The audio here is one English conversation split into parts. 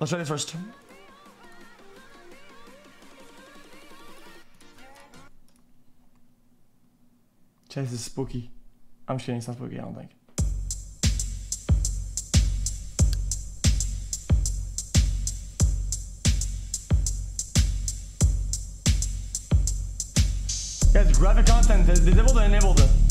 Let's try this first. Chase is spooky. I'm just kidding, it's not spooky, I don't think. Guys, graphic content is disabled or enabled?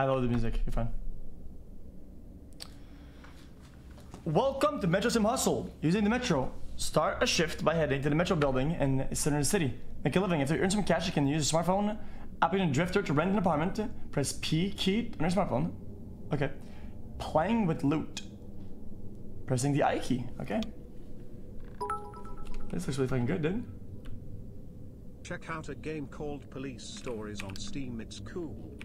I love the music. You're fine. Welcome to Metro Sim Hustle. Using the Metro. Start a shift by heading to the Metro building in center city. Make a living. If you earn some cash, you can use your smartphone. Apping a drifter to rent an apartment. Press P key on your smartphone. Okay. Playing with loot. Pressing the I key. Okay. This looks really fucking good, dude. Check out a game called Police Stories on Steam. It's cool.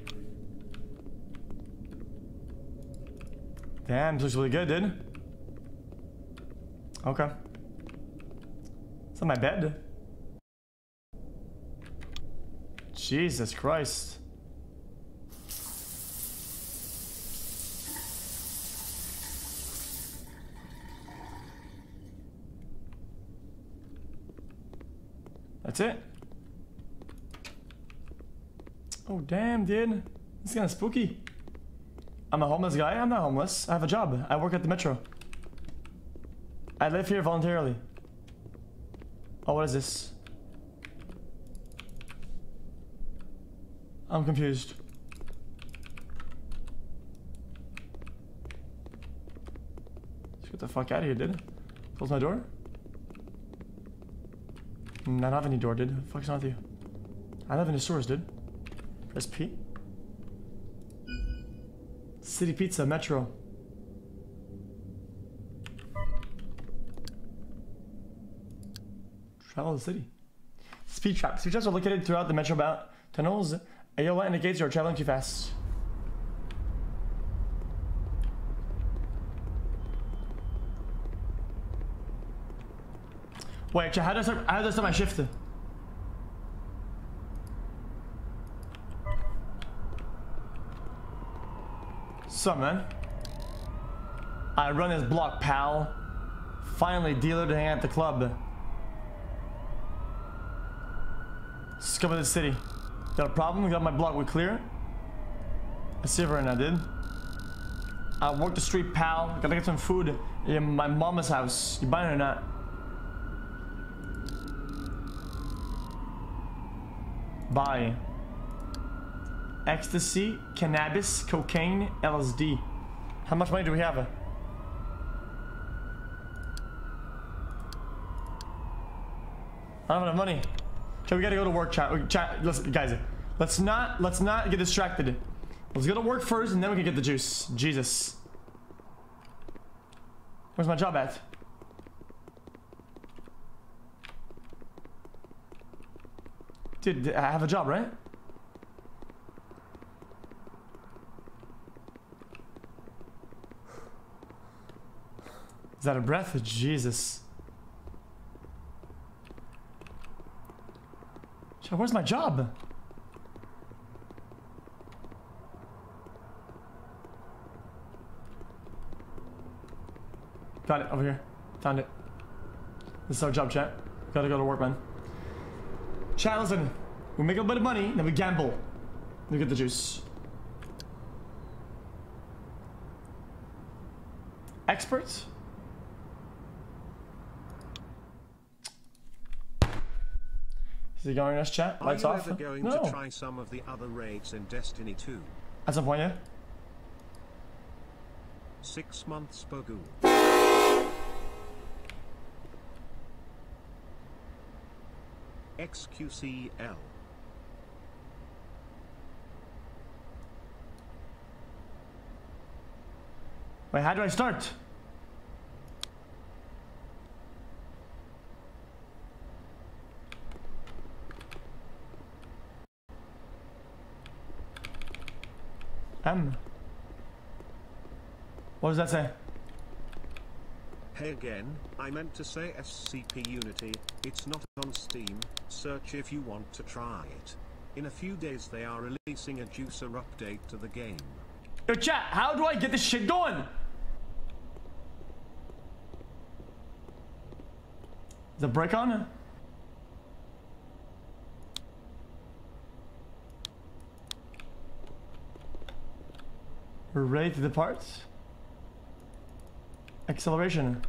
Damn, this looks really good, dude. Okay. It's on my bed? Jesus Christ. That's it. Oh damn, dude. Is kind of spooky. I'm a homeless guy. I'm not homeless. I have a job. I work at the metro. I live here voluntarily. Oh, what is this? I'm confused. Let's get the fuck out of here, dude. Close my door. Mm, I don't have any door, dude. The fuck's wrong with you? I live in the stores, dude. Press P. City Pizza, Metro. Travel the city. Speed traps. Speed traps are located throughout the Metro tunnels. A yellow light indicates you are traveling too fast. Wait, how do I how do I start my shift? Sup, man? I run this block, pal. Finally, dealer to hang out at the club. Discover the city. Got a problem? Got my block. We clear? I see right now, dude. I work the street, pal. Gotta get some food in my mama's house. You buying it or not? Buy. Ecstasy, cannabis, cocaine, LSD. How much money do we have? I don't have enough money. Okay, we gotta go to work, chat. Chat, listen, guys. Let's not, let's not get distracted. Let's go to work first, and then we can get the juice. Jesus. Where's my job at? Dude, I have a job, right? Is that a breath? Jesus. Where's my job? Got it, over here. Found it. This is our job, chat. Gotta go to work, man. Chat, listen. We make a bit of money, then we gamble. We get the juice. Experts? Is he going us chat? Are Lights you off? ever going no. to try some of the other raids in Destiny 2? At some point, yeah. Six months Bogu. XQCL. Wait, how do I start? M. What does that say? Hey again, I meant to say SCP Unity, it's not on Steam, search if you want to try it. In a few days they are releasing a juicer update to the game. Yo, chat, how do I get this shit going? The break on? We're ready to depart. Acceleration.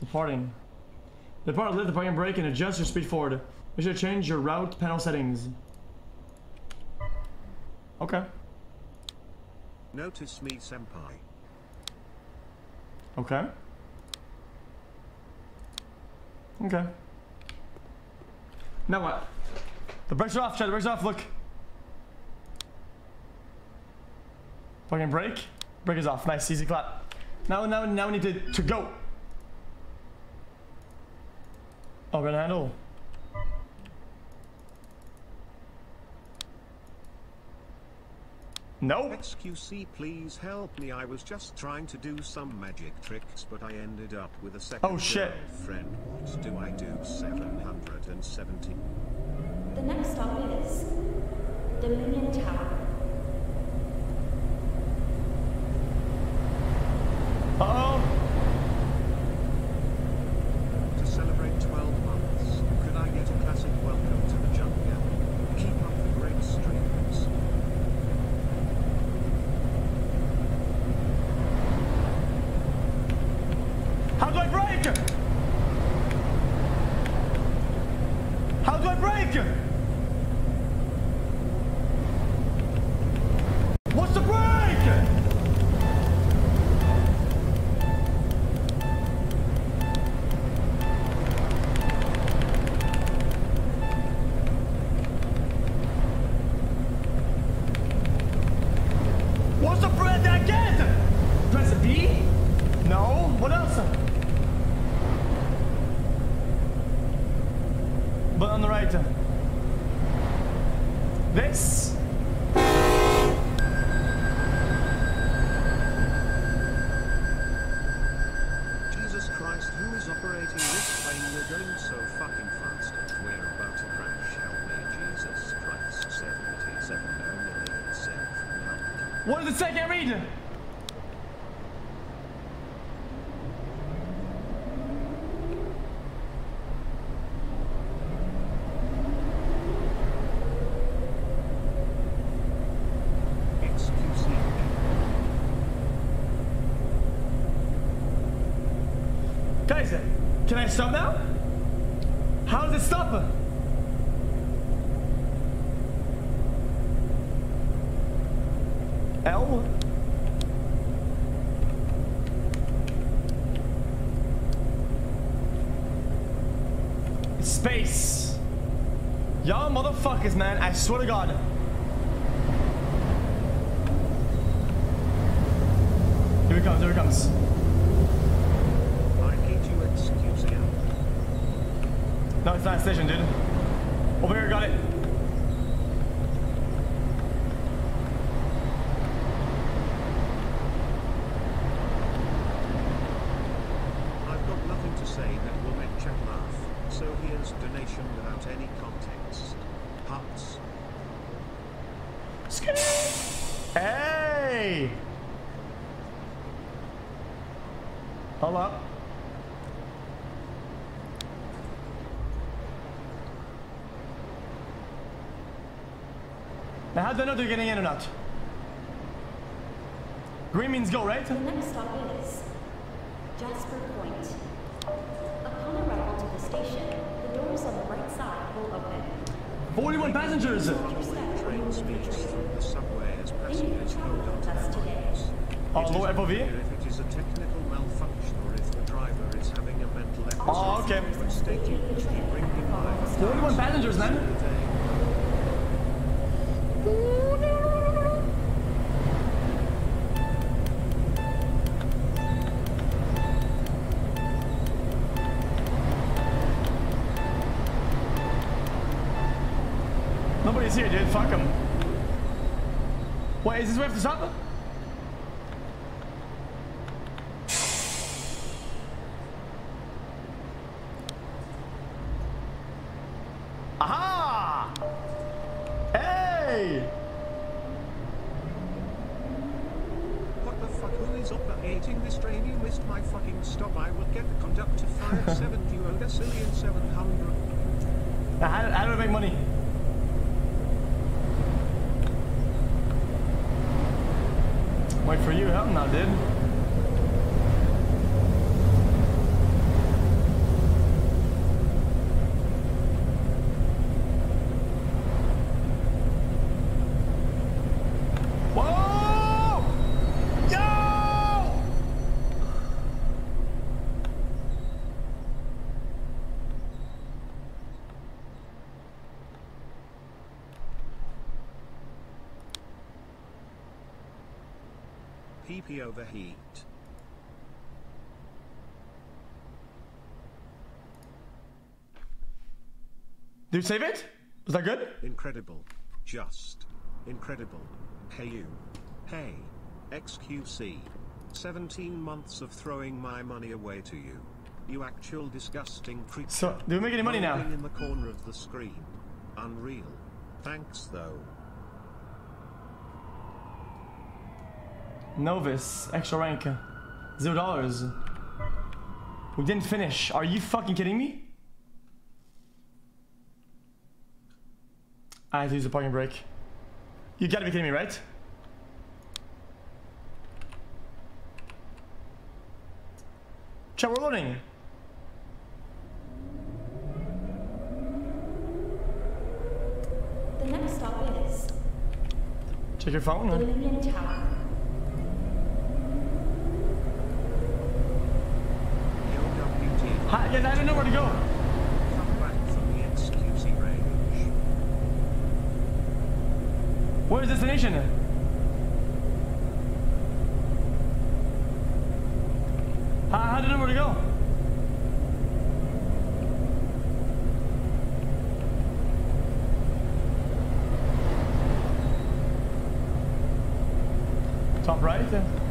Departing. Depart, lift the parking brake and adjust your speed forward. Make sure to change your route panel settings. Okay. Notice me senpai. Okay. Okay. Now what? The brakes are off, Chad. The brakes are off. Look. Fucking brake. Brake is off. Nice, easy clap. Now, now, now we need to, to go. Oh, gonna handle. Nope. XQC please help me I was just trying to do some magic tricks but I ended up with a second Oh, shit. friend. What do I do 770? The next stop is Dominion Tower. Self What does it say? I can't read. XQC. Guys, can I stop now? How does it stop? L? Space. Y'all motherfuckers, man. I swear to God. Here it comes, here it comes. I hate you, XQC. No, it's not a station, dude. Over here, got it. I've got nothing to say that will make chat laugh, so here's donation without any context. Hearts. Hey! Hold up. Now, how do I know they're getting in or not? Green means go, right? The next stop is Jasper Point. Upon arrival to the station, the doors on the right side will open. 41 passengers! Your step Train speeds through the subway as passengers hold on to their today. phones. Oh, low is FOV? If it is a technical malfunction or if the driver is having a mental episode. Oh, ah, okay. But stay tuned to bring me by. 41 passengers, man. Fuck him. Wait, is this where I have to stop? Aha! Hey! What the fuck? Who is operating this train? You missed my fucking stop. I will get the conductor 570 you owe zillion 700. Now, How, how do I make money? Wait for you, no, dude. PP overheat. Did you save it? Was that good? Incredible. Just. Incredible. Hey you. Hey. XQC. 17 months of throwing my money away to you. You actual disgusting creature. So, do we make any money now? In the corner of the screen. Unreal. Thanks though. Novus, extra rank, zero dollars. We didn't finish. Are you fucking kidding me? I had to use a parking brake. You gotta be kidding me, right? Chat, we're loading. The next stop is Check your phone. Dominion Tower. YoWT. Hi, yeah, I don't know where to go. The. Where's destination? How, how do you know where to go? Top right?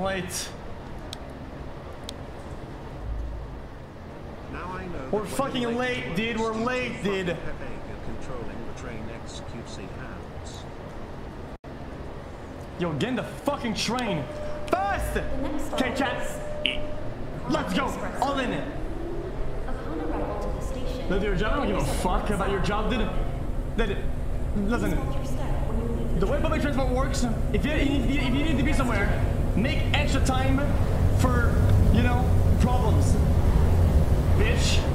I'm late. Now I know We're fucking you're late, to work, dude, we're late, fucking dude. You're controlling the train XQC hands. Yo, get in the fucking train. Fast! next Okay, chat. Let's go. All in it. Upon to the station, Let's do your job. I don't give a fuck about your job, dude. Dude, listen. watch your step when you leave The way public transport works, if you, if you, if you need to be somewhere, make extra time for, you know, problems. Bitch.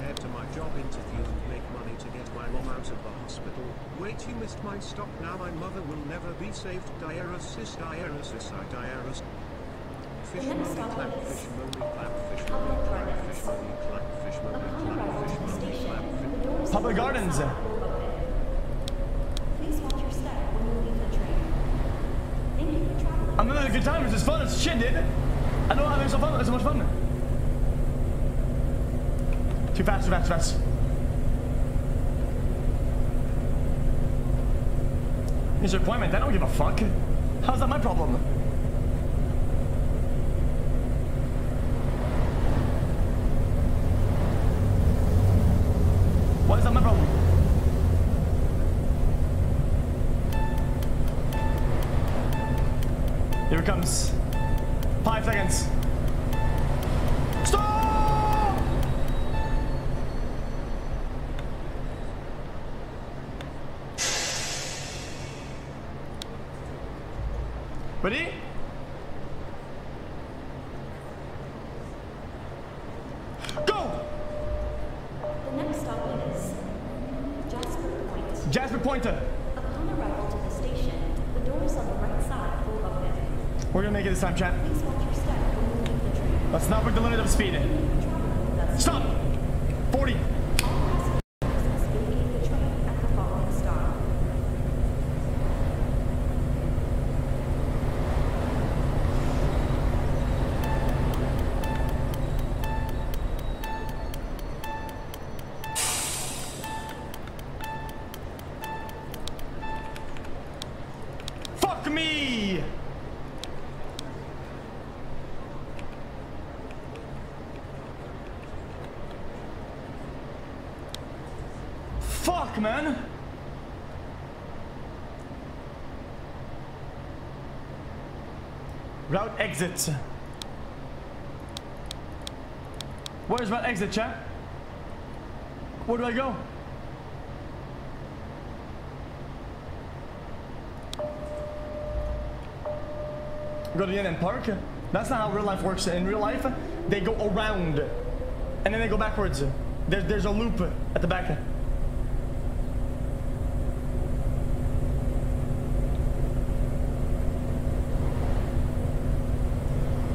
Head to my job interview and make money to get my mom out of the hospital. Wait, you missed my stop. Now my mother will never be saved. Dialysis, dialysis, I dialysis. Fish The money clap, fish money clap, fish Public money clap, Gardens. fish money clap, fish money clap, fish to money clap, fish the doors on Public Gardens. side will open. Please watch your step when you leave the train. Thank you for traveling. I'm having a good time. This is fun. It's shit, dude. I know I'm having so fun. It's so much fun. Too fast, too fast, too fast. It's appointment. I don't give a fuck. How's that my problem? Man! Route exit. Where's route exit, chat? Where do I go? go to the end and park. That's not how real life works. In real life, they go around and then they go backwards. There's there's a loop at the back.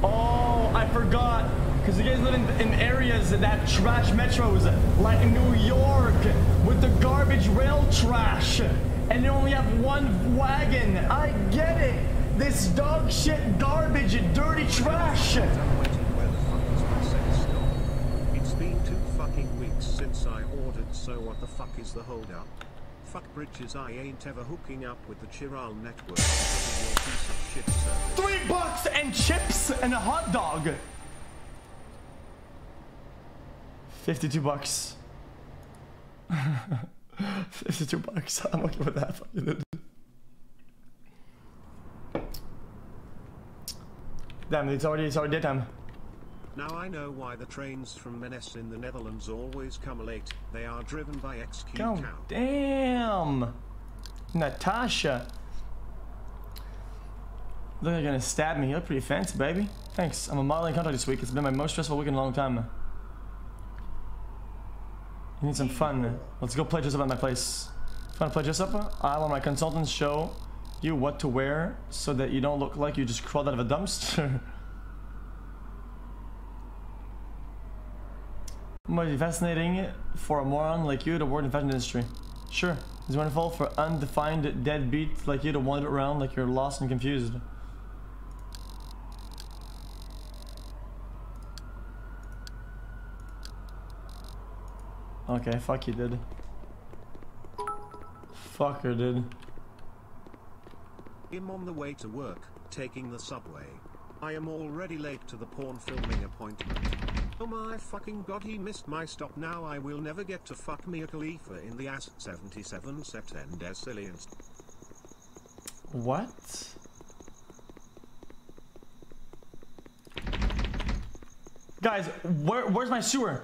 Oh, I forgot. Because you guys live in, in areas that have trash metros, like New York, with the garbage rail trash. And they only have one wagon. I get it. This dog shit garbage, dirty trash. I'm waiting where the fuck is my sex? It's been two fucking weeks since I ordered so what the fuck is the hold up? Fuck bridges I ain't ever hooking up with the Chiral network because of your piece of shit. Three bucks and chips and a hot dog. 52 bucks. 52 bucks. I'm okay with that. Fuck it. Damn, it's already it's already daytime. Now I know why the trains from Menes in the Netherlands always come late. They are driven by XQ God Cow. damn. Natasha. Look you're gonna stab me. You look pretty fancy, baby. Thanks. I'm a modeling contract this week. It's been my most stressful week in a long time. You need some fun. Let's go play up at my place. You wanna play up? I want my consultants show you what to wear so that you don't look like you just crawled out of a dumpster. Might be fascinating for a moron like you to work in the fashion industry. Sure, it's wonderful for undefined deadbeat like you to wander around like you're lost and confused. Okay, fuck you, dude. Fuck her, dude. I'm on the way to work, taking the subway. I am already late to the porn filming appointment. Oh my fucking god, he missed my stop. Now I will never get to fuck Mia Khalifa in the ass 77 September Sillians. What? Guys, where, where's my sewer?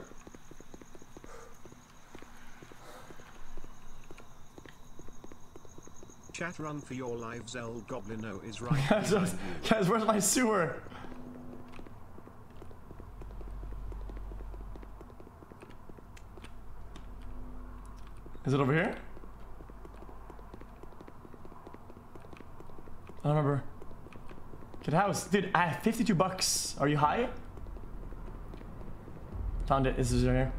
Chat run for your lives, El Goblino is right. guys, guys, where's my sewer? Is it over here? I don't remember. Good house. Dude, I have 52 bucks. Are you high? Found it. This is right here.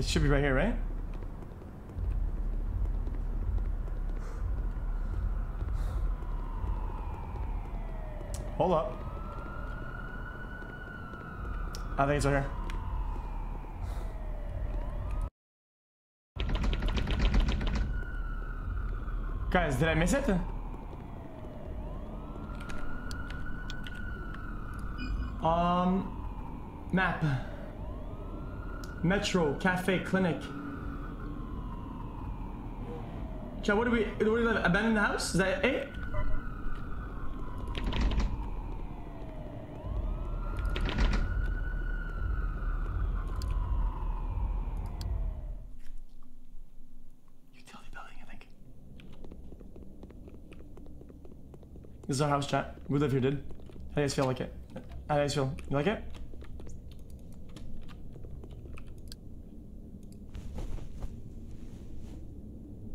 It should be right here, right? Hold up. I think it's right here. Guys, did I miss it? Um, map. Metro, cafe, clinic. Chat, what do we, what do we live? Abandoned house? Is that it? Utility building, I think. This is our house, chat. We live here, dude. How do you guys feel like it? How do you guys feel? You like it?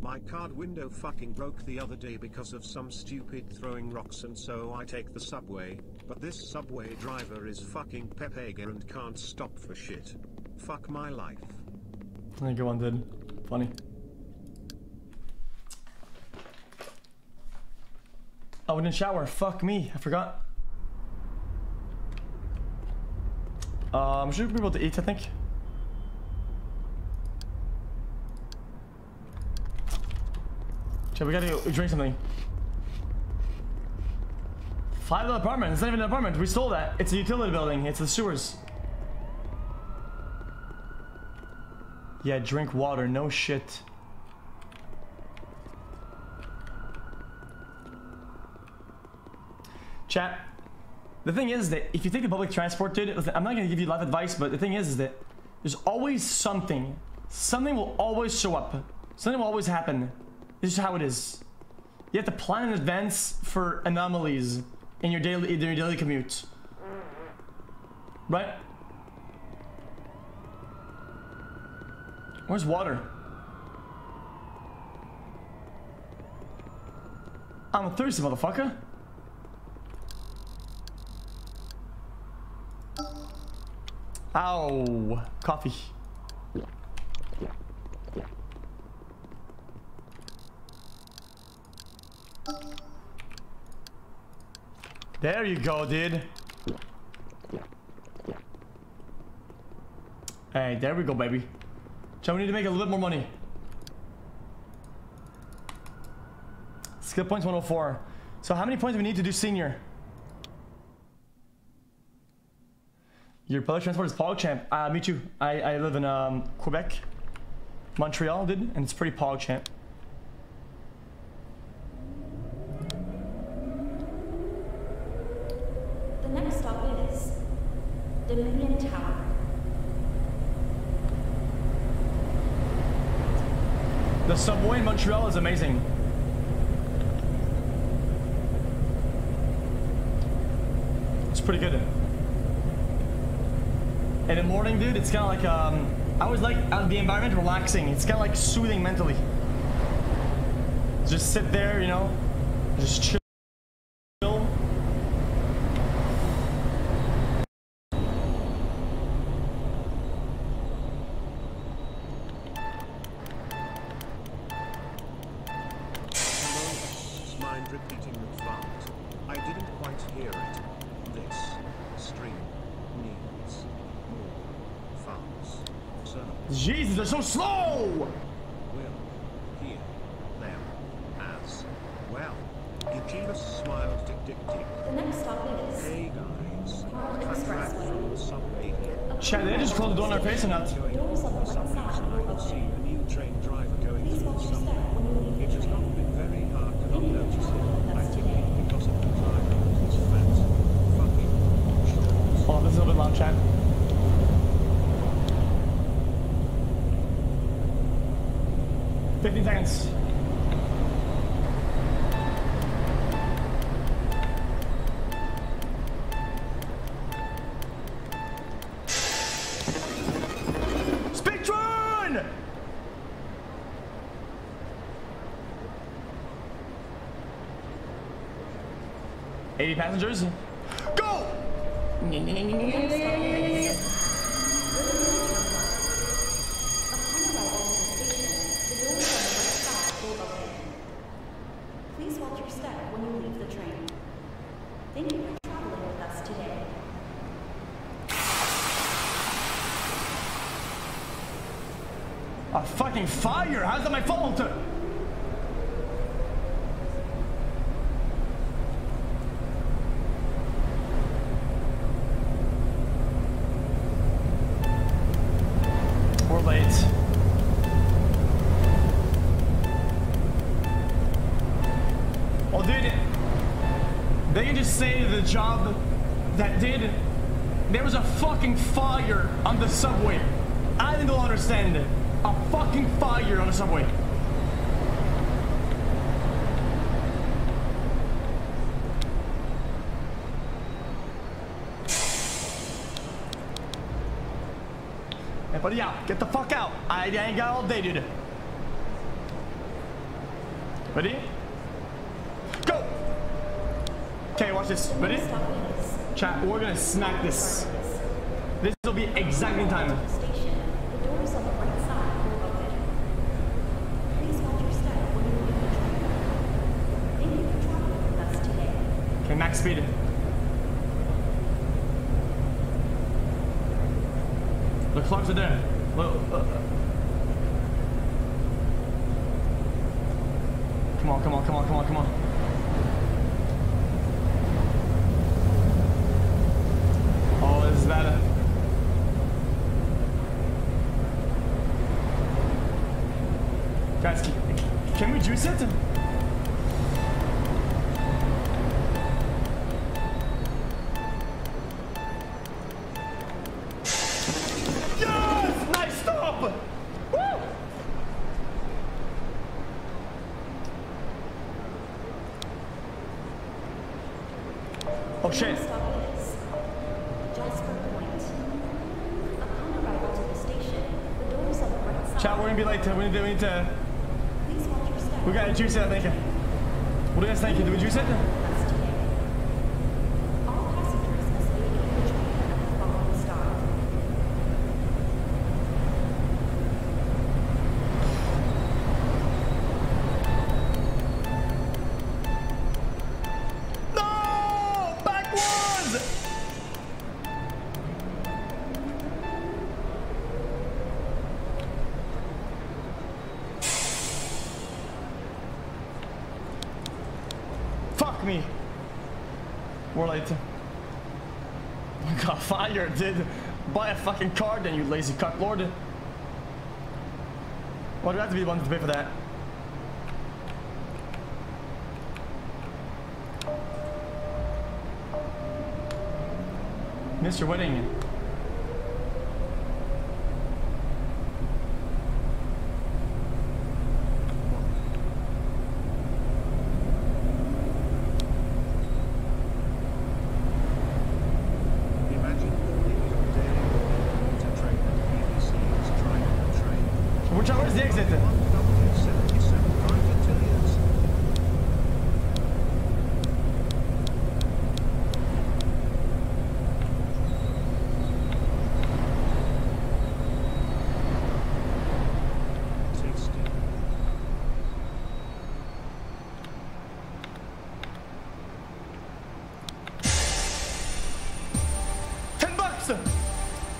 My card window fucking broke the other day because of some stupid throwing rocks and so I take the subway, but this subway driver is fucking Pepega and can't stop for shit. Fuck my life. I think one did. Funny. Oh, we didn't shower. Fuck me. I forgot. Um, should we be able to eat, I think? Okay, we gotta go drink something. Five dollar apartment. It's not even an apartment. We stole that. It's a utility building. It's the sewers. Yeah, drink water. No shit. Chat. The thing is that if you take the public transport, dude, listen, I'm not gonna give you life advice, but the thing is, is that there's always something. Something will always show up. Something will always happen. This is how it is. You have to plan in advance for anomalies in your daily in your daily commute. Right? Where's water? I'm thirsty, motherfucker. Ow. Coffee. There you go, dude. Hey, there we go, baby. So we need to make a little bit more money. Skill points 104. So how many points do we need to do senior? Your public transport is PogChamp. Uh, me too. I, I live in um, Quebec, Montreal, dude, and it's pretty PogChamp. The next stop is Dominion Tower. The subway in Montreal is amazing. It's pretty good. In the morning, dude, it's kind of like um, I always like uh, the environment relaxing. It's kind of like soothing mentally. Just sit there, you know, just chill. 80 passengers. Go! Please watch your step when you leave the train. Thank you for traveling with us today. A fucking fire! How's that my fault? Buddy, out. Get the fuck out. I ain't got all day, dude. Ready? Go! Okay, watch this. Ready? Chat, we're gonna smack this. This will be exactly in time. Gonna. We need to, we need to, we gotta juice it, I think. What do you guys think? Do we juice it? Dude. Buy a fucking car then, you lazy cuck lord. Why do I have to be the one to pay for that? Your wedding. Imagine calling your day to train and BBC is trying to train. Which hour is the exit? W77 private Tilliers. Tasty. Ten bucks!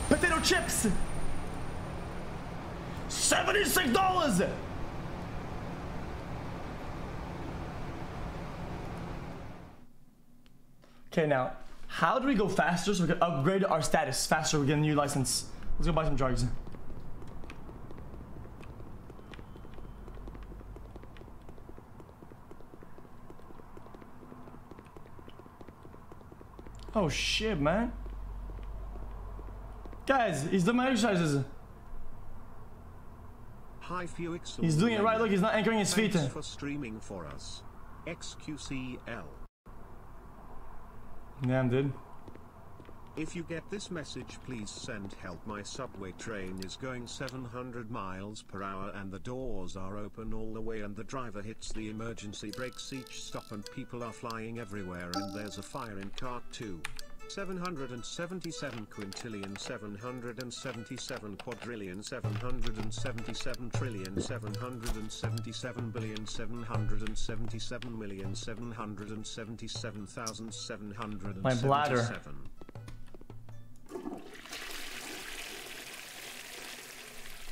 Potato chips! Seventy-six dollars! Okay, now, how do we go faster so we can upgrade our status faster? We get a new license. Let's go buy some drugs. Oh shit, man. Guys, he's doing my exercises. Hi Fuix. He's doing it right. Look, he's not anchoring his feet. Thanks for streaming for us. XQCL. Damn, dude. If you get this message please send help my subway train is going 700 miles per hour and the doors are open all the way and the driver hits the emergency brakes each stop and people are flying everywhere and there's a fire in cart 2. 777 quintillion 777 quadrillion 777 trillion 777 billion 777 million 777,777 My bladder.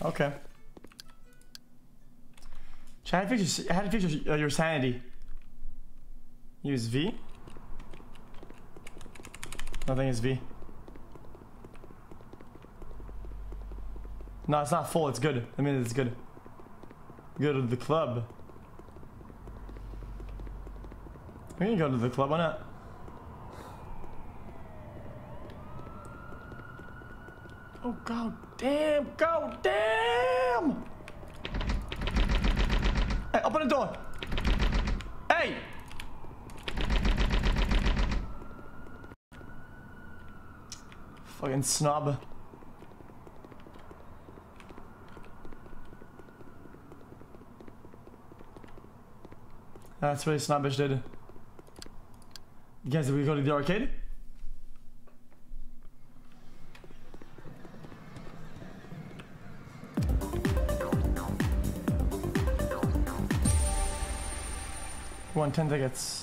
Okay. Do you fix your, how do you fix your, uh, your sanity? Use V? Nothing is V. No, it's not full. It's good. I mean, it's good. Go to the club. We can go to the club. Why not? Oh god damn! God damn! Hey, open the door! Hey! Fucking snob. That's really snobbish, dude. Guys, did we go to the arcade? One ten tickets.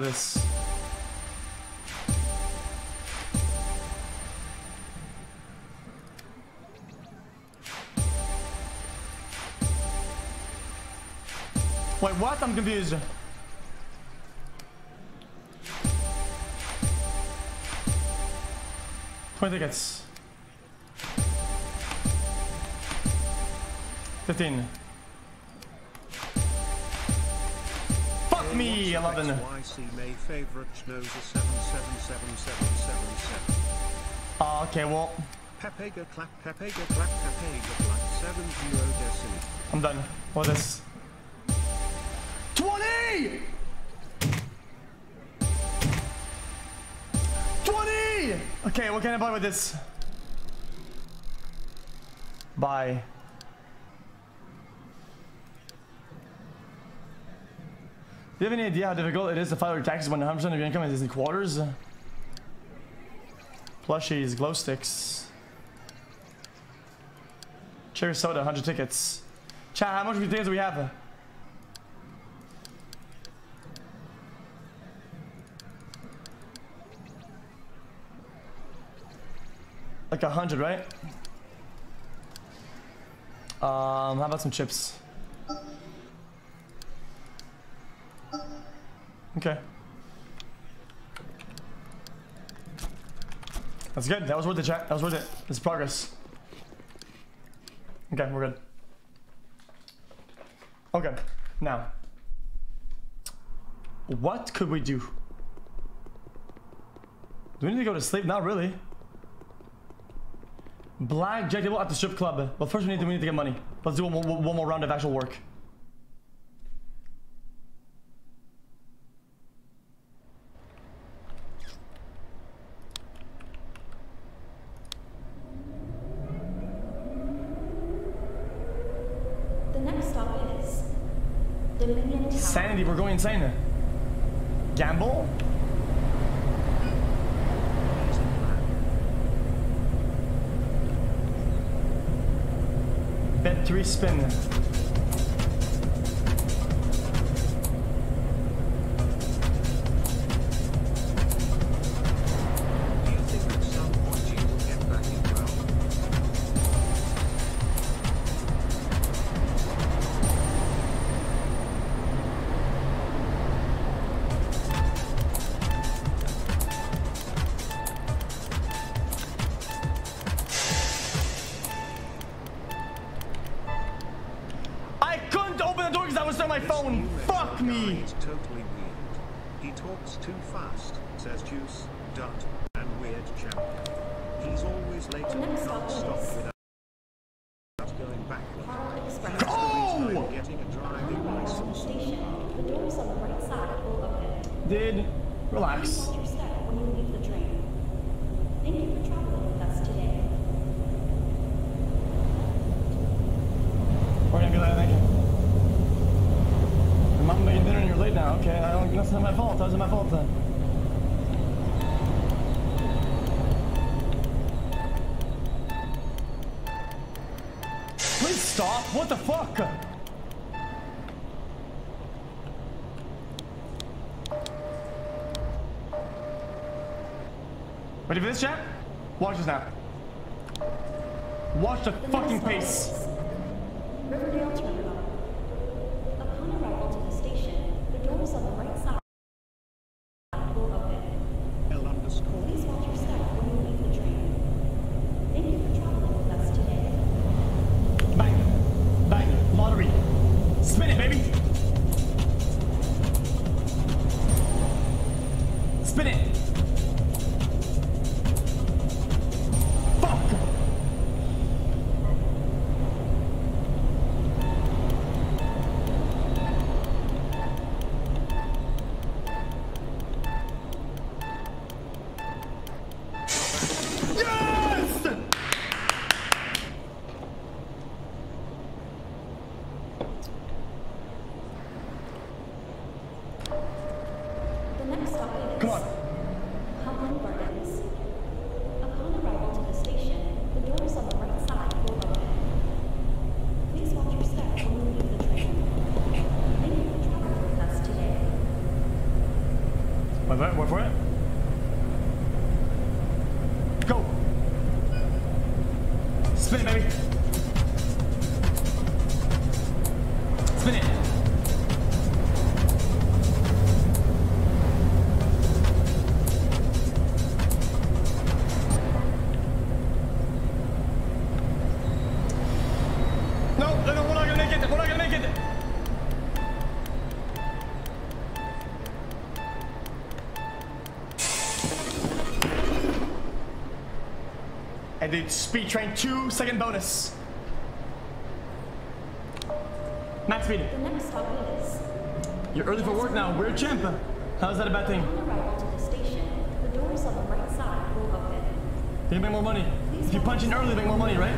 This? Wait, what? I'm confused. Twenty tickets. Fifteen. 777777. Oh, ah, okay, well, Pepega clap, Pepega clap, Pepega clap, 70 decimate. I'm done. What is this? 20! 20! Okay, what can I buy with this? Buy. Do you have any idea how difficult it is to file your taxes when 100% of your income is in quarters? Plushies, glow sticks. Cherry soda, 100 tickets. Chat, how much tickets do we have? Like a hundred, right? Um, how about some chips? Okay. That's good. That was worth it, chat. That was worth it. Is progress. Okay, we're good. Okay, now. What could we do? Do we need to go to sleep? Not really. Black Jack Table at the strip club. But first we need to, we need to get money. Let's do one, more- one more round of actual work. insane. Gamble? Bet three spin. my phone. Fuck me. He's totally weird. He talks too fast, says Juice, Dot, and Weird Champion. He's always late and can't stop without going backward. Oh! Getting a. Did relax. What the fuck? Ready for this, chat? Watch this now. Watch the fucking pace. The speed train two second bonus. Max speed. Next. You're early for work now. We're Champa. How's that a bad thing? On arrival the station, the on the right side. They make more money. If you punch in early, make more money, right?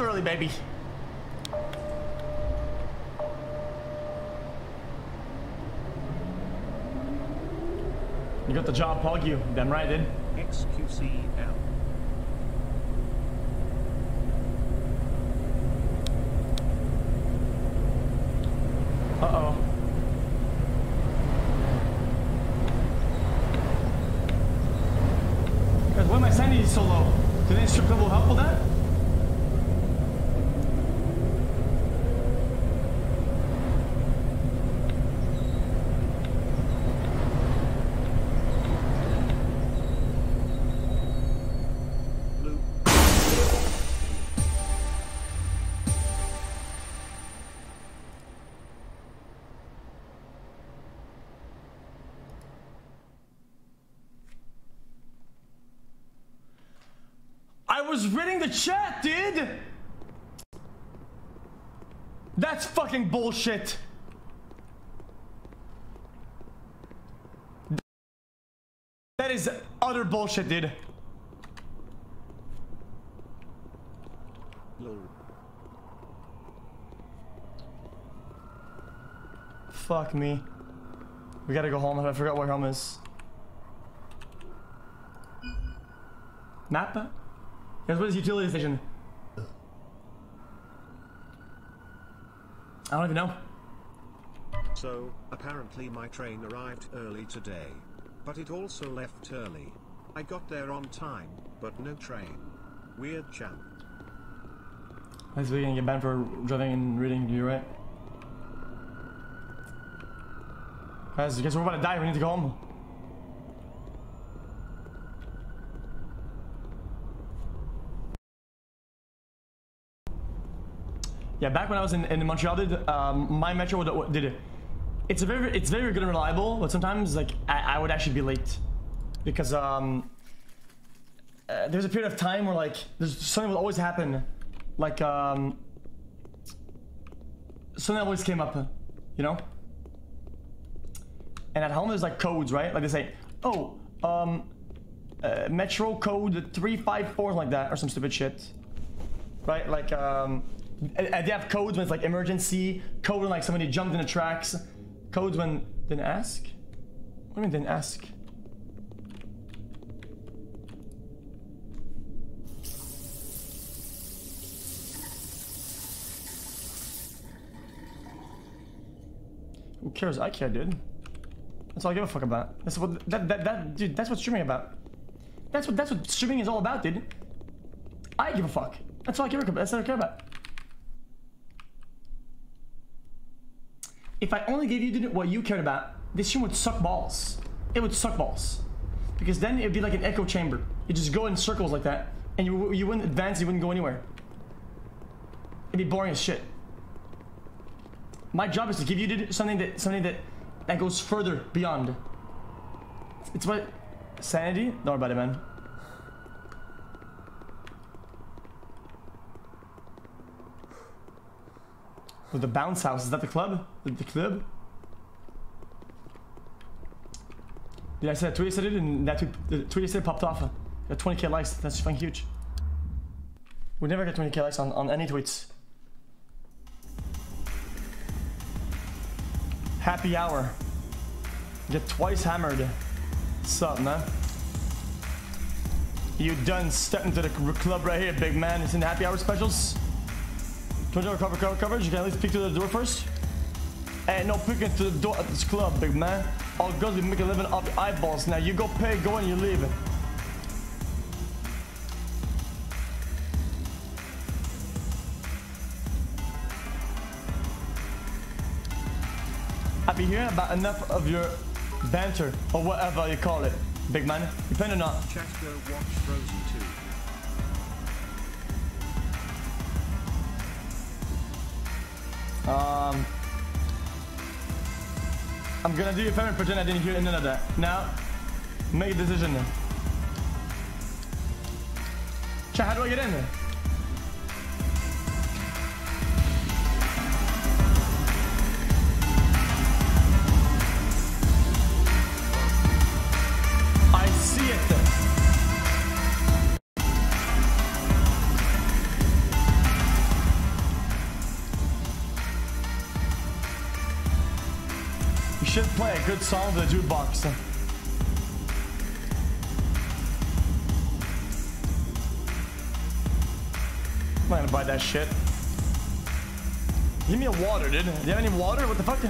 Early, baby. You got the job, plug you. Damn right, then. XQCL. fucking bullshit. That is utter bullshit, dude. Fuck me. We gotta go home. I forgot where home is. Map? Yes, what is utility station? I don't even know. So, apparently my train arrived early today. But it also left early. I got there on time, but no train. Weird champ. I guess we can get banned for driving and reading, you're right. Guys, guess we're about to die. We need to go home. Yeah, back when I was in, in Montreal, did um, my metro did it. It's very it's very good and reliable, but sometimes like I, I would actually be late because um uh, there's a period of time where like there's something will always happen, like um something always came up, you know. And at home there's like codes, right? Like they say, oh, um, uh, Metro code three five four like that or some stupid shit, right? Like um, they have codes when it's like emergency, code when like somebody jumped in the tracks, codes when didn't ask. What do you mean didn't ask? Who cares? I care, dude. That's all I give a fuck about. That's what that that, that dude. That's what streaming about. That's what that's what streaming is all about, dude. I give a fuck. That's all I care about. That's all I care about. If I only gave you what you cared about, this stream would suck balls. It would suck balls. Because then it'd be like an echo chamber. You just go in circles like that, and you you wouldn't advance. You wouldn't go anywhere. It'd be boring as shit. My job is to give you something that something that that goes further beyond. It's what sanity. Don't worry about it, man. With the bounce house, is that the club? The, club? Did I say that tweet yesterday and that tweet, the tweet popped off? Got 20k likes. That's fucking huge. We never get 20k likes on, on any tweets. Happy hour. Get twice hammered. Sup, man? You done stepped into the club right here, big man. It's in the happy hour specials. You cover, cover coverage? You can at least peek through the door first. Hey, no peeking through the door at this club, big man. All girls be making a living off your eyeballs. Now you go pay, go and you leave it. I be hearing about enough of your banter or whatever you call it, big man. Depending on Chat go watch Frozen Um, I'm gonna do a favor and pretend I didn't hear any of that. Now, make a decision. Chat, how do I get in? I see it. You should play a good song to the jukebox. I'm gonna buy that shit. Give me a water, dude. Do you have any water? What the fuck?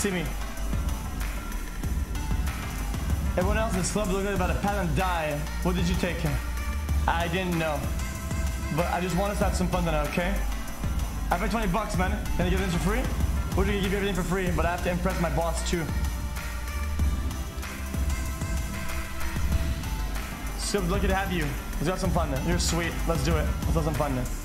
See me. Everyone else in this club looking about to pat and die. What did you take? I didn't know. But I just want us to have some fun tonight, okay? I paid 20 bucks, man. Can I give this for free? We're gonna give you everything for free, but I have to impress my boss too. So lucky to have you. Let's have some fun. You're sweet. Let's do it. Let's have some fun. How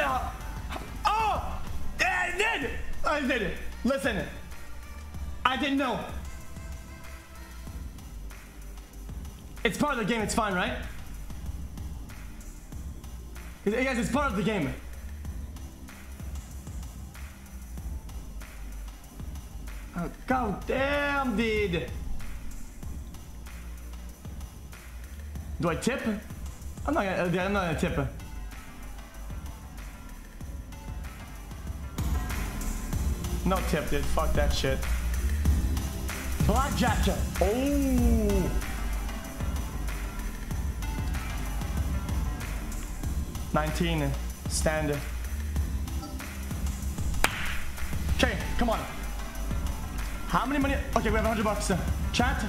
I... Oh! I did! I did it. Listen. I didn't know. It's part of the game. It's fine, right? Guys, it's part of the game. Oh, God damn, dude. Do I tip? I'm not gonna, I'm not gonna tip. No tip, dude. Fuck that shit. Blackjack. Oh. Nineteen. Stand. Okay, come on. How many money? Okay, we have 100 bucks. Chat.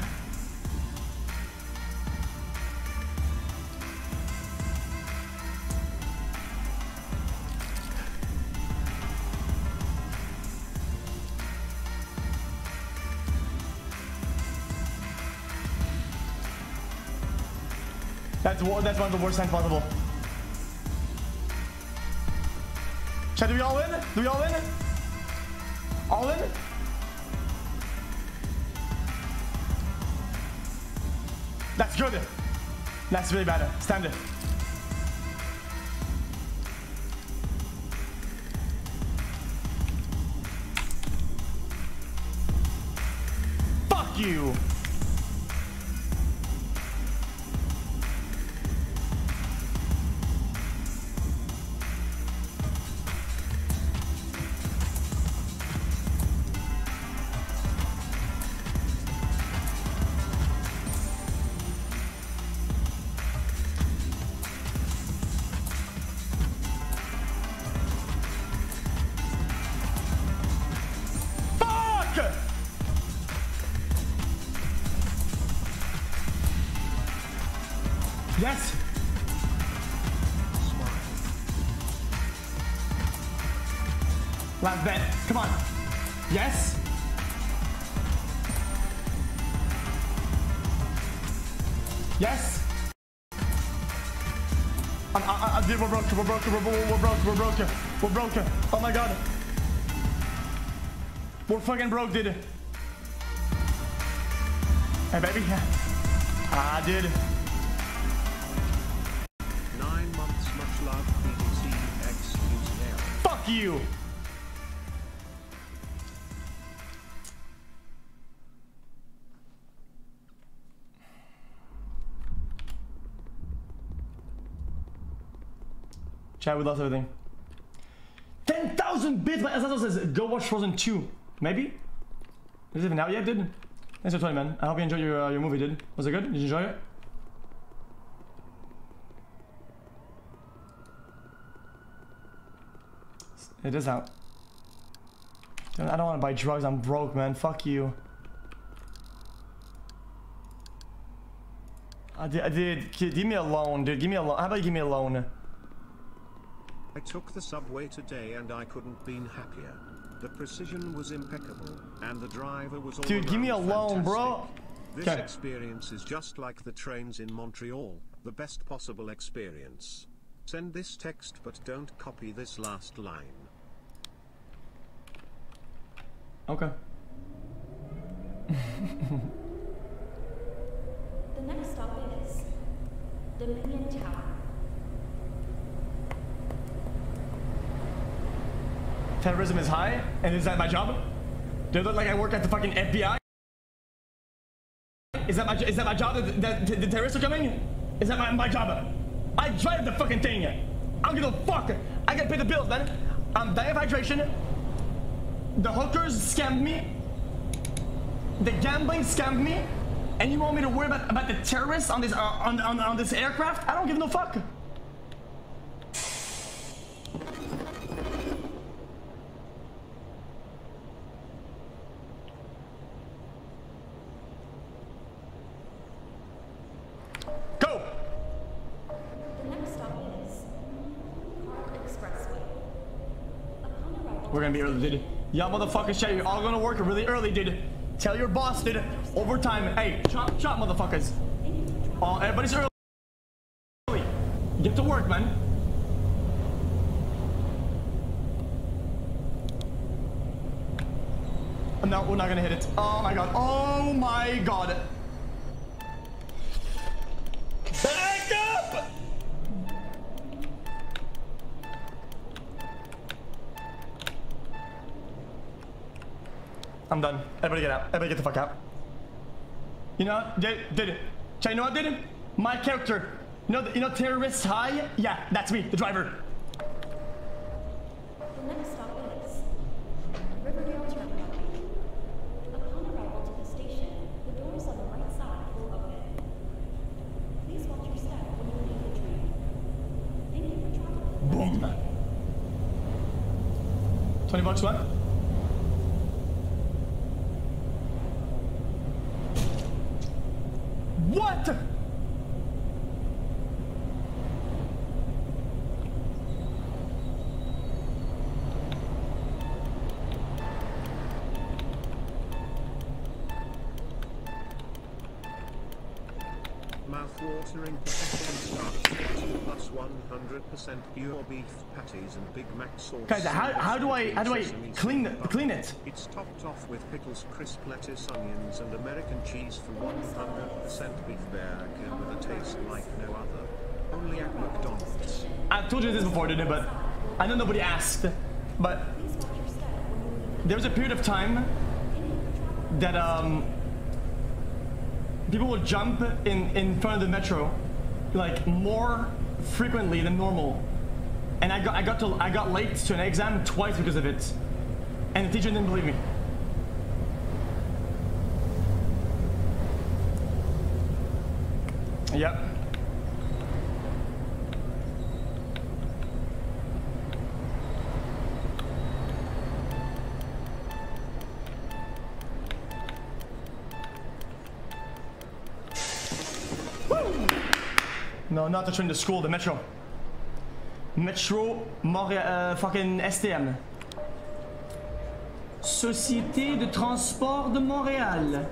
That's that's one of the worst times possible. Chat, do we all in? Do we all in? All in? That's good. That's really bad. Stand it. I, we're broken, We're. We're, we're, we're broken, We're broke. Oh my god. We're fucking broke, dude. Hey, baby. Ah, dude. Nine months, much love, Fuck you. Chat, we lost everything. 10,000 bits! My Azazel says, go watch Frozen 2. Maybe? Is it even out yet, dude? Thanks for 20, man. I hope you enjoyed your, uh, your movie, dude. Was it good? Did you enjoy it? It is out. Dude, I don't want to buy drugs. I'm broke, man. Fuck you. I did, I did. Give me a loan, dude. Give me a loan. How about you give me a loan? I took the subway today and I couldn't been happier. The precision was impeccable, and the driver was all Dude, give me a loan, bro. fantastic. This Okay. experience is just like the trains in Montreal, the best possible experience. Send this text but don't copy this last line. Okay. The next stop is Dominion Tower. Terrorism is high, and is that my job? Do I look like I work at the fucking FBI? Is that my is that my job? That, that, the terrorists are coming? Is that my, my job? I drive the fucking thing. I don't give a fuck. I gotta pay the bills, man. I'm dying of hydration. The hookers scammed me. The gambling scammed me. And you want me to worry about, about the terrorists on this uh, on, on on this aircraft? I don't give no fuck. Go. The next stop is Park Expressway. Upon arrival We're gonna be dude. Y'all motherfuckers, chat, you're all gonna work really early, dude. Tell your boss, dude. Overtime. Hey, chop, chop, motherfuckers. All, everybody's early. Get to work, man. No, we're not gonna hit it. Oh my god. Oh my god. I'm done. Everybody get out. Everybody get the fuck out. You know, did did you know what did it? My character. You know, you know, terrorists high. Yeah, that's me, the driver. The next stop is Riverdale Terminal. Upon arrival to the station, the doors on the right side will open. Please watch your step when you leave the train. Thank you for traveling. with us Boom. 20 bucks what? What? Mouth-watering professional starch plus 100% pure beef patties and Big Mac sauce. Guys, how, how do I how do I clean it, clean it? It's topped off with pickles, crisp lettuce, onions, and American cheese for 100% beef bacon with a taste like no other. Only at McDonald's. I've told you this before, didn't I? But I know nobody asked. But Please watch your step when you leave the there was a period of time that um people would jump in in front of the metro like more frequently than normal. And i got i got to i got late to an exam twice because of it. And the teacher didn't believe me No, not the train, the school, the metro. Metro Montréal, euh, fucking STM. Société de transport de Montréal.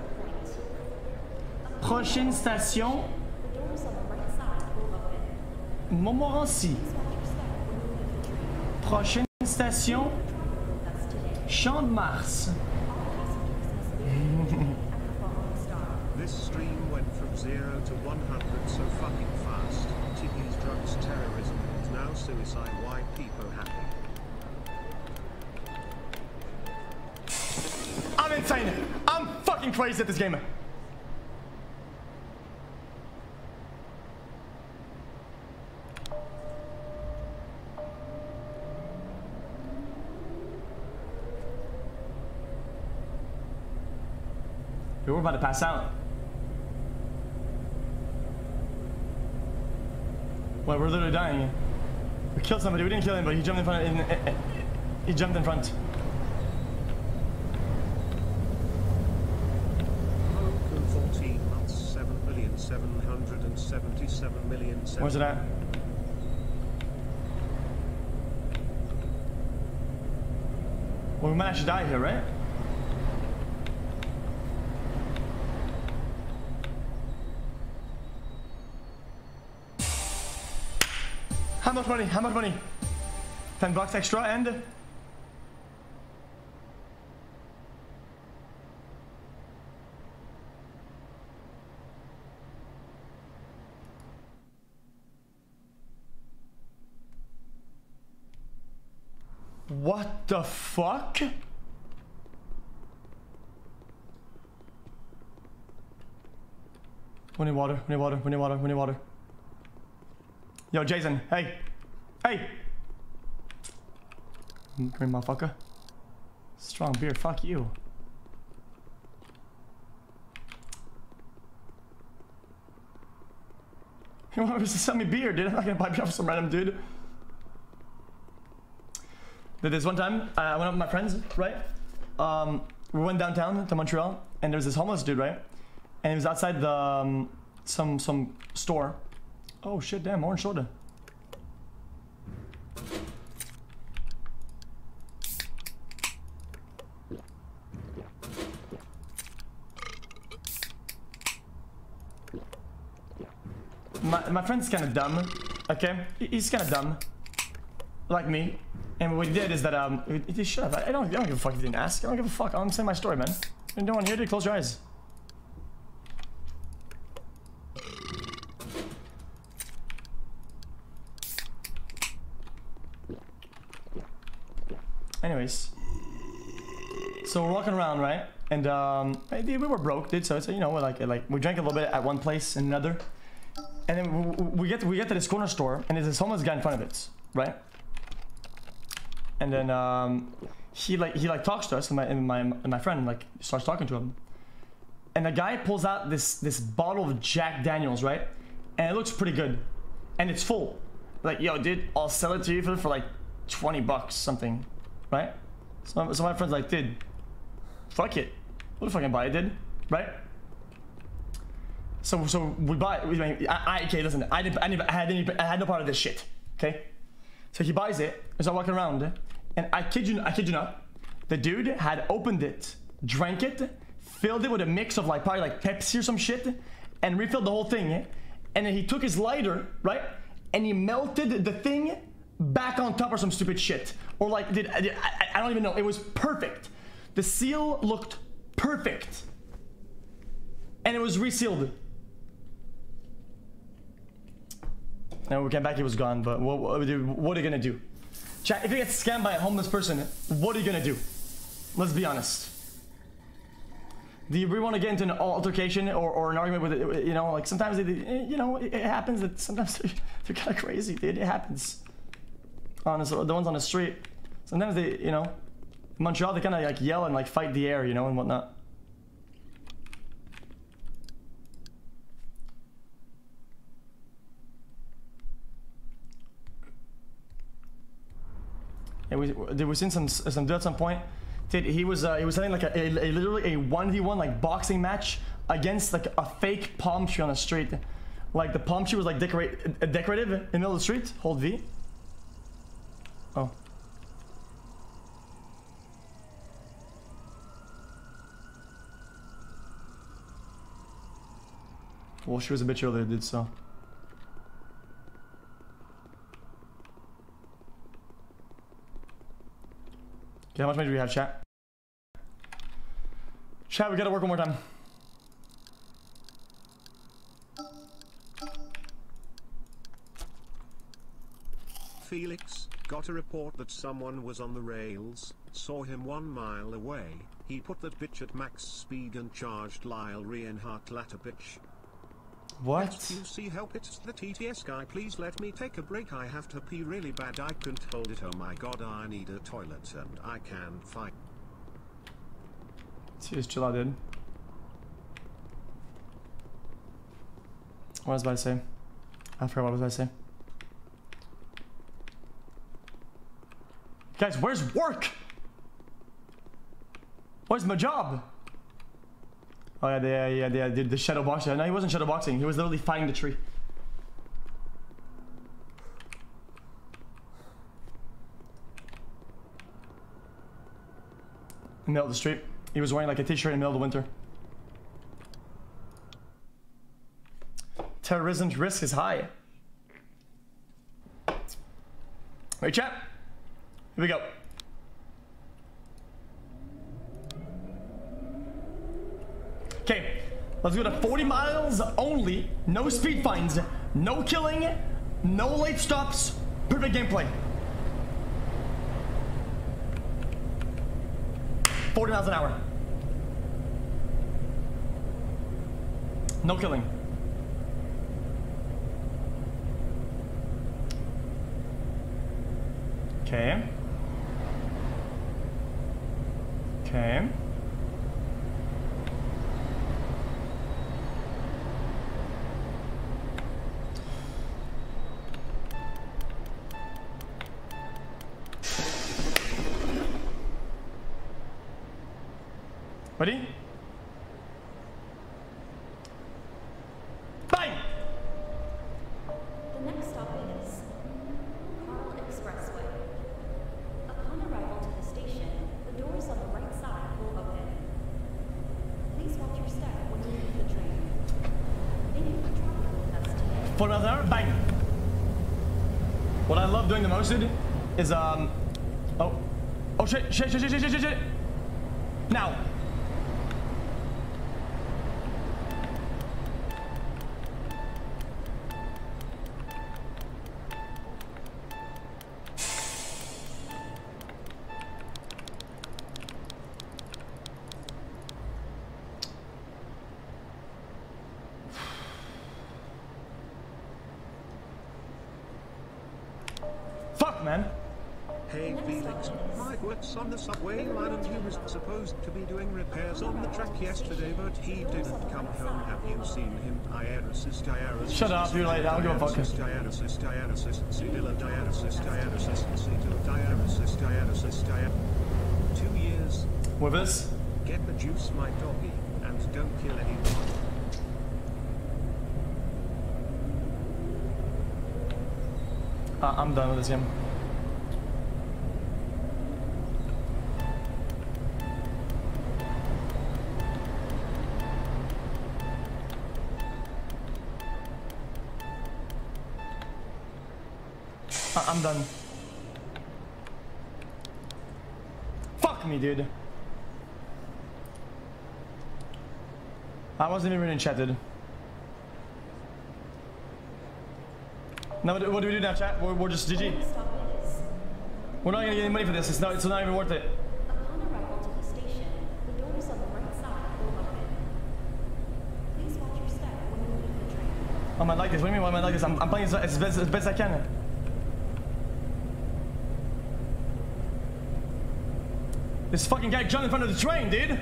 Prochaine station, The doors on the right side will open. Montmorency. Please watch your step when you leave the train. Prochaine station, Traveling with us today. Champ de Mars. All passengers must leave the train at the following stop. This stream went from 0 to 100 so fucking Tippies, drugs, terrorism, now suicide. Why people happy? I'm insane. I'm fucking crazy at this game. We're about to pass out. Well, we're literally dying. We killed somebody. We didn't kill him, but he jumped in front. In, eh, he jumped in front. Open 14 months, 7,777,000,000. Where's it at? Well, we might actually die here, right? Much money? How much money? 10 bucks extra and... Uh, what the fuck? We need water, we need water, we need water, we need water. Yo, Jason, hey. Hey! Here, motherfucker. Strong beer, fuck you. You want to sell me beer, dude? I'm not gonna buy beer off some random dude. There- There's one time uh, I went out with my friends, right? Um, we went downtown to Montreal, and there was this homeless dude, right? And he was outside the um, some some store. Oh shit, damn, orange soda. My, my friend's kind of dumb, okay? He's kind of dumb, like me. And what he did is that, um, he, he shut up. I, don't, I don't give a fuck if you didn't ask. I don't give a fuck. I'm saying my story, man. And no one here, dude, close your eyes. So we're walking around, right? And um, we were broke, dude. So it's you know, we're like like we drank a little bit at one place and another, and then we, we- get to, we get to this corner store, and there's this homeless guy in front of it, right? And then um, he like he like talks to us, and my and my and my friend like starts talking to him, and the guy pulls out this this bottle of Jack Daniels, right? And it looks pretty good, and it's full. Like yo, dude, I'll sell it to you for for like twenty bucks something, right? So, so my friend's like, dude, fuck it. We'll fucking buy it, dude. Right? So so we buy it. We, I, I okay, listen. I didn't. I, didn't, I had any. I had no part of this shit. Okay. So he buys it. As I walk around, and I kid you. I kid you not. The dude had opened it, drank it, filled it with a mix of like probably like Pepsi or some shit, and refilled the whole thing. And then he took his lighter, right, and he melted the thing back on top of some stupid shit. Or like, did I, I, I don't even know. It was perfect. The seal looked perfect, and it was resealed. And we came back, it was gone. But what, what, are you gonna do? Chat, if you get scammed by a homeless person, what are you gonna do? Let's be honest. Do you really want to get into an altercation or, or an argument with it? You know, like sometimes it, you know, it, it happens that sometimes they're, they're kind of crazy. Dude. It happens. Honestly, the ones on the street. Sometimes they, you know, Montreal they kind of like yell and like fight the air, you know, and whatnot. Yeah, we did we seen some some dude at some point. Dude, he was uh, he was having like a, a, a literally a one v one like boxing match against like a fake palm tree on the street. Like the palm tree was like decorate decorative in the middle of the street. Hold V. Well, she was a bitch earlier, did so. Okay, how much money do we have, chat? Chat, we gotta work one more time. Felix, got a report that someone was on the rails, saw him one mile away, he put that bitch at max speed and charged Lyle Reinhardt latter bitch. What? You see help it's the TTS guy please let me take a break I have to pee really bad I can't hold it oh my god I need a toilet and I can't find Serious, chill out, dude. What was I about to say? I forgot what I was about to say. Guys, where's work? Where's my job? Oh yeah, yeah, yeah, yeah, the, the shadow boxing. No, he wasn't shadow boxing. He was literally fighting the tree. In the middle of the street. He was wearing like a t-shirt in the middle of the winter. Terrorism's risk is high. Wait, chat. Here we go. Okay, let's go to 40 miles only. No speed fines, no killing, no late stops. Perfect gameplay. 40 miles an hour. No killing. Okay. Okay. Is um, oh, oh shit, shit, shit, shit, shit, shit, shit. Now. Yesterday but he didn't come home. Have you seen him? Dialysis, dialysis. Shut up, you're late. I don't give a fuck. Dialysis, dialysis, Cedilla, dialysis, dialysis, Cedilla, dialysis, dialysis, dialysis. Two years. With this, Get the juice, my doggy, and don't kill anyone. uh, I'm done with this game. Dude. I wasn't even in chat, dude. Now, what do we do now, chat? We're, we're just GG. We're not gonna get any money for this. It's not. It's not even worth it. Oh, I might like this. What do you mean? Why am I like this? I'm, I'm playing as, as best as best I can. This fucking guy jumped in front of the train, dude.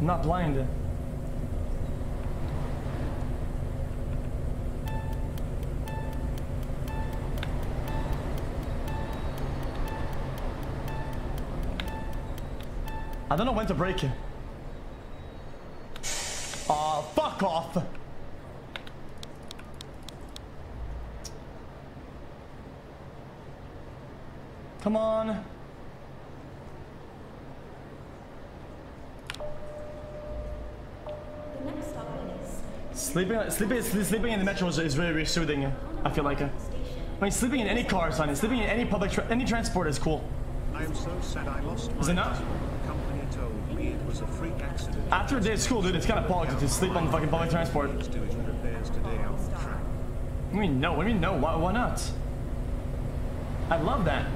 I'm not blind. I don't know when to break it. Aw, fuck off. Come on. The next stop is, Sleeping, sleeping, sleeping in the metro is, is really, really soothing. I feel like. I mean, sleeping in any car is fine. Sleeping in any public, tra- any transport is cool. I am so sad I lost Is it not? Told me it was a freak accident. After a day of school, dude, it's kind of pogged to sleep on the fucking public transport. He was doing repairs today on the track. I mean, no. I mean, no? Why, why not? I love that.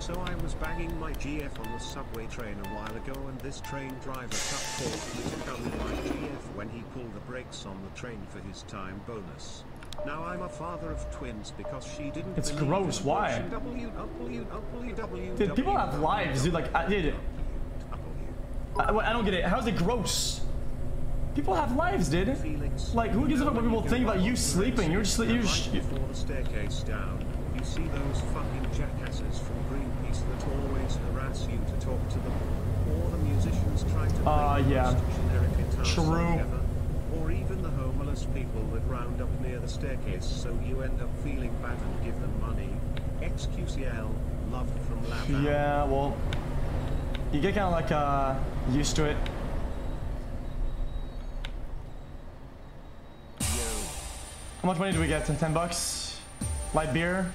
So I was banging my GF on the subway train a while ago and this train driver cut me to come in my GF when he pulled the brakes on the train for his time bonus. Now I'm a father of twins because she didn't It's gross, why? Dude, people have lives, dude. Like, I, dude, I, I don't get it. How's it gross? People have lives, dude. Like, who gives a fuck what people think about you sleeping? You're just, you're just, before the staircase down, you see those fucking jackasses from Greenpeace that always harass you to talk to them, or the musicians trying to Uh, bring yeah. True. Or even the homeless people that round up near the staircase so you end up feeling bad and give them money. XQCL, love from Lab. yeah, well, you get kind of like, uh, used to it. How much money do we get? 10 bucks? Light beer?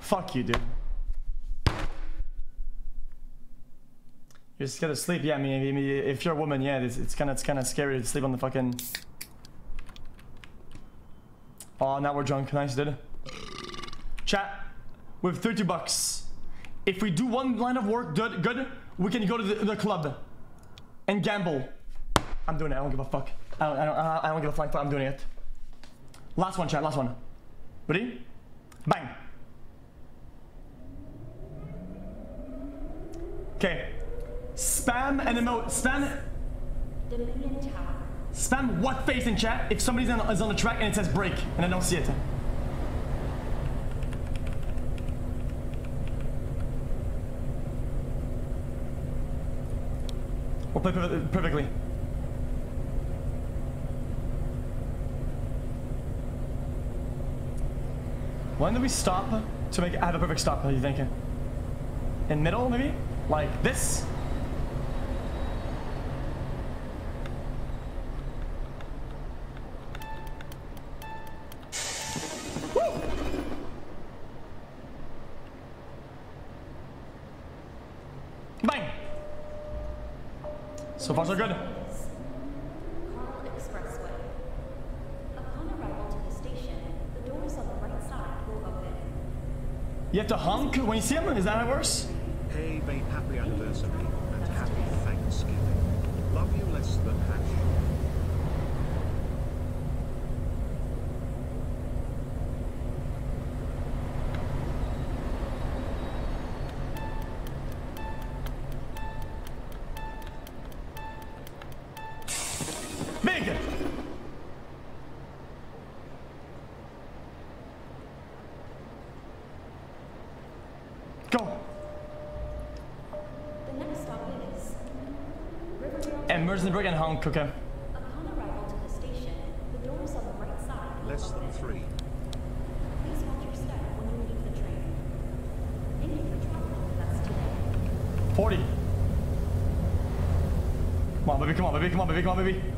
Fuck you, dude. You just gotta sleep. Yeah, I mean, if you're a woman, yeah, it's, it's kind of it's kind of scary to sleep on the fucking. Oh, now we're drunk. Nice, dude. Chat, with 30 bucks. If we do one line of work good, good, we can go to the, the club and gamble. I'm doing it. I don't give a fuck. I don't, I don't, I don't give a flying fuck. I'm doing it. Last one, chat. Last one. Ready? Bang. Okay. Spam an emote. Spam. Spam what face in chat if somebody is on a track and it says break and I don't see it. We'll play perfectly. When do we stop to make have a perfect stop? Are you thinking? In middle, maybe? Like this? Riverdale. Emergency brake and honk, okay. Upon arrival to the station, the doors on the right side Less than three. Please watch your step when you leave the train. Thank you for traveling with us today. 40. Come on, baby, come on, baby, come on, baby, come on, baby.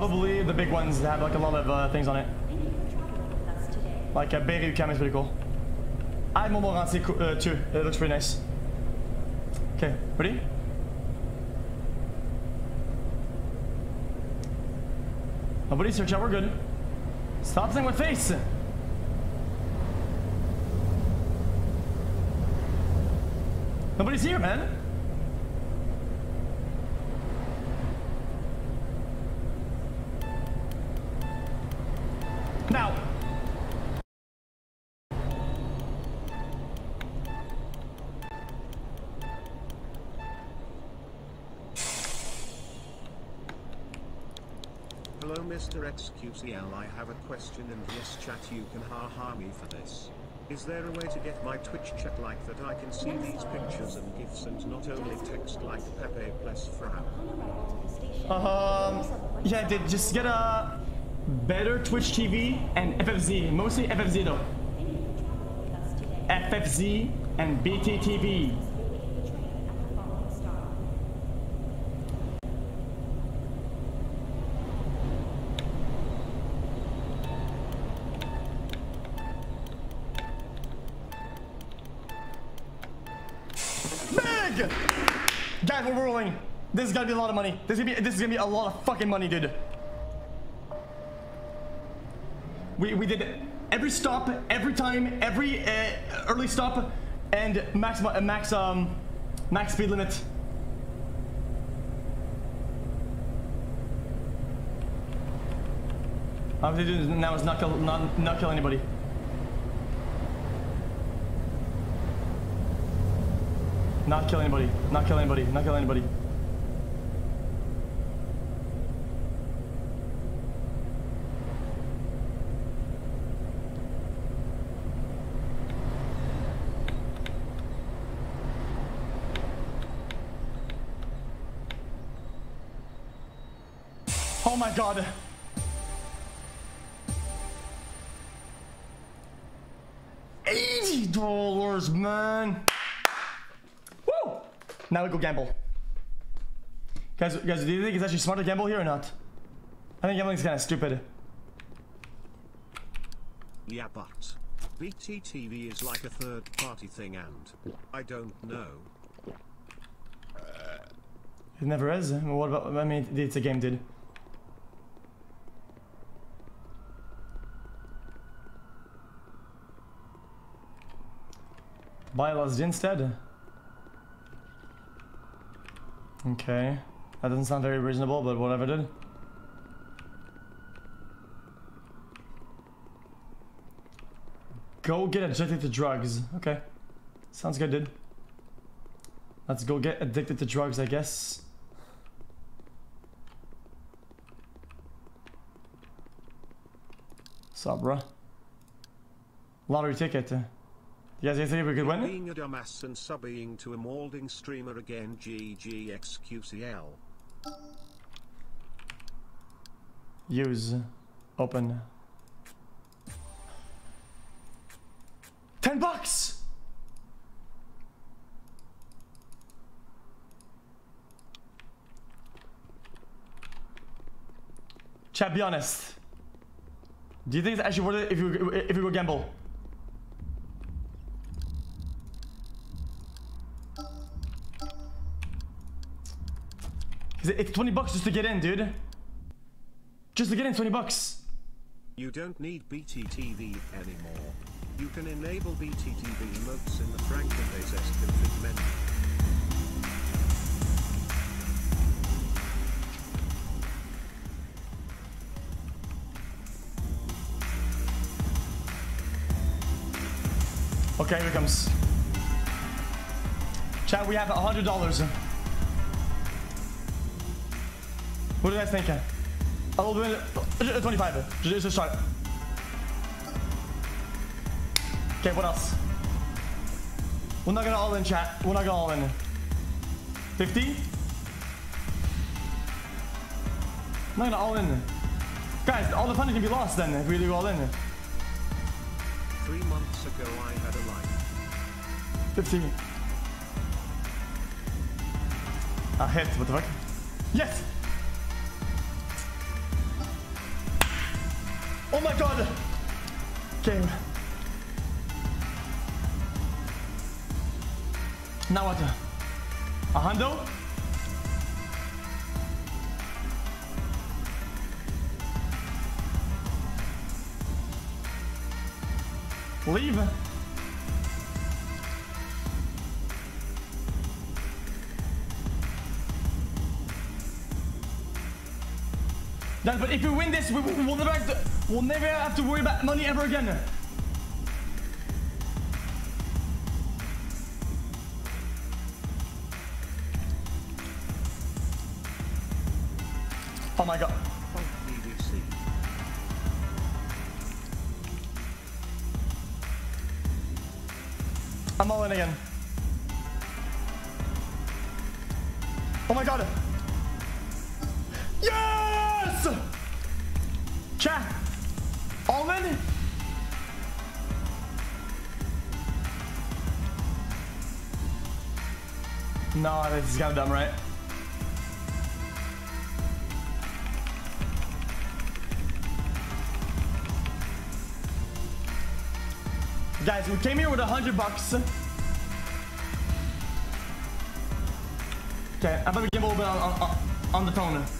Probably the big ones that have like a lot of uh, things on it. Like a Berri-UQAM is pretty cool. I Montmorency uh, too. It looks pretty nice. Okay, ready? Nobody search out, we're good. Stop saying with face! Nobody's here, man! XQCL I have a question and yes chat you can ha-ha me for this. Is there a way to get my Twitch chat like that I can see these pictures and gifs and not only text like Pepe plus Frau? Um, yeah, did just get a better Twitch TV and FFZ. Mostly FFZ though. FFZ and BTTV. Be a lot of money. This is gonna be this is gonna be a lot of fucking money, dude. We we did every stop, every time, every uh, early stop, and max uh, max um max speed limit. We do now is not kill not, not kill anybody. Not kill anybody. Not kill anybody. Not kill anybody. Oh my god. Eighty dollars, man. Woo! Now we go gamble. Guys, guys, do you think it's actually smart to gamble here or not? I think gambling's kind of stupid. Yeah but. BTTV is like a third party thing and I don't know. It never is. What about? I mean, it's a game, dude. Buy LSD instead. Okay. That doesn't sound very reasonable, but whatever, dude. Go get addicted to drugs. Okay. Sounds good, dude. Let's go get addicted to drugs, I guess. Sabra. Lottery ticket. You guys think we could win? Being a dumbass and subbing to a molding streamer again GGXQCL. Use. Open. 10 bucks! Chat, be honest. Do you think it's actually worth it if you if you go gamble? It's 20 bucks just to get in, dude. Just to get in, 20 bucks. You don't need BTTV anymore. You can enable BTTV modes in the FrankerFaceZ config menu. Okay, here it comes. Chat, we have $100. What do you guys think? I'll do it. 25. Just, just start. Okay, what else? We're not gonna all in chat. We're not gonna all in. 50? I'm not gonna all in. Guys, all the fun can be lost then if we do all in. Three months ago I had a life. 15. Ah, hit. What the fuck? Yes! Oh my god! Okay. Now what? A hundo? Leave. Guys, but if we win this, we, never have to, we'll never have to worry about money ever again. This is kind of dumb, right? Guys, we came here with a hundred bucks. Okay, I'm to give a little bit on, on, on the phone.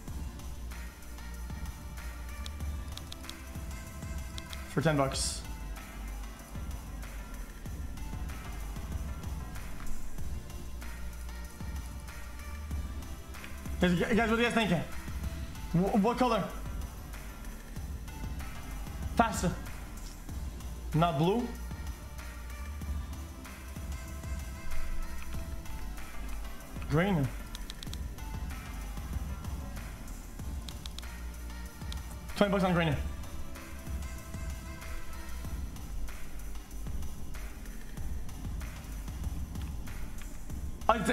For 10 bucks. Guys, what are you guys thinking? Wh- What color? Faster. Not blue? Green. Twenty bucks on green.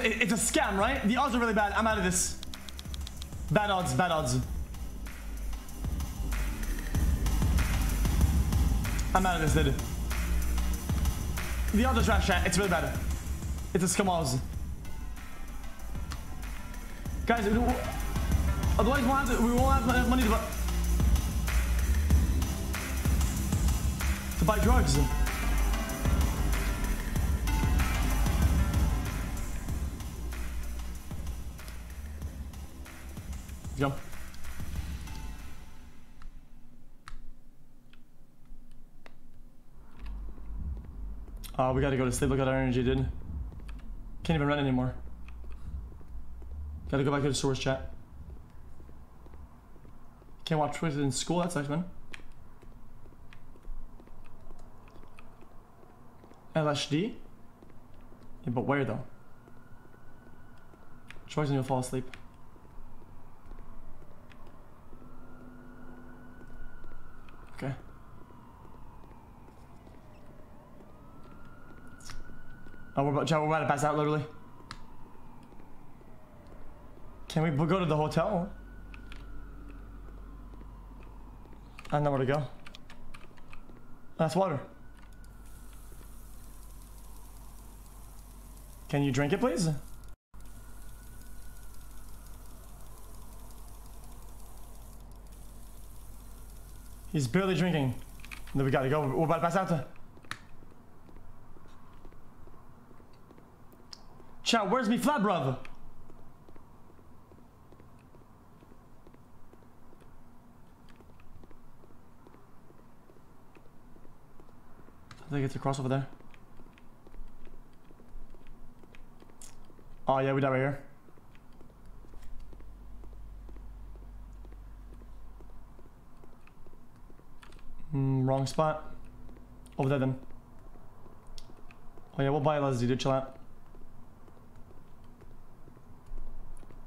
Oh, it's, a, scam, right? The odds are really bad. I'm out of this. Bad odds, bad odds. I'm out of this, dude. The odds are trash chat. It's really bad. It's a scam odds. Guys, it- otherwise we won't have, to, we won't have money to buy, to buy drugs. Oh, we gotta go to sleep. Look at our energy, dude. Can't even run anymore. Gotta go back to the source chat. Can't watch Twitter in school. That sucks, man. LSD? Yeah, but where though? Choice and you'll fall asleep. Okay. Oh, we're about, Chad, we're about to pass out, literally. Can we go to the hotel? I know where to go. That's water. Can you drink it, please? He's barely drinking. Then we gotta go. We're about to pass out. Chow, where's me flat, brother? I think it's across over there. Oh yeah, we died right here. Mm, wrong spot. Over there then. Oh yeah, we'll buy LSD, dude. Chill out.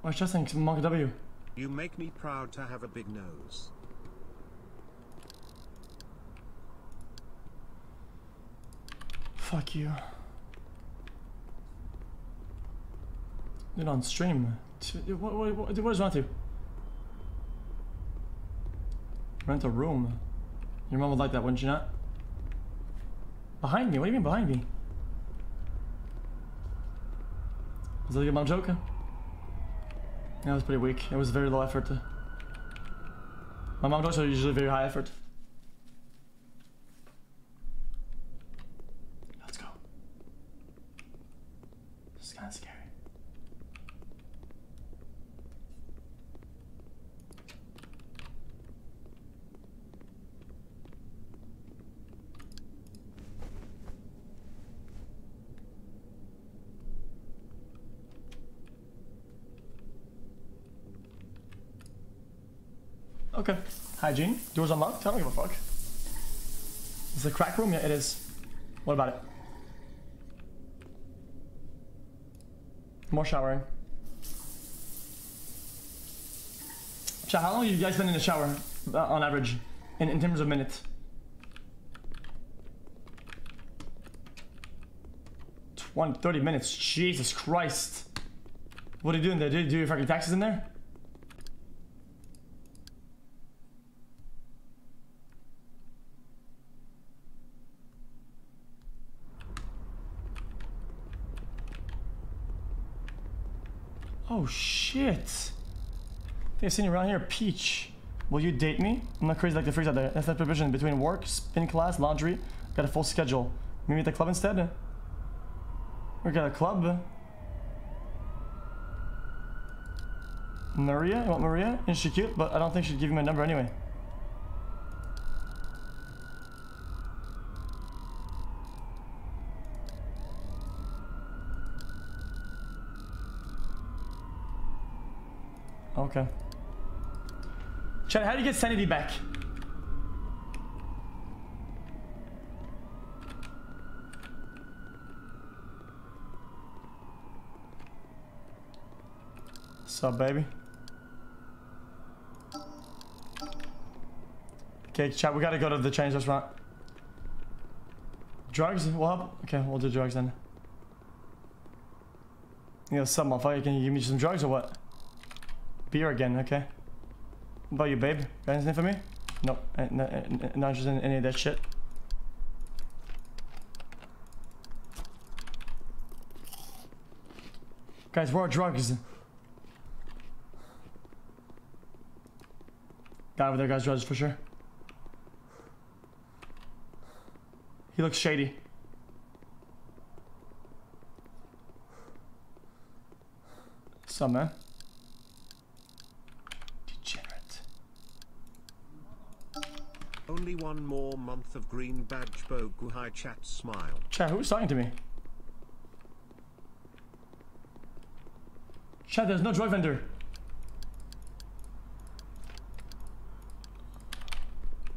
What's just saying? Mark W. You make me proud to have a big nose. Fuck you. Dude, on stream. What, what, what, what is wrong with you? Rent a room. Your mom would like that, wouldn't you not? Behind me? What do you mean behind me? Was that a good mom joke? It was pretty weak. It was very low effort. To My mom are usually very high effort. Let's go. This is kind of scary. Okay. Doors unlocked. I don't give a fuck. Is a crack room? Yeah, it is. What about it? More showering. Chat, how long have you guys been in the shower uh, on average in, in terms of minutes? 20, 30 minutes. Jesus Christ. What are you doing there? Do you do your fucking taxes in there? Oh shit. I've seen you around here. Peach. Will you date me? I'm not crazy like the freaks out there. That's that provision between work, spin class, laundry. Got a full schedule. Meet me at the club instead? We got a club. Maria? You want Maria? Isn't she cute? But I don't think she'd give you my number anyway. Okay. Chad, how do you get sanity back? What's up, baby? Okay, chat, we gotta go to the Chinese restaurant. Drugs? Well, okay, we'll do drugs then. You know, some motherfucker, can you give me some drugs or what? Beer again, okay. What about you, babe? Got anything for me? Nope, eh, n- n- not interested in any of that shit. Guys, where are drugs? Guy over there, guys, drugs for sure. He looks shady. Some man. Degenerate. Only one more month of green badge Bogu high chat smile. Chat, who's talking to me? Chat, there's no joy vendor.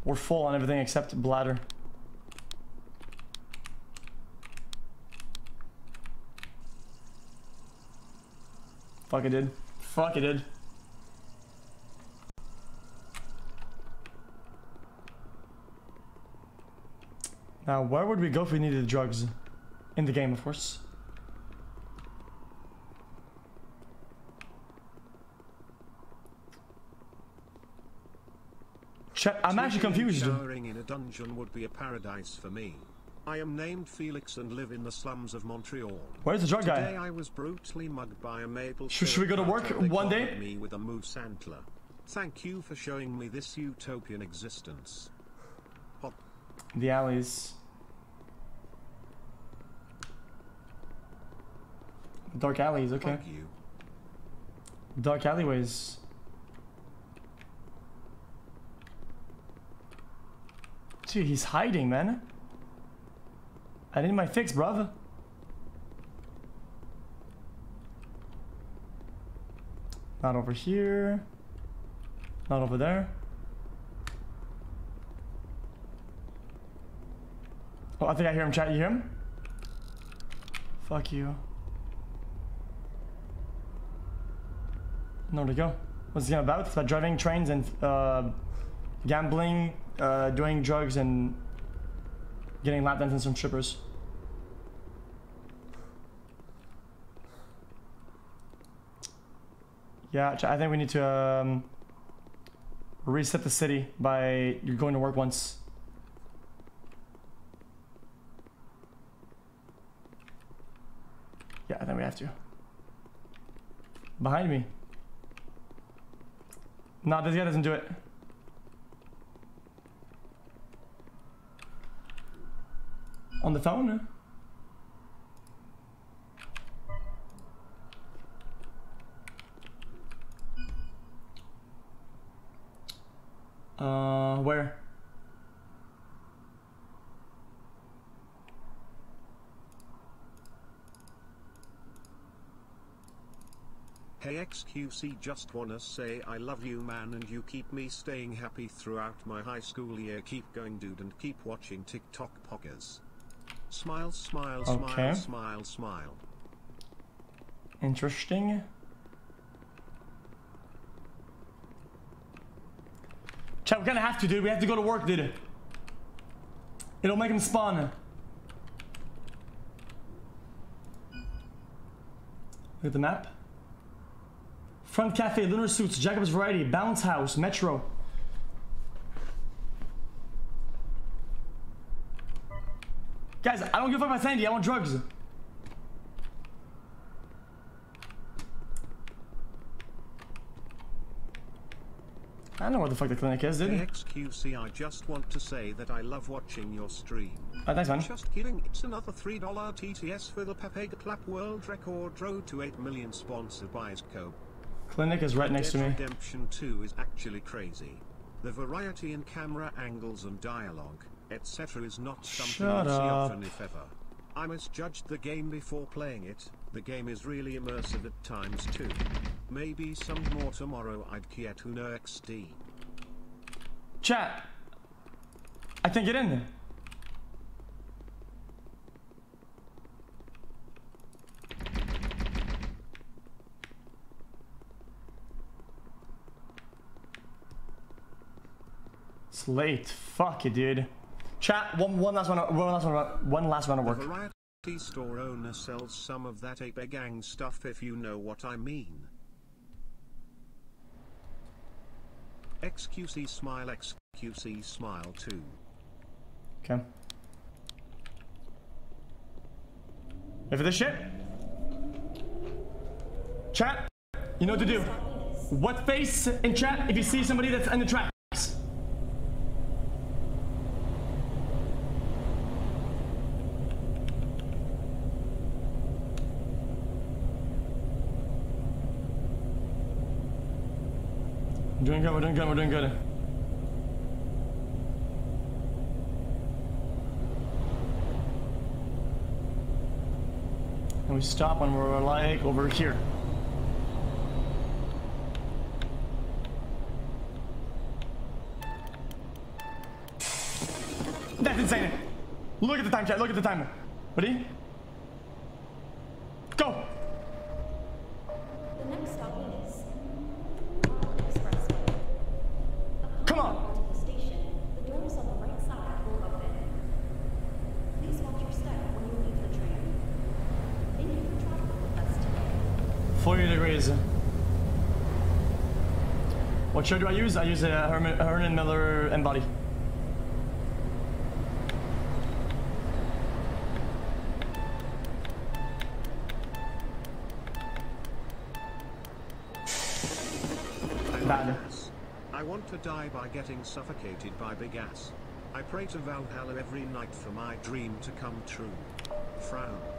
We're full on everything except bladder. Fuck it did. Fuck it did. Now, where would we go if we needed drugs? In the game, of course. Chat, I'm actually confused. Showering in a dungeon would be a paradise for me. I am named Felix and live in the slums of Montreal. Where's the drug Today guy? I was brutally mugged by a maple. Should- should we go to work one day? Me with a moose antler. Thank you for showing me this utopian existence. The alleys. Dark alleys, okay. Dark alleyways. Dude, he's hiding, man. I need my fix, bruv. Not over here. Not over there. Oh, I think I hear him chat. You hear him? Fuck you. Nowhere to go. What's it about? It's about driving trains and uh, gambling, uh, doing drugs, and getting lap dances from strippers. Yeah, I think we need to um, reset the city by going to work once. To. Behind me. No, this guy doesn't do it. On the phone? Uh, where? Hey XQC just wanna say I love you man and you keep me staying happy throughout my high school year keep going dude and keep watching TikTok poggers. Smile smile Okay. smile smile smile. Interesting. Chat, we're gonna have to, dude. We have to go to work, dude. It'll make him spawn. Look at the map. Front Cafe, Lunar Suits, Jacob's Variety, Bounce House, Metro. Guys, I don't give a fuck about Sandy. I want drugs. I don't know what the fuck the clinic is, dude. XQC I just want to say that I love watching your stream. Oh, thanks, man. Just kidding, it's another $3 TTS for the Pepe Clap World Record Road to 8 million sponsored by Scope. Clinic is right next to me. Redemption 2 is actually crazy. The variety in camera angles and dialogue, etc. is not something Shut you see up. often if ever. I misjudged the game before playing it, the game is really immersive at times too. Maybe some more tomorrow I'd Kiet Uno XD. Chat. I can't get in. It's late. Fuck it, dude. Chat. One, one last one. One last one. One last round of The work. variety store owner sells some of that Ape Gang stuff if you know what I mean. XQC smile XQC smile too. Okay. Ready for this shit? Chat. You know what to do. What face in chat if you see somebody that's in the tracks? Good, we're doing good, we're doing good. And we stop when we're like over here. That's insane. Look at the time, chat. Look at the timer. Ready? Go. The next stop is Mile Expressway. Come Upon on. arrival to the station, the doors on the right side will open. Please watch your step when you leave the train. Thank you for traveling with us today. 40 degrees. What shirt do I use? I use a Herman, Herman Miller Embody. I Bad. I want to die by getting suffocated by big ass. I pray to Valhalla every night for my dream to come true. Frown.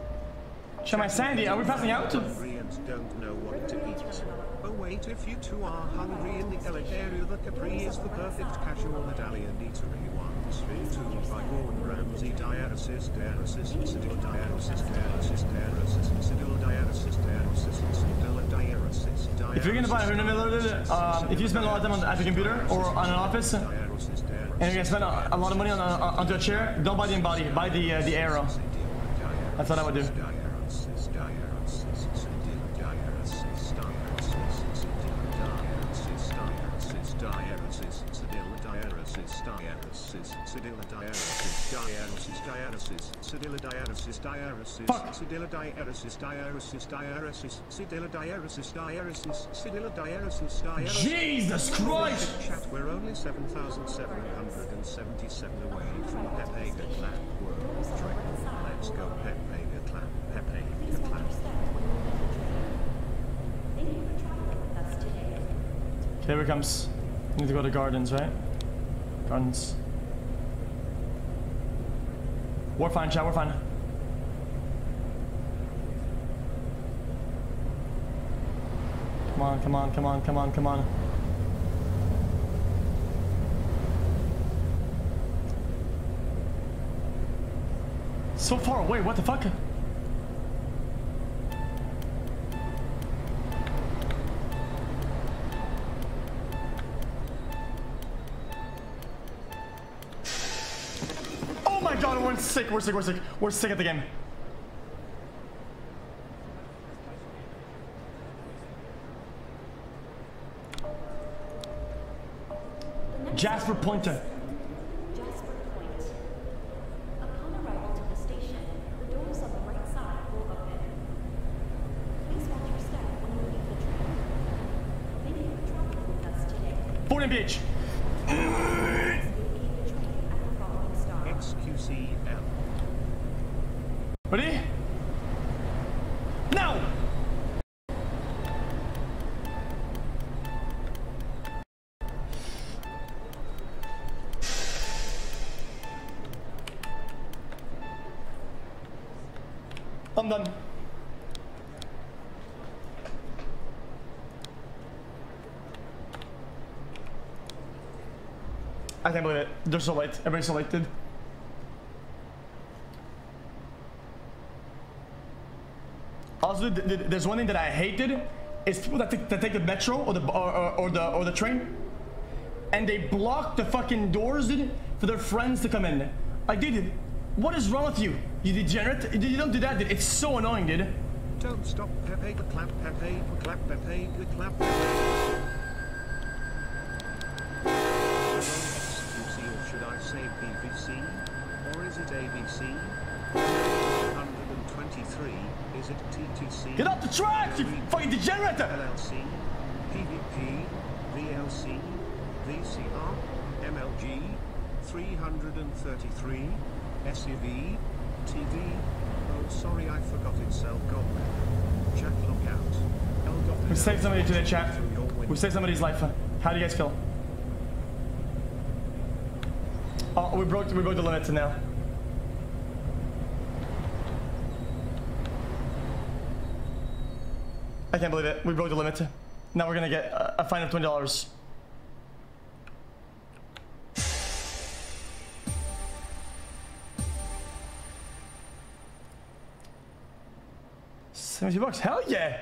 Shall my Sandy? Are we passing out? Don't know what to eat. Oh wait, if you two are hungry in the Ellic area, the Capri is the perfect casual Italian eatery. Three two by Gordon Ramsay dialysis dialysis incidil dialysis dialysis dialysis incidil dialysis dialysis incidil dialysis If you're gonna buy a Miller, um, if you spend a lot of time on, at the computer or on an office, and you're gonna spend a, a lot of money on, a, onto a chair, don't buy the Embody. Buy the uh, the Aeron. That's what I would do. Jesus Christ! Chat, we're only 7,777 away from Pepega Clap World Trek. Let's go Pepega Clap, Pepega Please Clan. your step when you leave the train. Thank you for traveling with us here it comes. Need to go to Gardens, right? Gardens. We're fine, chat. We're fine. Come on, come on, come on, come on, come on. So far away, what the fuck? Oh my god, we're sick, we're sick, we're sick. We're sick at the game. Jasper Pointer. is Jasper Point. Upon arrival to the station, the doors on the right side will open. Please watch your step when you leave the train. Thank you for traveling with us today. 14 beach. Vacate the train at the following stop. XQCL. Ready? I can't believe it. They're so late. Everybody's so late. Also, th- th- there's one thing that I hated is people that, take that take the metro or the or, or, or the or the train, and they block the fucking doors, dude, for their friends to come in. Like, dude, what is wrong with you? You degenerate? You don't do that, dude. It's so annoying, dude. Don't stop Pepe clap Pepe the clap Pepe the clap Pepe. say PVC? Or is it ABC? 123, is it TTC? Get off the track, you fucking degenerate! LLC, PVP, VLC, VCR, MLG, 333, SUV, TV. Oh, sorry, I forgot it's El Goblin. Chat lookout. El Goblin. We saved somebody today, chat. Through. We saved somebody's life. How do you guys feel? Oh, we broke we broke the limit now. I can't believe it. We broke the limit. Now we're gonna get a, a fine of twenty dollars. Seventy bucks. Hell yeah!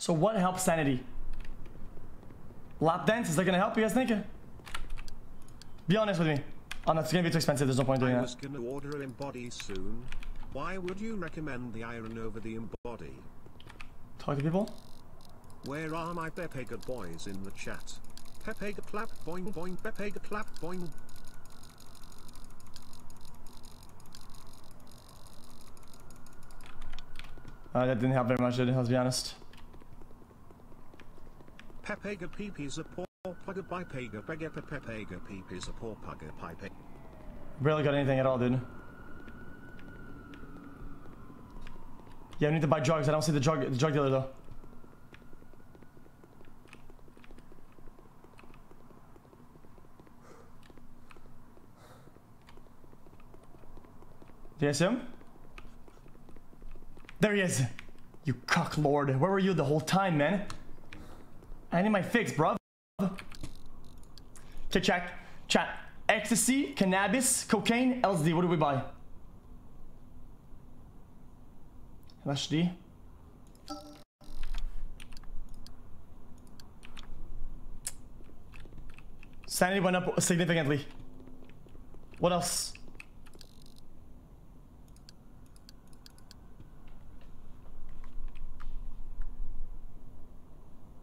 So what helps sanity? Lap dance, is that gonna help you guys think? Be honest with me. Oh, that's gonna be too expensive, there's no point doing I that. was gonna order embody soon. Why would you recommend the Aeron over the embody? Talk to people. Where are my Pepega boys in the chat? Pepega clap boing boing Pepega clap boing. Uh, that didn't help very much, did it? Let's be honest. Pepega peep is a poor pugga by pega pega Pepega peep is a poor pugga pipe. Barely got anything at all, dude. Yeah, we need to buy drugs. I don't see the drug the drug dealer though. Do you see him? There he is. You cock lord. Where were you the whole time, man? I need my fix, bruv. Okay, check. Chat. Ecstasy, cannabis, cocaine, LSD. What do we buy? LSD. Sanity went up significantly. What else?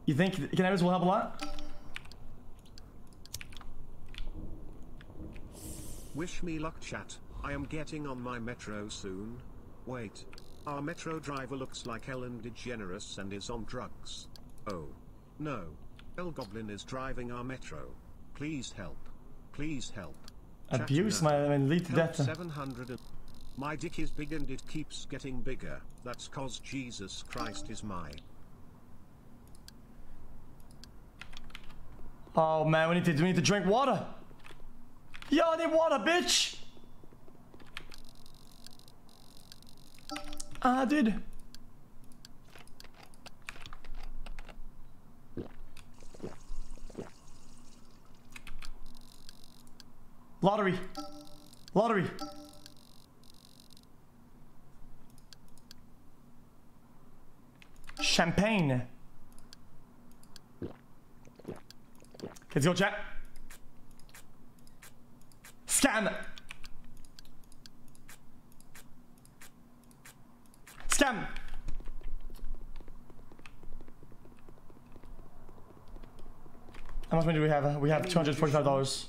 You think cannabis will help a lot? Wish me luck chat. I am getting on my metro soon. Wait. Our metro driver looks like Ellen DeGeneres and is on drugs. Oh. No. El Goblin is driving our metro. Please help. Please help. Abuse now. might might lead to Help death. 700 My dick is big and it keeps getting bigger. That's cause Jesus Christ is my. Oh man, we need to we need to drink water. Yo, I need water, bitch. Ah, dude. Lottery. Lottery. Champagne. Let's go, chat. Scam. Scam. How much money do we have? We have two hundred forty-five dollars.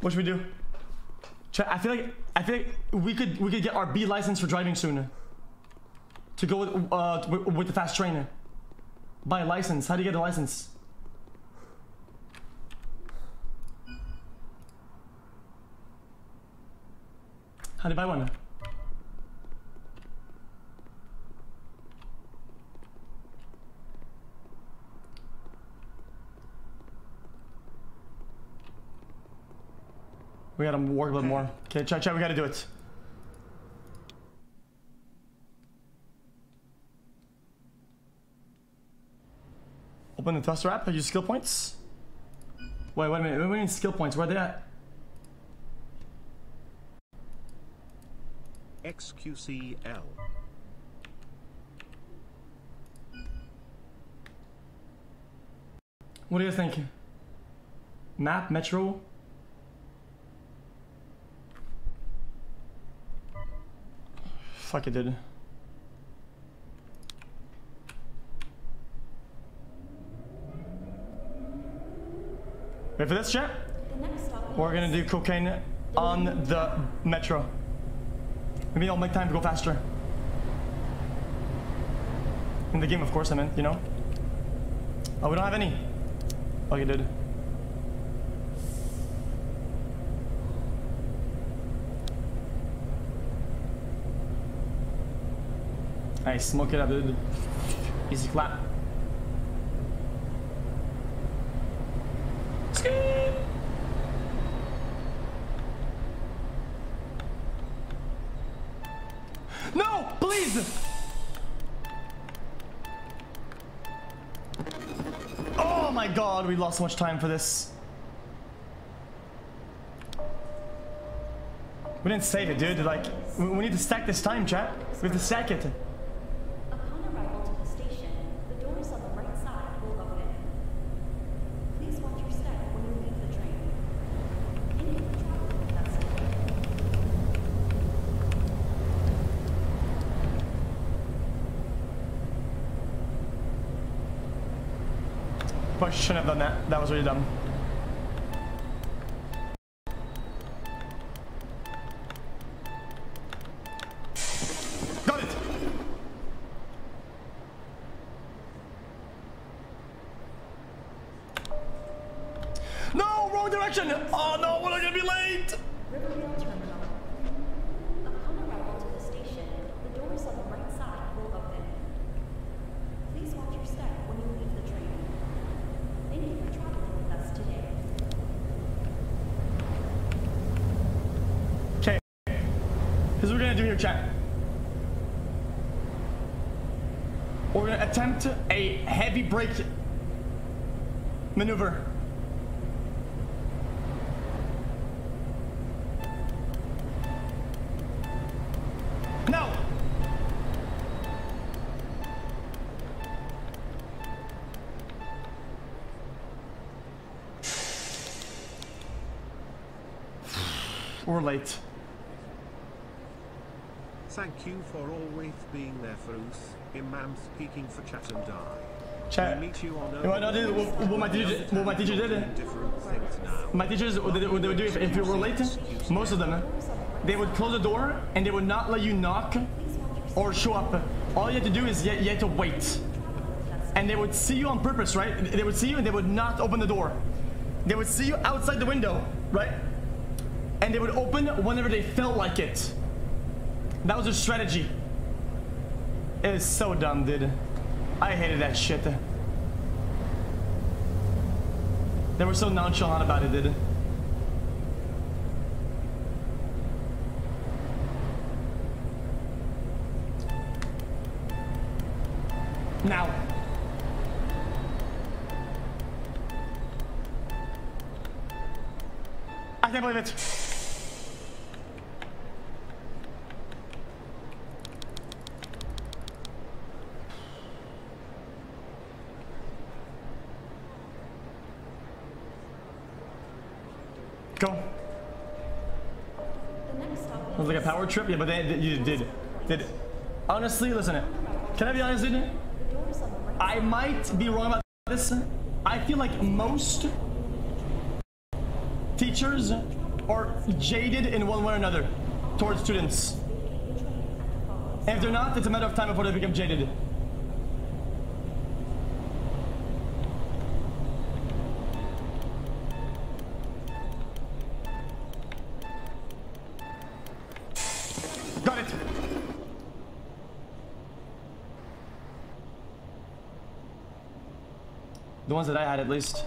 What should we do? Chat, I feel like I feel like we could we could get our B license for driving soon. To go with uh with, the fast train. Buy a license. How do you get a license? How do you buy one? We gotta work a little more. Okay, chat, chat, we gotta do it. Open the thruster app, use skill points. Wait, wait a minute, what do you mean skill points? Where are they at? XQCL. What do you think? Map, Metro? Fuck it, dude. Wait for this, chat. We're gonna do cocaine on the metro. Maybe I'll make time to go faster. In the game, of course, I meant, you know? Oh, we don't have any. Oh, you did. Nice, smoke it up, dude. Easy clap. God, we lost so much time for this. We didn't save it, dude. Like, we need to stack this time, chat. We have to stack it. Upon arrival to the station, the doors on the right side will open. Please watch your step when you leave the train. Thank you for traveling with us today. But shouldn't have done that. That was really dumb. We're late. Thank you for always being there for us. Imam speaking for chat and die. Chat. We meet you on You know what, what my teacher, what my teacher did? different things now. My teachers, what they, what they would do if, if you were late, most of them, they would close the door and they would not let you knock or show up. All you had to do is you, you had to wait. And they would see you on purpose, right? They would see you and they would not open the door. They would see you outside the window, right? And they would open whenever they felt like it. That was their strategy. It is so dumb, dude. I hated that shit. They were so nonchalant about it, dude. Now. I can't believe it. Go. The next stop It was like a power trip, yeah, but they, you did, did. Honestly, listen. Can I be honest, the right I might be wrong about this. I feel like most teachers are jaded in one way or another towards students. And if they're not, it's a matter of time before they become jaded. Ones that I had, at least.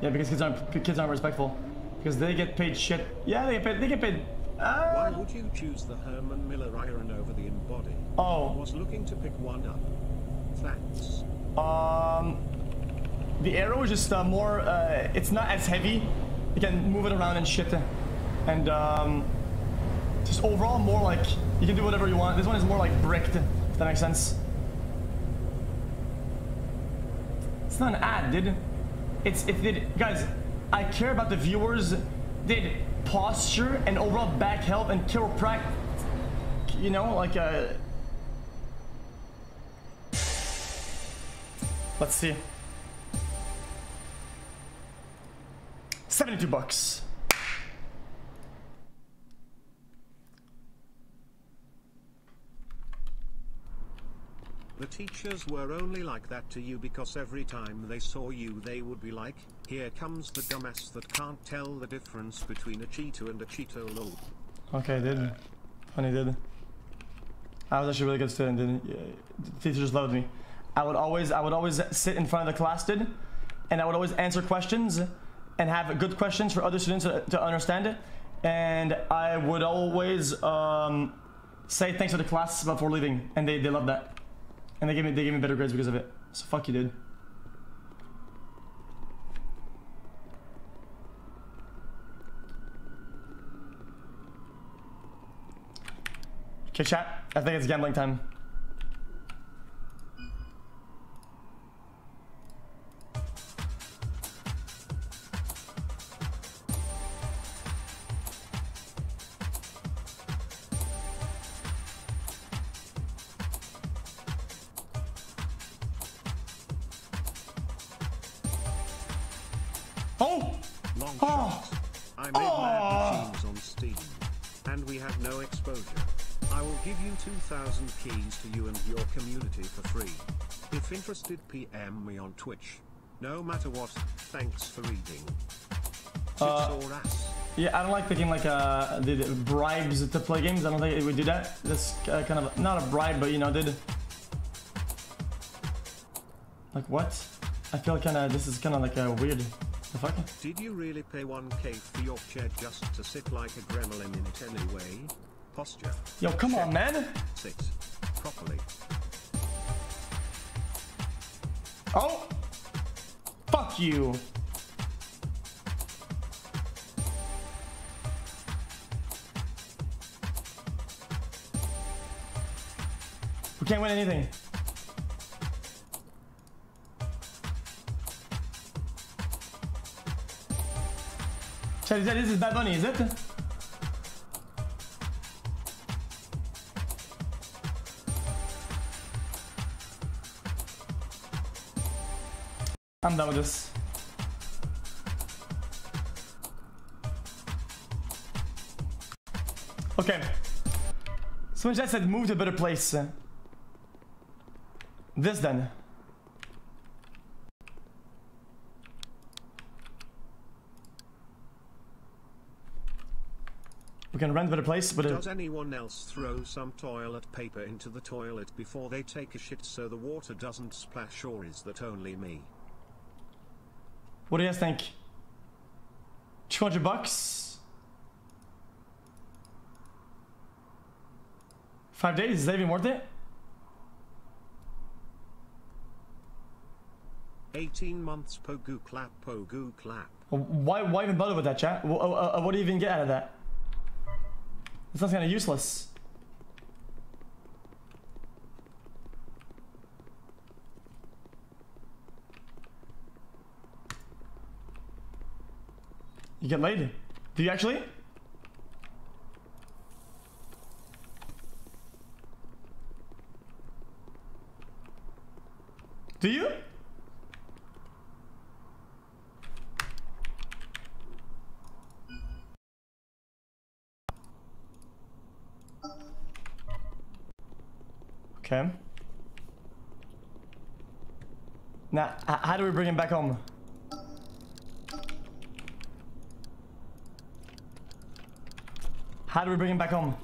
Yeah, because kids aren't kids aren't respectful. Because they get paid shit. Yeah, they get paid. They get paid. Why Uh, would you choose the Herman Miller Aeron over the Embody? oh, Was looking to pick one up. Thanks. um, the Aeron is just uh, more. Uh, it's not as heavy. You can move it around and shit. And um, just overall more like you can do whatever you want. This one is more like bricked. If that makes sense. It's not an ad, dude. It's it did guys. I care about the viewers. Did posture and overall back health and chiropractic. You know, like uh Let's see. 72 bucks. The teachers were only like that to you because every time they saw you they would be like, here comes the dumbass that can't tell the difference between a Cheeto and a Cheeto lol. Okay, did. Funny, did. I was actually a really good student, did. Yeah, the teacher just loved me. I would always, I would always sit in front of the class, did, and I would always answer questions and have good questions for other students to, to understand it. And I would always um, say thanks to the class before leaving, and they, they loved that. And they gave me they gave me better grades because of it. So fuck you, dude. Okay, chat. I think it's gambling time. I made Oh. mad machines on Steam. And we have no exposure. I will give you 2000 keys to you and your community for free. If interested PM me on Twitch. No matter what, thanks for reading. Uh. Yeah, I don't like picking like uh, the, the bribes to play games. I don't think it would do that. That's uh, kind of not a bribe, but you know, did like what? I feel kind of this is kind of like a weird. The fuck? Did you really pay 1k for your chair just to sit like a gremlin in it anyway? Posture. Yo, come on, man. Sit. Properly. Oh, fuck you. We can't win anything. This is Bad Bunny, is it? I'm done with this. Okay. Someone just said move to a better place. Uh, this then. We can rent a better place, but Does anyone else throw some toilet paper into the toilet before they take a shit so the water doesn't splash or is that only me? what do you guys think? 200 bucks? Five days, is that even worth it? 18 months pogu clap pogu clap. Why, why even bother with that, chat? Wh- uh, uh, What do you even get out of that? It sounds kind of useless. You get laid? Do you actually? Do you? Okay. Now, how do we bring him back home? How do we bring him back home?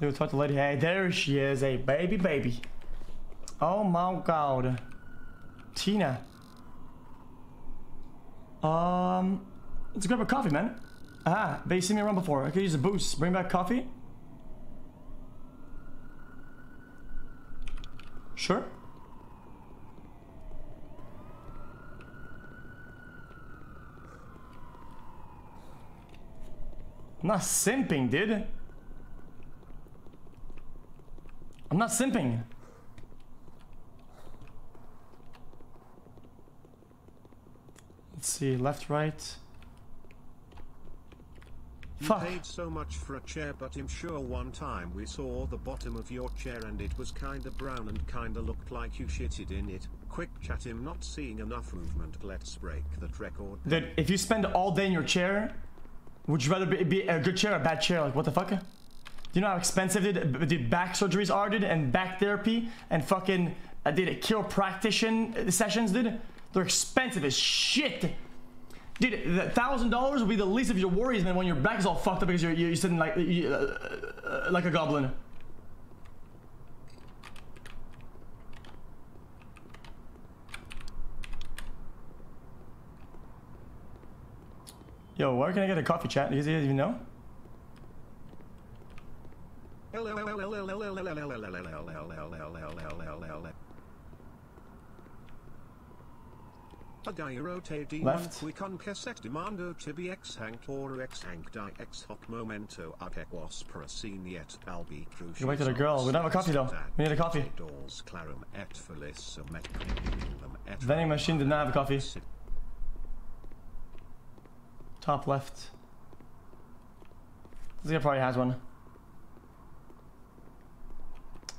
Do talk to lady. Hey, there she is, a baby, baby. Oh my god, Tina. Um, let's grab a coffee, man. Ah, you seen me around before. I could use a boost. Bring back coffee. Sure. I'm not simping, dude. I'm not simping. See, left, right. You Fuck. paid so much for a chair, but I'm sure one time we saw the bottom of your chair and it was kinda brown and kinda looked like you shitted in it. Quick chat him not seeing enough movement. Let's break that record. Dude, if you spend all day in your chair, would you rather be, be a good chair or a bad chair? Like, what the fuck? Do you know how expensive dude, back surgeries are, dude? And back therapy? And fucking, uh, dude, chiropractic sessions, dude? They're expensive as shit. Dude, the thousand dollars will be the least of your worries, man, when your back is all fucked up because you're, you're sitting like, you, uh, uh, like a goblin. Yo, where can I get a coffee chat? Do you even know? A guy rotate D1 Left. quick on cassette demando tibi ex hank or ex hank die ex hoc momento arc was parasiniet albi crucial. Go back to the girl. We don't have a coffee, though. We need a coffee. Dolls clarum et felis met et Vending machine did not have a coffee. Top left. This guy probably has one.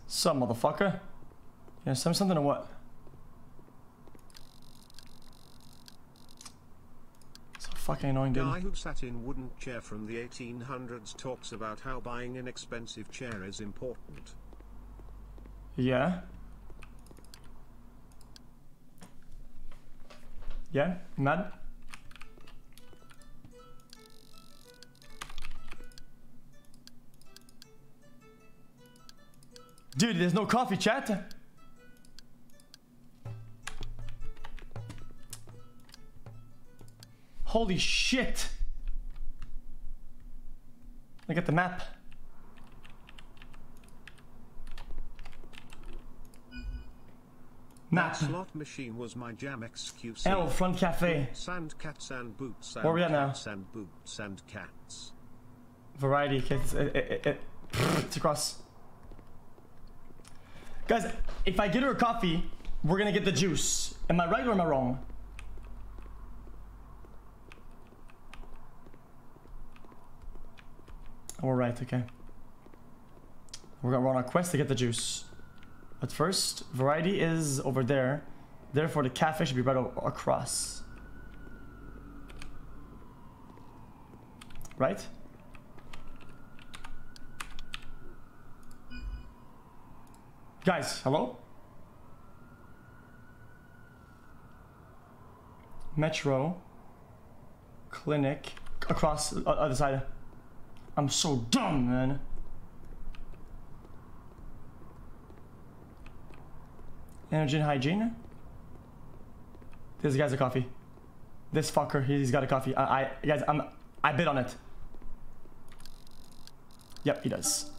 Some motherfucker. Yeah, some something or what? So fucking annoying, dude. Guy who sat in wooden chair from the 1800s talks about how buying an expensive chair is important. Yeah. Yeah, mad. Dude, there's no coffee chat. Holy shit. Look at the map. Map. Slot machine was my jam excuse. L front cafe. Sand cats and boots and Where we at now? cats and boots and cats. Variety kits. It, it, it, it's across. Guys, if I get her a coffee, we're gonna get the juice. Am I right or am I wrong? Oh, okay. We're gonna run a quest to get the juice. But first, variety is over there. Therefore, the cafe should be right across. Right? Guys, hello? Metro. Clinic. Across the other side. I'm so dumb, man. Energy hygiene. This guy's a coffee. This fucker, he's got a coffee. I, I guys, I'm, I bid on it. Yep, he does.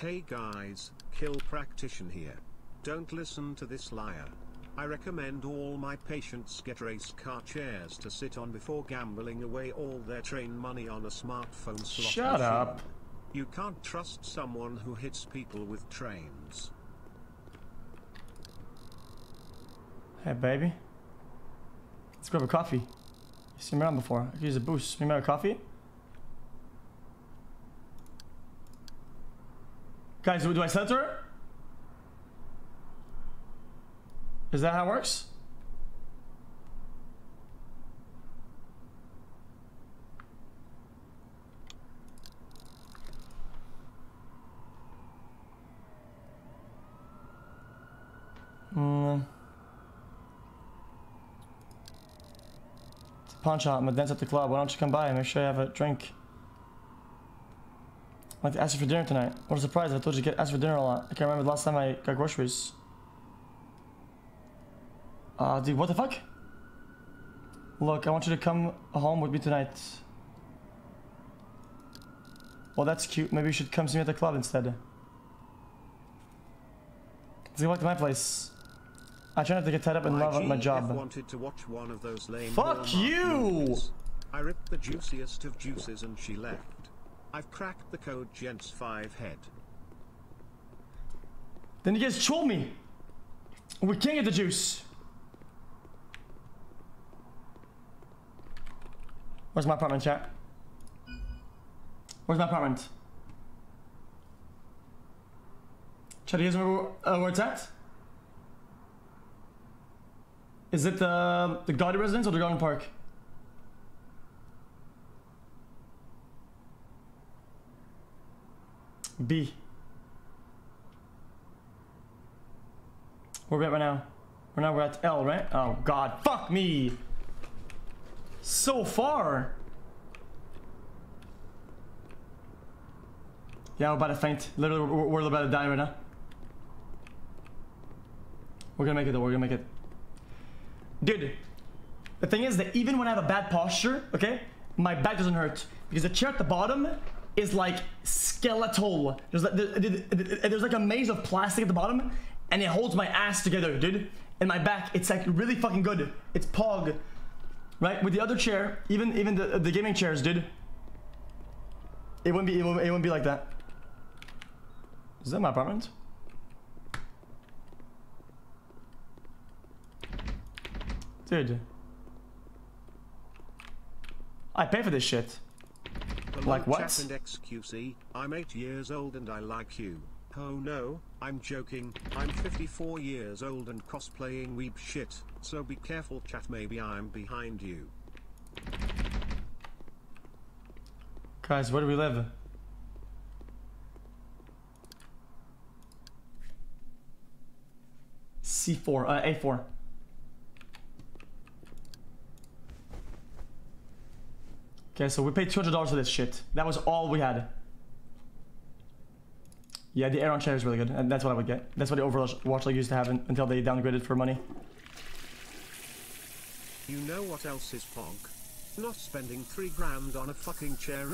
Hey guys, kill practitioner here. Don't listen to this liar. I recommend all my patients get race car chairs to sit on before gambling away all their train money on a smartphone slot Shut up. You can't trust someone who hits people with trains. Hey, baby. Let's grab a coffee. You've seen me around before. I could use a boost. You remember a coffee? Guys, do, do I sell to her? Is that how it works? Hmm. It's a pawn shop. I'm a dance at the club. Why don't you come by and make sure you have a drink? I'd like to ask you for dinner tonight. What a surprise. I told you to get asked for dinner a lot. I can't remember the last time I got groceries. Uh, dude, what the fuck? Look, I want you to come home with me tonight. Well, that's cute. Maybe you should come see me at the club instead. Let's go back to my place. I try not to get tied up in love at my job. wanted to watch one of those lame Fuck you! movies. I ripped the juiciest of juices and she left. I've cracked the code gents 5 head. Then you guys troll me. We can't get the juice. Where's my apartment, chat? Where's my apartment? Chat, do you guys remember uh, where it's at? Is it the the Gaudi residence or the Garden Park? B. Where we at right now? Right now we're at L, right? Oh god, fuck me! So far! Yeah, we're about to faint. Literally, we're, we're about to die right now. We're gonna make it though, we're gonna make it. Dude, the thing is that even when I have a bad posture, okay, my back doesn't hurt. Because the chair at the bottom is like skeletal. There's like, there's like a maze of plastic at the bottom, and it holds my ass together, dude. And my back, it's like really fucking good. It's pog. Right? With the other chair, even even the, the gaming chairs, dude. It wouldn't be it wouldn't, it wouldn't be like that. Is that my apartment? Dude. I pay for this shit. Hello, Like what? And XQC, eh? I'm 8 years old and I like you. Oh no, I'm joking. I'm 54 years old and cosplaying weeb shit, so be careful chat maybe I'm behind you. Guys, where do we live? C4, uh, A4. Okay, so we paid $200 for this shit. That was all we had. Yeah, the Aeron chair is really good, and that's what I would get. That's what the Overwatch League used to have un- until they downgraded for money. You know what else is pog? Not spending 3 grand on a fucking chair.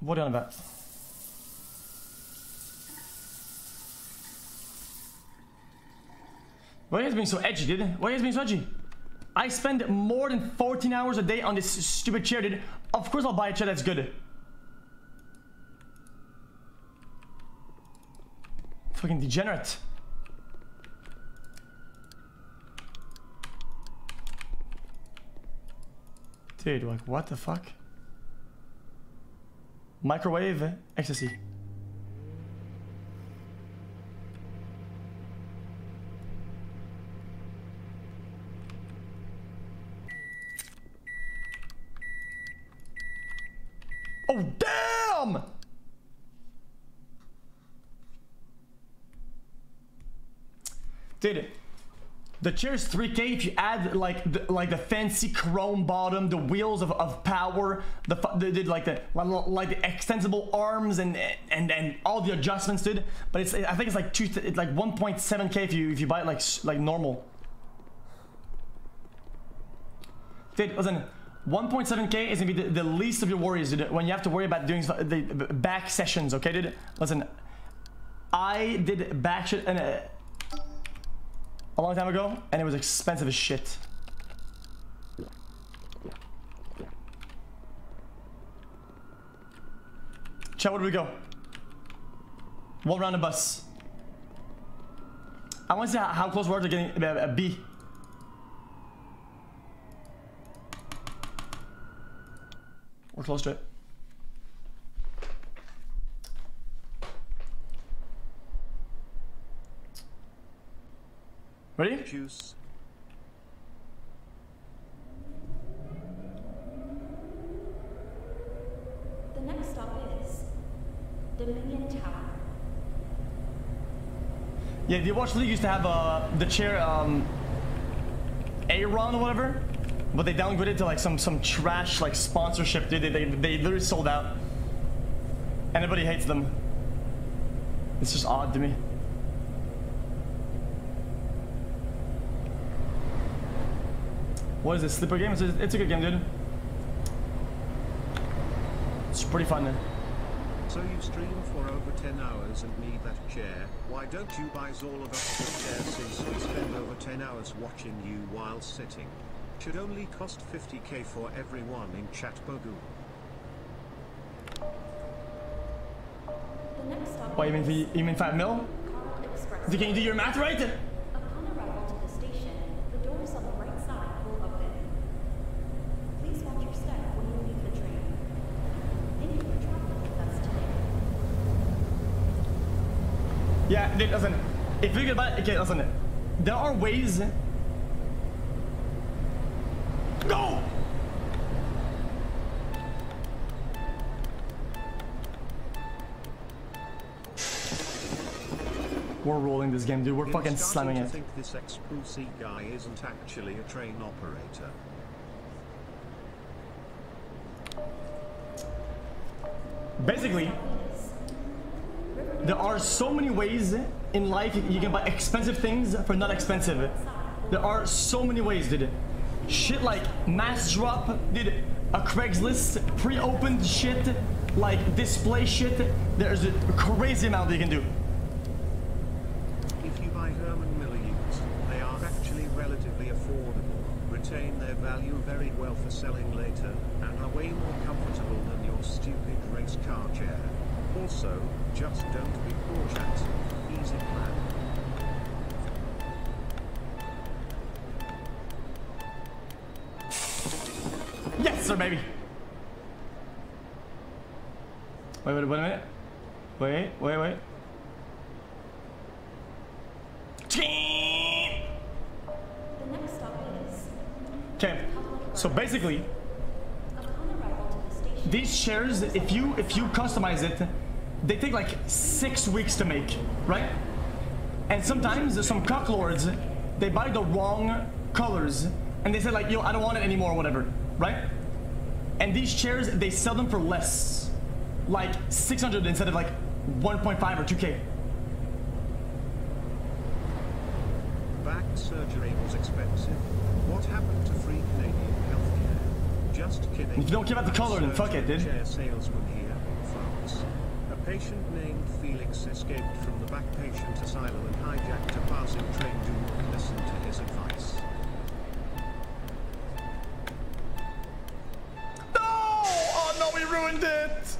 What are you on about? Why are you guys being so edgy, dude? Why are you guys being so edgy? I spend more than 14 hours a day on this stupid chair, dude. Of course I'll buy a chair that's good. Fucking degenerate. Dude, like, what the fuck? Microwave ecstasy. Oh damn! Dude, the chair's 3K if you add like the, like the fancy chrome bottom, the wheels of, of power, the, the, like the like the extensible arms and and and all the adjustments, dude. But it's I think it's like two it's like 1.7K if you if you buy it like like normal. Dude, listen. 1.7k is gonna be the, the least of your worries, dude. When you have to worry about doing the back sessions, okay, dude. Listen, I did back shit and. Uh, a long time ago, and it was expensive as shit. Chat, where do we go? One round of bus. I want to see how, how close we are to getting a, a B. We're close to it. Ready? Juice. The next stop is Dominion Tower. Yeah, the Watch League used to have uh, the chair um, Aeron or whatever, but they downgraded to like some some trash like sponsorship. Dude, they, they they literally sold out. Anybody hates them. It's just odd to me. What is this slipper game? It's a, it's a good game, dude. It's pretty fun. So you stream for over 10 hours and need that chair, why don't you buy all of us the chair since we spend over 10 hours watching you while sitting? Should only cost 50k for everyone in chat Bogu. The next stop What you mean? is You mean five mil? Carl Can you do your math right? Upon arrival to the station, the doors on the right side will open. Please watch your step when you leave the train. Thank you for traveling with us today. Yeah, listen. If you get about okay, listen. There are ways. Go! We're rolling this game, dude. We're I'm fucking slamming it. think this Expulsi guy isn't actually a train operator. Basically, there are so many ways in life you can buy expensive things for not expensive. There are so many ways, dude. Shit like Massdrop, did A Craigslist pre-opened shit, like display shit. There's a crazy amount they can do. If you buy Herman Miller used, they are actually relatively affordable, retain their value very well for selling later, and are way more comfortable than your stupid race car chair. Also, just don't be poor chat. Easy plan. Yes, baby. Wait, wait, wait a minute. Wait, wait, wait. Ching! The next stop is, Okay, so basically, upon arrival to the station, these chairs, if you if you customize it, they take like six weeks to make, right? And sometimes some cocklords, they buy the wrong colors, and they say like, yo, I don't want it anymore, whatever, right? And these chairs, they sell them for less, like 600 instead of like 1.5 or 2k. Back surgery was expensive. What happened to free Canadian healthcare? Just kidding. If you don't care about the color, then fuck it, dude. Chair salesman here, France. A patient named Felix escaped from the back patient asylum and hijacked a passing train. Do not listen to his advice. It!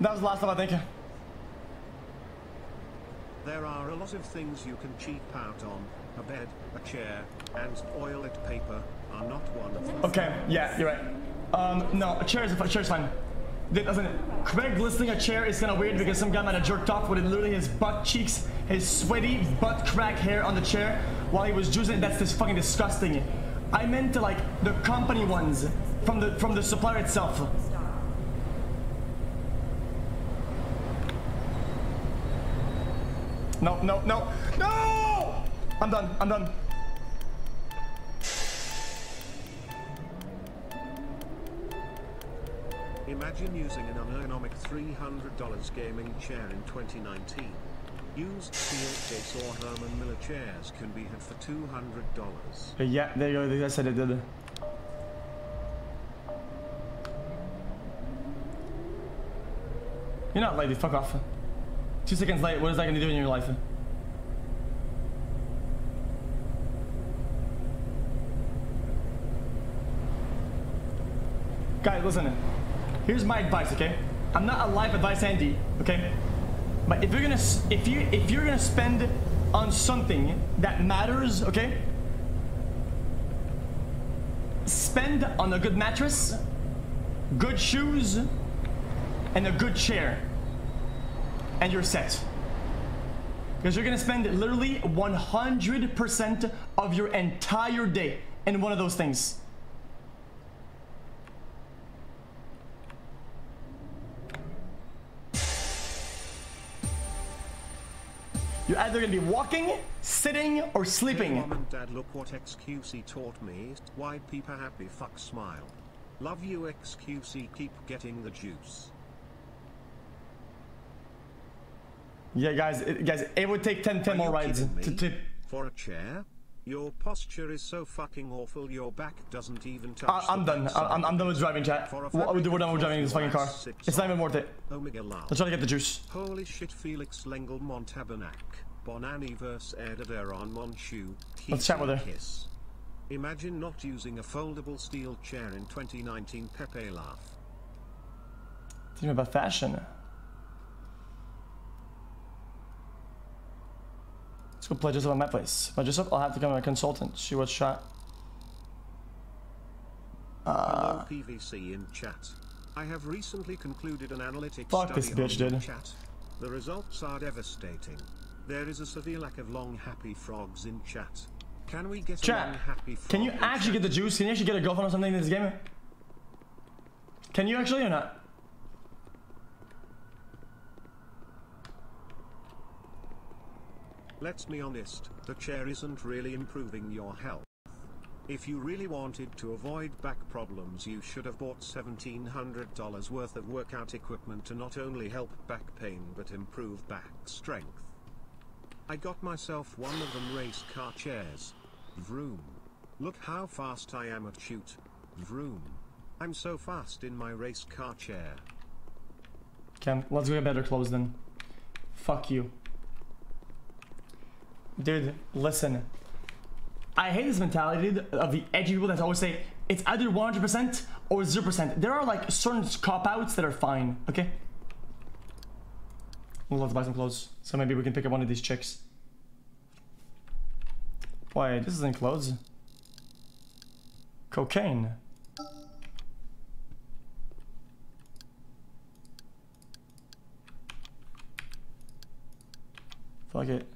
That was the last time I think. There are a lot of things you can cheap out on. A bed, a chair, and toilet paper are not one of them. Okay, yeah, you're right. Um, no, a chair is a chair's fine. It doesn't. Craig listing a chair is kind of weird because some guy might have jerked off with literally his butt cheeks, his sweaty butt crack hair on the chair while he was juicing it. That's just fucking disgusting. I meant to like the company ones from the from the supplier itself. No, no, no, no! I'm done. I'm done. Imagine using an unergonomic $300 gaming chair in 2019. Used case or Herman Miller chairs can be had for $200. Uh, yeah, there you go. I said it did. You're not late, fuck off. Two seconds late, what is that gonna do in your life? Guys, listen. Here's my advice, okay? I'm not a life advice Andy, okay? But if you're gonna if you if you're gonna spend on something that matters, okay? Spend on a good mattress, good shoes, and a good chair. And you're set. Because you're gonna spend literally 100% of your entire day in one of those things. You're either gonna be walking, sitting, or Hey sleeping. mom and dad look what XQC taught me. White people happy fuck smile. Love you XQC keep getting the juice. Yeah, guys, it, guys, it would take 10, 10 more rides to, to For a chair? Your posture is so fucking awful your back doesn't even touch I, I'm the done. I, I'm, I'm done with driving, chat. For a What, we're done with driving this fucking car. It's not even worth it. Omega. Let's try to get the juice. Holy shit Felix Lengel Montabernac. Bon anniversaire on Monchu. Let's chat with her. Kiss. Imagine not using a foldable steel chair in 2019 Pepe laugh. Think about fashion. Let's go play Jessup at my place. But Jessup, I'll have to become a consultant. She was shot. Hello uh, PVC in chat. I have recently concluded an analytics Fuck study this bitch, dude. chat. The results are devastating. There is a severe lack of long happy frogs in chat. Can we get a Chat, long happy frog Can you actually get the juice? Can you actually get a girlfriend or something in this game? Can you actually or not? Let's be honest, the chair isn't really improving your health. If you really wanted to avoid back problems you should have bought $1700 worth of workout equipment to not only help back pain but improve back strength. I got myself one of them race car chairs. Vroom. Look how fast I am at shoot. Vroom. I'm so fast in my race car chair. Okay, let's get better clothes then. Fuck you. Dude, listen. I hate this mentality of the edgy people that always say it's either 100% or 0%. There are like certain cop outs that are fine, okay? We'll have to buy some clothes. So maybe we can pick up one of these chicks. Wait, this isn't clothes. Cocaine. Fuck it.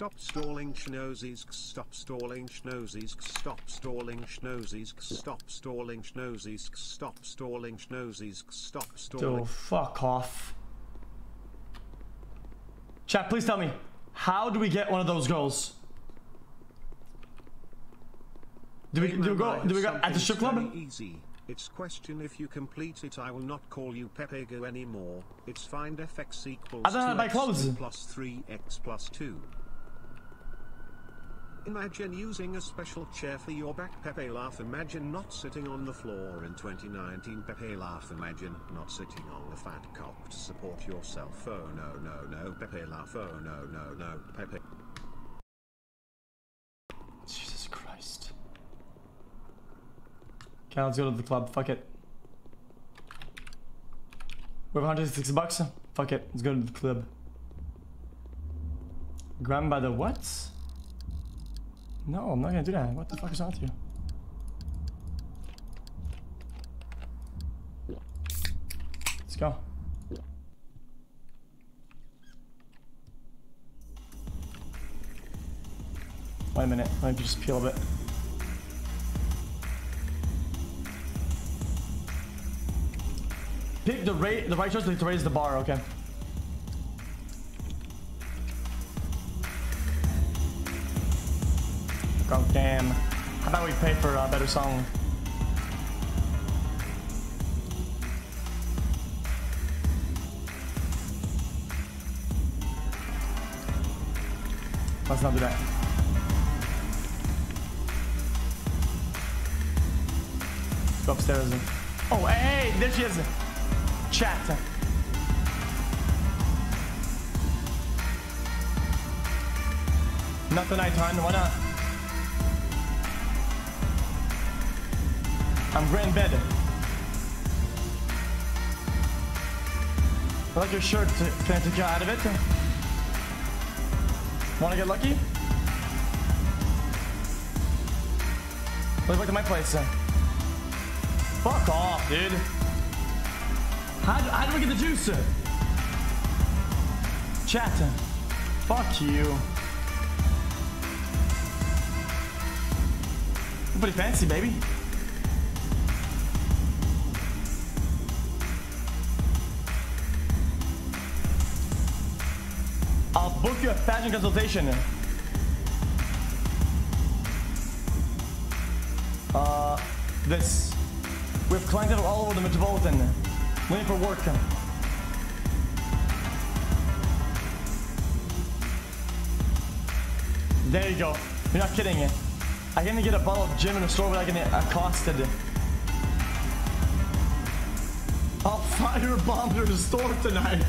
Stop stalling schnozes, stop stalling schnozes, stop stalling schnozes, stop stalling schnozes, stop stalling schnozes, stop stalling. Dude, fuck off. Chat, please tell me, how do we get one of those girls? Do we, do we go, do we go at the strip club? Easy. It's question if you complete it I will not call you Pepega anymore. It's find fx equals I don't know 2x clothes. plus 3x plus 2. Imagine using a special chair for your back Pepe laugh imagine not sitting on the floor in 2019 Pepe laugh imagine not sitting on the fat cock to support yourself oh no no no Pepe laugh oh no no no Pepe Jesus Christ. Okay, let's go to the club. Fuck it. We have 160 bucks. Fuck it. Let's go to the club. Grab by the what? No, I'm not gonna do that. What the fuck is wrong with you? Let's go. Wait a minute. Let me just peel a bit. Pick the rate, the right choice to raise the bar. Okay. God damn. How about we pay for a better song? Let's not do that. Go upstairs. Oh, hey, there she is. Chat. Not the night time, why not? I'm in bed. I like your shirt. Can I take you out of it? Wanna get lucky? Let's to my place. Fuck off, dude. How, do- how do we get the juice? Chat. Fuck you. Pretty fancy, baby. Book you a fashion consultation. Uh, this. We have clientele all over the metropolitan. Waiting for work. There you go. You're not kidding. I can get a bottle of gin in a store without getting accosted. I'll fire bomb store tonight.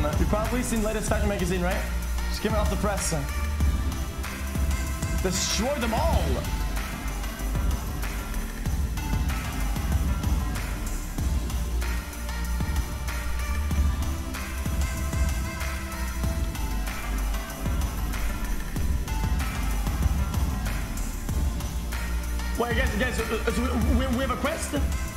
Problem. You've probably seen latest fashion magazine, right? Just came off the press. Destroy them all! Wait, guys, guys, we, we have a quest?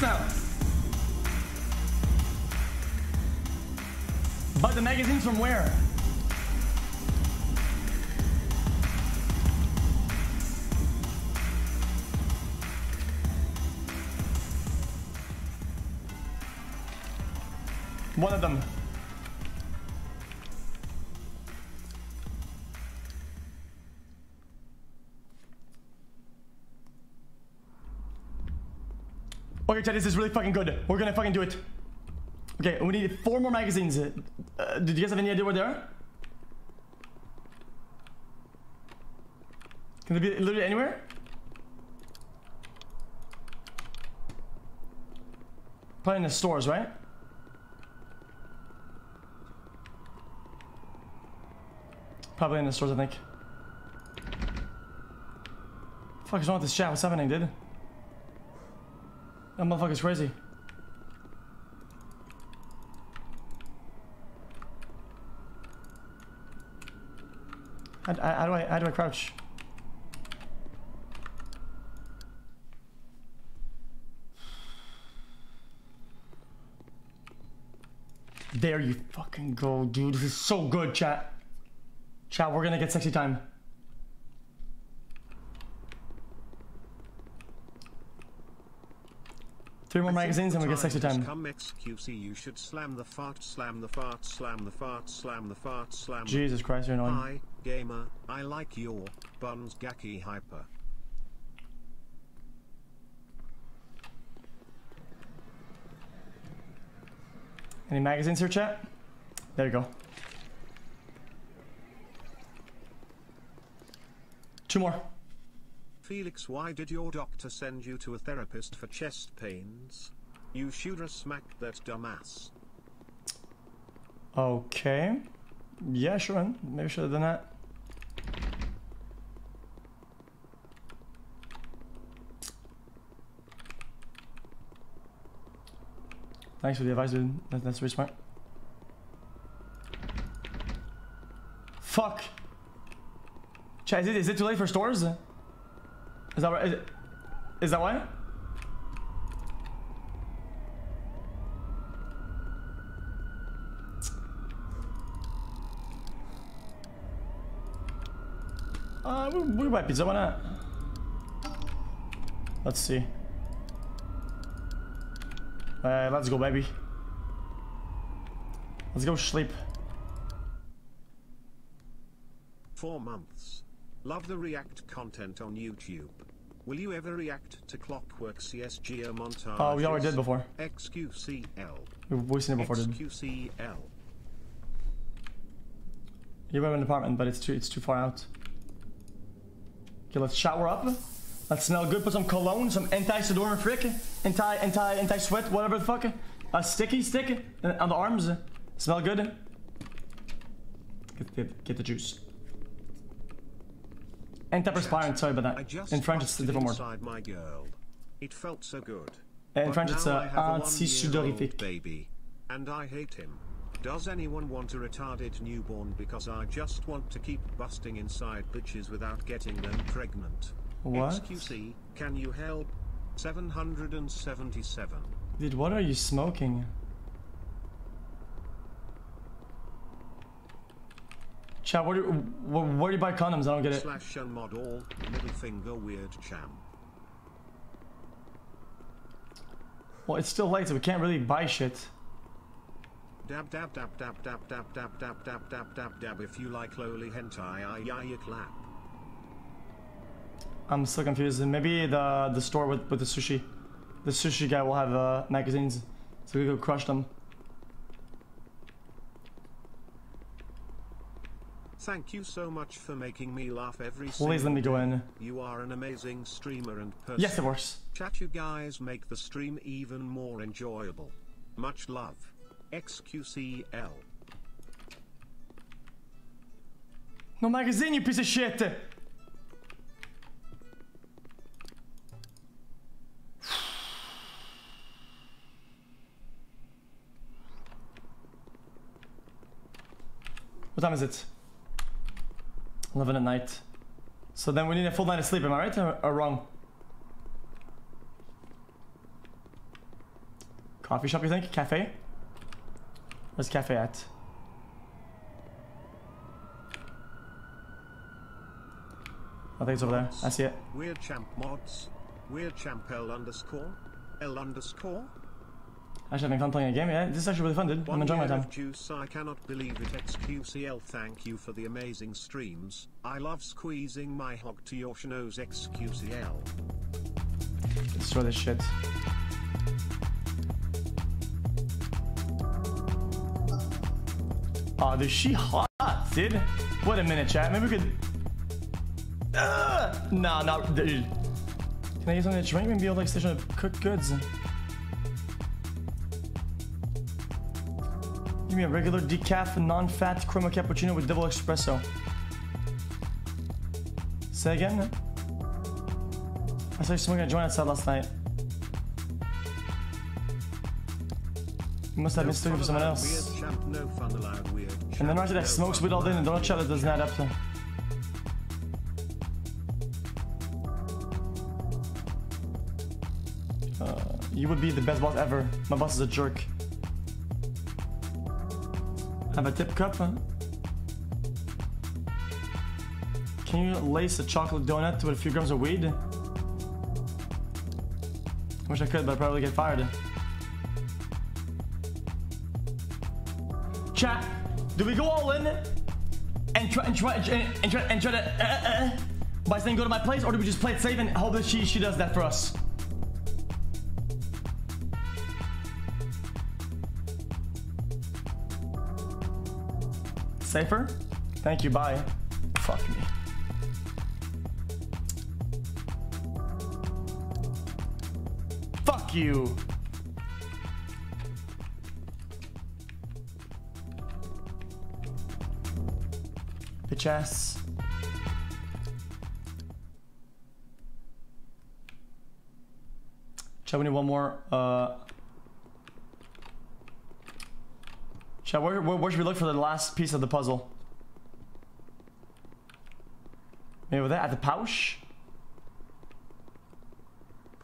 But the magazine's from where? One of them This is really fucking good. We're gonna fucking do it. Okay, we need four more magazines. Uh, did you guys have any idea where they are? Can they be literally anywhere? Probably in the stores, right? Probably in the stores, I think. Fuck is wrong with this chat? What's happening, dude? That motherfucker's crazy. How, how, how do I how do I crouch? There you fucking go, dude. This is so good, chat. Chat, we're gonna get sexy time. Three more I magazines and we get sexy has time. Come XQC, you should slam the fart, slam the fart, slam the fart, slam the fart, slam. Jesus Christ, you're annoying. Hi, gamer. I like your buns, Gaki hyper. Any magazines here, chat? There you go. Two more. Felix, why did your doctor send you to a therapist for chest pains? You should have smacked that dumbass. Okay. Yeah, sure. Maybe should have done that. Thanks for the advice, dude. That, that's really smart. Fuck. Chat, is it, is it too late for stores? Is that right? Is, that why? Uh, we, we buy pizza, why not? Let's see. Uh, let's go, baby. Let's go sleep. Four months. Love the React content on YouTube. Will you ever react to Clockwork CSGO montage? Oh, we already did before. XQCL. We've seen it before, dude. XQCL. You have an apartment, but it's too it's too far out. Okay, let's shower up. Let's smell good. Put some cologne, some anti-sudorifique, anti anti anti sweat, whatever the fuck. A sticky stick uh, on the arms. Smell good. Get, get, get the juice. Antiperspirant. Sorry about that. In French, it's a different word. my girl. It felt so good. In French, it's uh, a anti-sudorifique. baby, and I hate him. Does anyone want a retarded newborn because I just want to keep busting inside bitches without getting them pregnant? What? XQC, can you help? 777. Dude, what are you smoking? Chat, where do, where, where do you buy condoms? I don't get it. Slash unmod all, middle finger weird cham. Well, it's still late, so we can't really buy shit. Dab dab dab dab dab dab dab dab dab dab dab dab if you like lowly hentai I ya ya clap. I'm still confused. Maybe the the store with, with the sushi. The sushi guy will have uh, magazines, so we go crush them. Thank you so much for making me laugh every Please let me go in. You are an amazing streamer and person. Yes, it works. Chat you guys make the stream even more enjoyable. Much love. XQCL. No magazine, you piece of shit! What time is it? 11 at night. So then we need a full night of sleep, am I right or, or wrong? Coffee shop, you think? Cafe? Where's cafe at? I think it's over there. I see it. Weird champ mods. Weird champ L underscore. L underscore. Actually, having fun playing a game. Yeah, this is actually really fun, dude. I'm enjoying my time. of juice. I cannot believe it. XQCL. Thank you for the amazing streams. I love squeezing my hog to your shows. XQCL. Destroy this shit. Oh, dude, she hot, dude. Wait a minute, chat. Maybe we could. Uh, nah, not dude. Can I get something to drink? Maybe I'll like station to cook goods. Give me a regular decaf, non-fat chroma cappuccino with double espresso. Say again. I saw you smoking a joint outside last night. You must have No mistaken for someone else. And then right that no smokes weed all day and don't chat that doesn't add up to. Uh, you would be the best boss ever. My boss is a jerk. Have a tip cup? Can you lace a chocolate donut with a few grams of weed? Wish I could, but I'd probably get fired. Chat, do we go all in and try and try and try and try to uh, uh, uh, by saying go to my place, or do we just play it safe and hope that she she does that for us? Safer? Thank you. Bye. Fuck me. Fuck you. Bitch ass. Chat, we need one more. Uh, chat, where, where, where should we look for the last piece of the puzzle? Maybe over there at the pouch?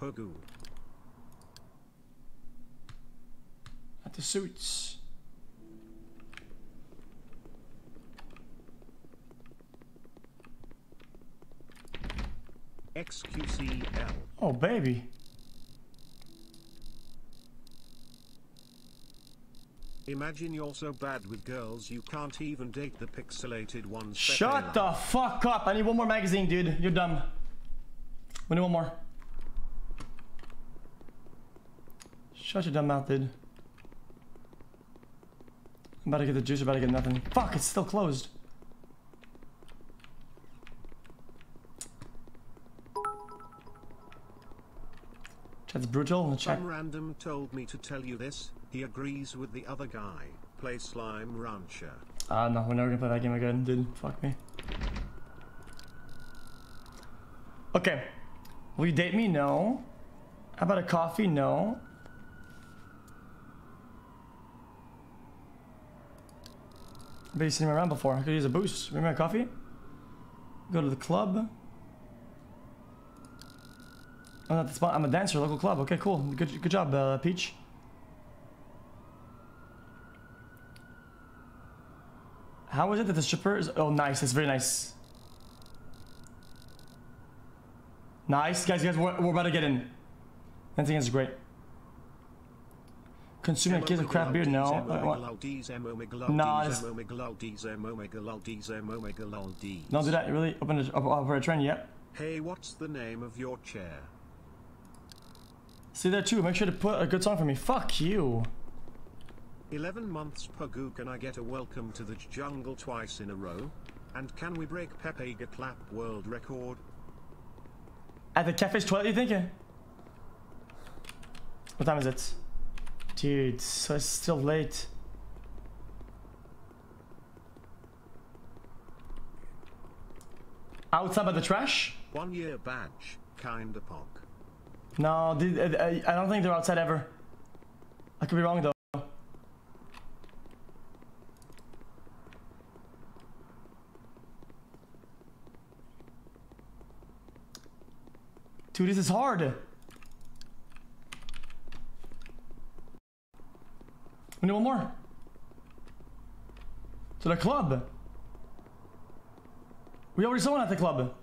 Pogu. At the suits. XQCL. Oh, baby. Imagine you're so bad with girls you can't even date the pixelated ones. Shut the fuck up. I need one more magazine, dude. You're dumb. We need one more. Shut your dumb mouth, dude. I'm about to get the juice, I'm about to get nothing. Fuck, it's still closed. That's brutal in the chat. Some random told me to tell you this. He agrees with the other guy. Play Slime Rancher. Ah, no, we're never gonna play that game again, dude. Fuck me. Okay. Will you date me? No. How about a coffee? No. I bet you've seen me around before. I could use a boost. Remember my coffee? Go to the club. I'm not the spot. I'm a dancer, local club. Okay, cool. Good, good job, uh, Peach. How is it that the stripper is? Oh, nice. It's very nice. Nice, guys. Guys, we're, we're about to get in. Dancing is great. Consuming a case of craft beer? No. Uh? No, it's- Don't do that. You really open it up, up for a trend. Yep. Hey, what's the name of your chair? See there too. Make sure to put a good song for me. Fuck you. 11 months Pogu can I get a welcome to the jungle twice in a row? And can we break Pepega Clap world record? At the cafe's toilet, you think? What time is it? Dude, so it's still late. Outside by the trash? One year badge, kinda pog. No, dude, I, I don't think they're outside ever. I could be wrong though. Dude, this is hard. We need one more. To the club. We already saw one at the club.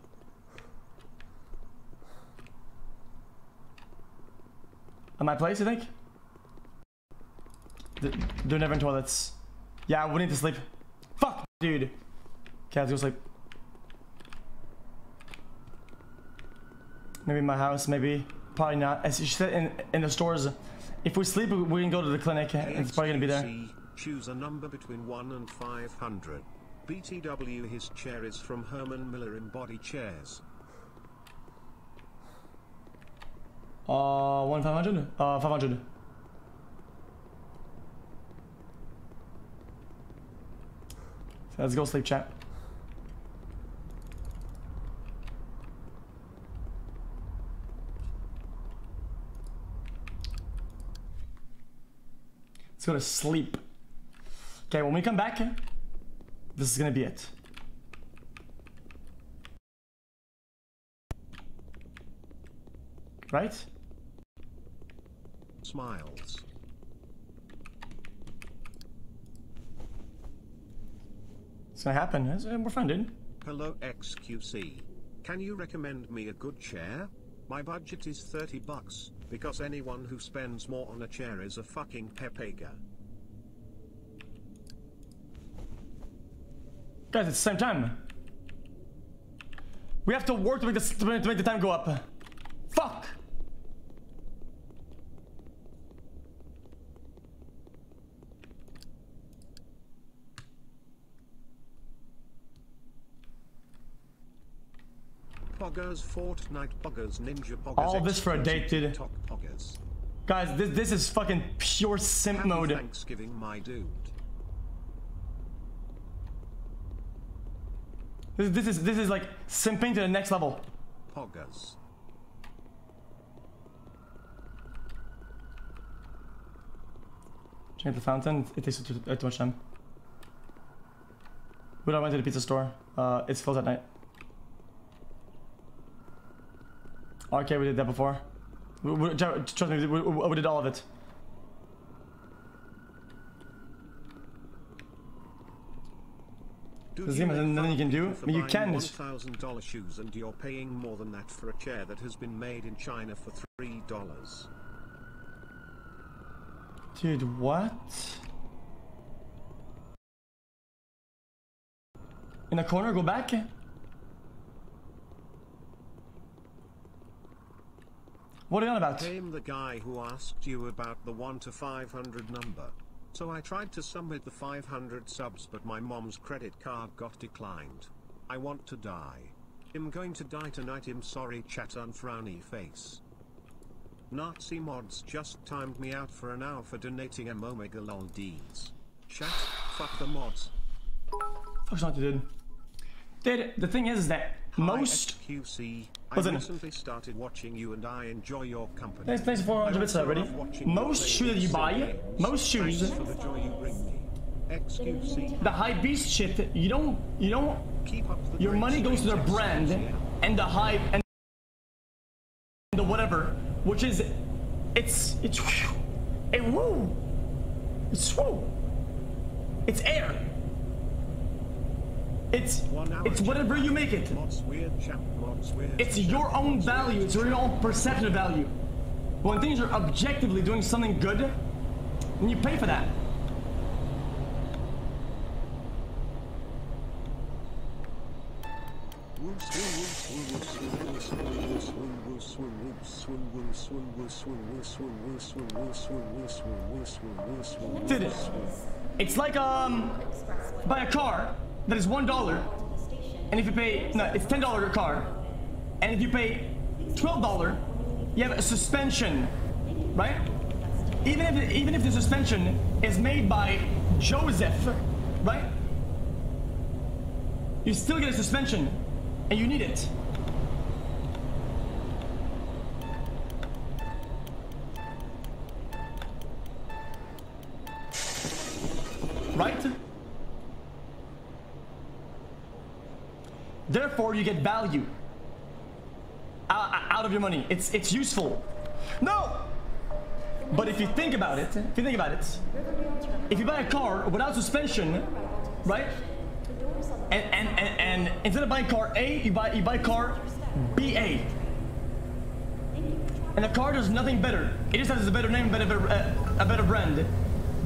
At my place, you think? Th- They're never in toilets. Yeah, we need to sleep. Fuck, dude. Okay, let's go sleep. Maybe my house, maybe. Probably not. As she said in, in the stores, if we sleep, we can go to the clinic. It's probably gonna be there. Choose a number between 1 and 500. BTW his chair is from Herman Miller Embody chairs. Uh, one five hundred. Uh, five hundred. Let's go sleep, chat. Let's go to sleep. Okay, when we come back, this is gonna be it. Right? Smiles. It's gonna happen. Uh, we're fine, dude. Hello XQC. Can you recommend me a good chair? My budget is 30 bucks, because anyone who spends more on a chair is a fucking pepega. Guys, it's the same time. We have to work to make, this, to make the time go up. Fuck! Poggers Fortnite Poggers Ninja Poggers All this for a date, dude. Poggers. Guys, this, this is fucking pure simp Happy mode. Thanksgiving my dude. This, this is this is like simping to the next level. Poggers. Check the fountain. It takes too, uh, too much time. But I went to the pizza store. Uh, it's closed at night. Okay, we did that before. We, we, trust me, we, we, did all of it. Do Does you he have make nothing you can do? I mean, you can, buying $1,000 shoes and you're paying more than that for a chair that has been made in China for $3. Dude, what? In the corner, go back? What are you on about? Came the guy who asked you about the 1 to 500 number. So I tried to submit the 500 subs but my mom's credit card got declined. I want to die. I'm going to die tonight I'm sorry chat on frowny face. Nazi mods just timed me out for an hour for donating M omega lol deeds. Chat, fuck the mods. Fuck's not, dude. Dude, the thing is that most. XQC. I recently started watching you and I enjoy your company. Thanks, thanks for 400 bits already. love watching you Most shoes that you buy, most shoes, for the joy you bring me. XQC. the high beast shit, you don't, you don't. Keep up the Your money goes to their brand and the hype and the whatever, which is, it's, it's, it woo, it's woo, it's air. It's, it's whatever you make it. It's your own value. It's your own perception of value. When things are objectively doing something good, then you pay for that. Dude, it's like um, buy a car that is one dollar, and if you pay no, it's ten dollar a car, and if you pay twelve dollar, you have a suspension, right? Even if even if the suspension is made by Joseph, right? You still get a suspension, and you need it. Therefore, you get value out, of your money. It's it's useful. No. But if you think about it, if you think about it, if you buy a car without suspension, right? And and and, and instead of buying car A, you buy you buy car BA. And the car does nothing better. It just has a better name, better uh, a better brand.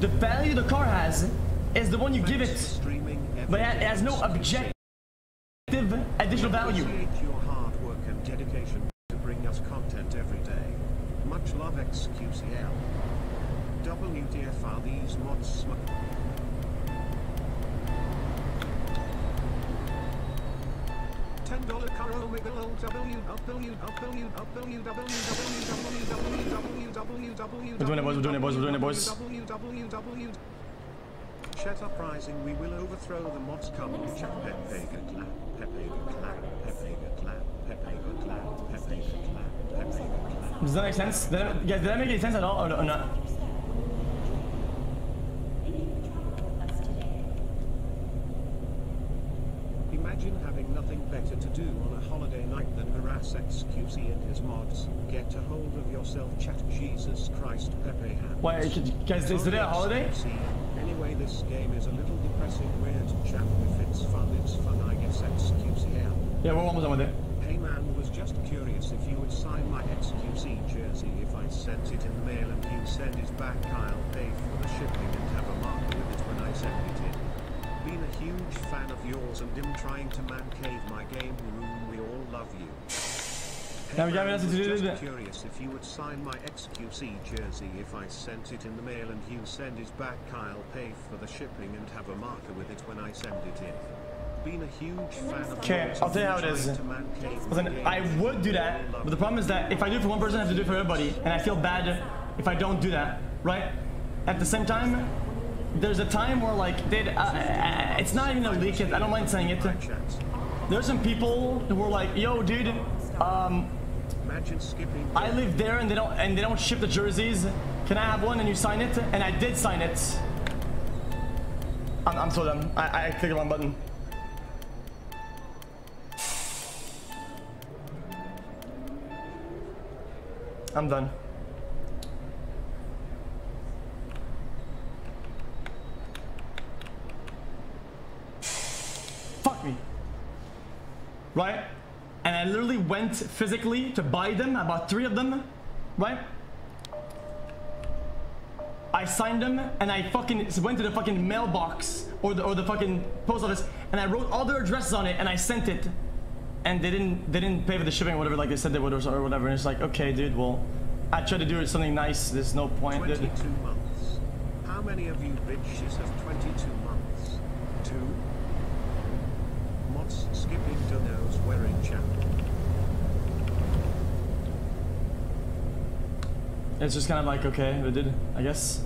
The value the car has is the one you give it, but it has no objective additional value. Appreciate your hard work and dedication to bring us content every day. Much love XQCL. WTF are these mods sm- Ten dollar car We're doing it, boys, we're doing it, boys, we're doing it, boys. Shut up rising, we will overthrow the mods come on chat Pepe Gatlan, Pepe Does that make sense? Did that, guys, did that make any sense at all or, or not? Thank you for traveling with us today. Imagine having nothing better to do on a holiday night than harass XQC and his mods. Get a hold of yourself, chat Jesus Christ, Pepe. Why, guys, is today a holiday? Anyway, this game is a little depressing, weird, chat. If it's fun, it's fun, I guess XQCL. Yeah, we're almost done with it. Hey man, was just curious if you would sign my XQC jersey if I sent it in the mail and you send it back. I'll pay for the shipping and have a marker with it when I send it in. Been a huge fan of yours and am trying to man cave my game room. We all love you. Now we got man, nothing to was just curious if you would sign my XQC jersey if I sent it in the mail and you send it back. I'll pay for the shipping and have a marker with it when I send it in. Been a huge fan of Okay, I'll tell you how it is. trying to man cave my Listen, I would do that, but the problem is that if I do it for one person, I have to do it for everybody, and I feel bad if I don't do that, right? At the same time, there's a time where like, dude, uh, uh, it's not even a leak. I don't mind saying it. There's some people who are like, yo, dude, um, I live there and they don't and they don't ship the jerseys. Can I have one and you sign it? And I did sign it. I'm, I'm so dumb. I, I clicked the wrong button. I'm done. Fuck me. Right? And I literally went physically to buy them. I bought three of them. Right? I signed them and I fucking went to the fucking mailbox or the or the fucking post office and I wrote all their addresses on it and I sent it. And they didn't they didn't pay for the shipping or whatever like they said they would or, or whatever. And it's like, okay, dude, well, I tried to do something nice. There's no point. 22 dude. months. How many of you bitches have 22 months? Two? Mods skipping donos where in chat. It's just kind of like, okay, they did, I guess.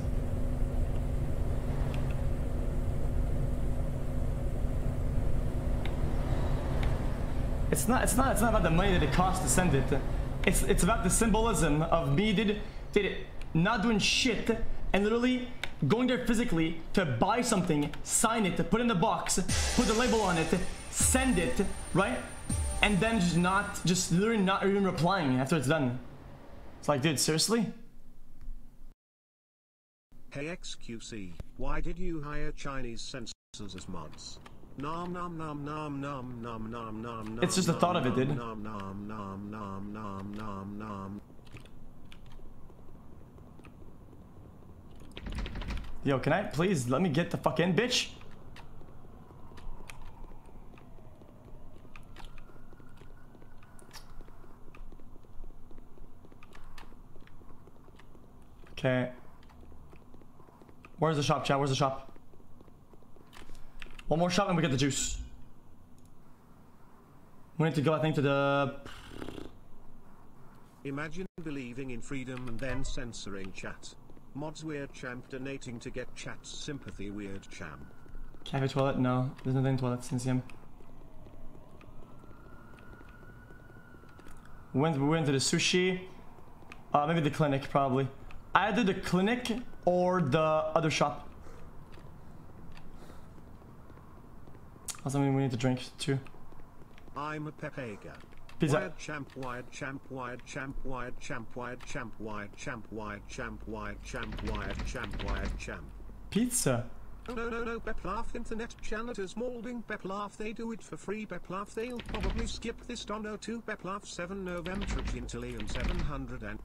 It's not, it's not, it's not about the money that it costs to send it. It's, it's about the symbolism of me did, did it, not doing shit and literally going there physically to buy something, sign it, put it in the box, put the label on it, send it, right? And then just not, just literally not even replying after it's done. It's like, dude, seriously? Hey XQC, why did you hire Chinese censors as mods? Nom nom nom nom nom nom nom nom It's just the thought of it, dude. Nom nom nom nom nom nom nom. Yo, can I please let me get the fuck in, bitch? Okay. Where's the shop, chat? Where's the shop? One more shot and we get the juice. We need to go, I think, to the... Imagine believing in freedom and then censoring chat. Mods Weird Champ donating to get chat's sympathy Weird Champ. Cafe toilet? No. There's nothing toilets in CM. We we went to the sushi. Uh, maybe the clinic, probably. Either the clinic or the other shop. Or something we need to drink too. I'm a pepega. Pizza. Wired champ, wired champ, wired champ, wired champ, wired champ, wired champ, wired champ, wired champ, wired champ, wired champ. Pizza. No, no, no, no, Beplaf internet janitors molding Peplaf They do it for free, Peplaf They'll probably skip this Dono 2 Peplaf 7 November Gentilium 700 and.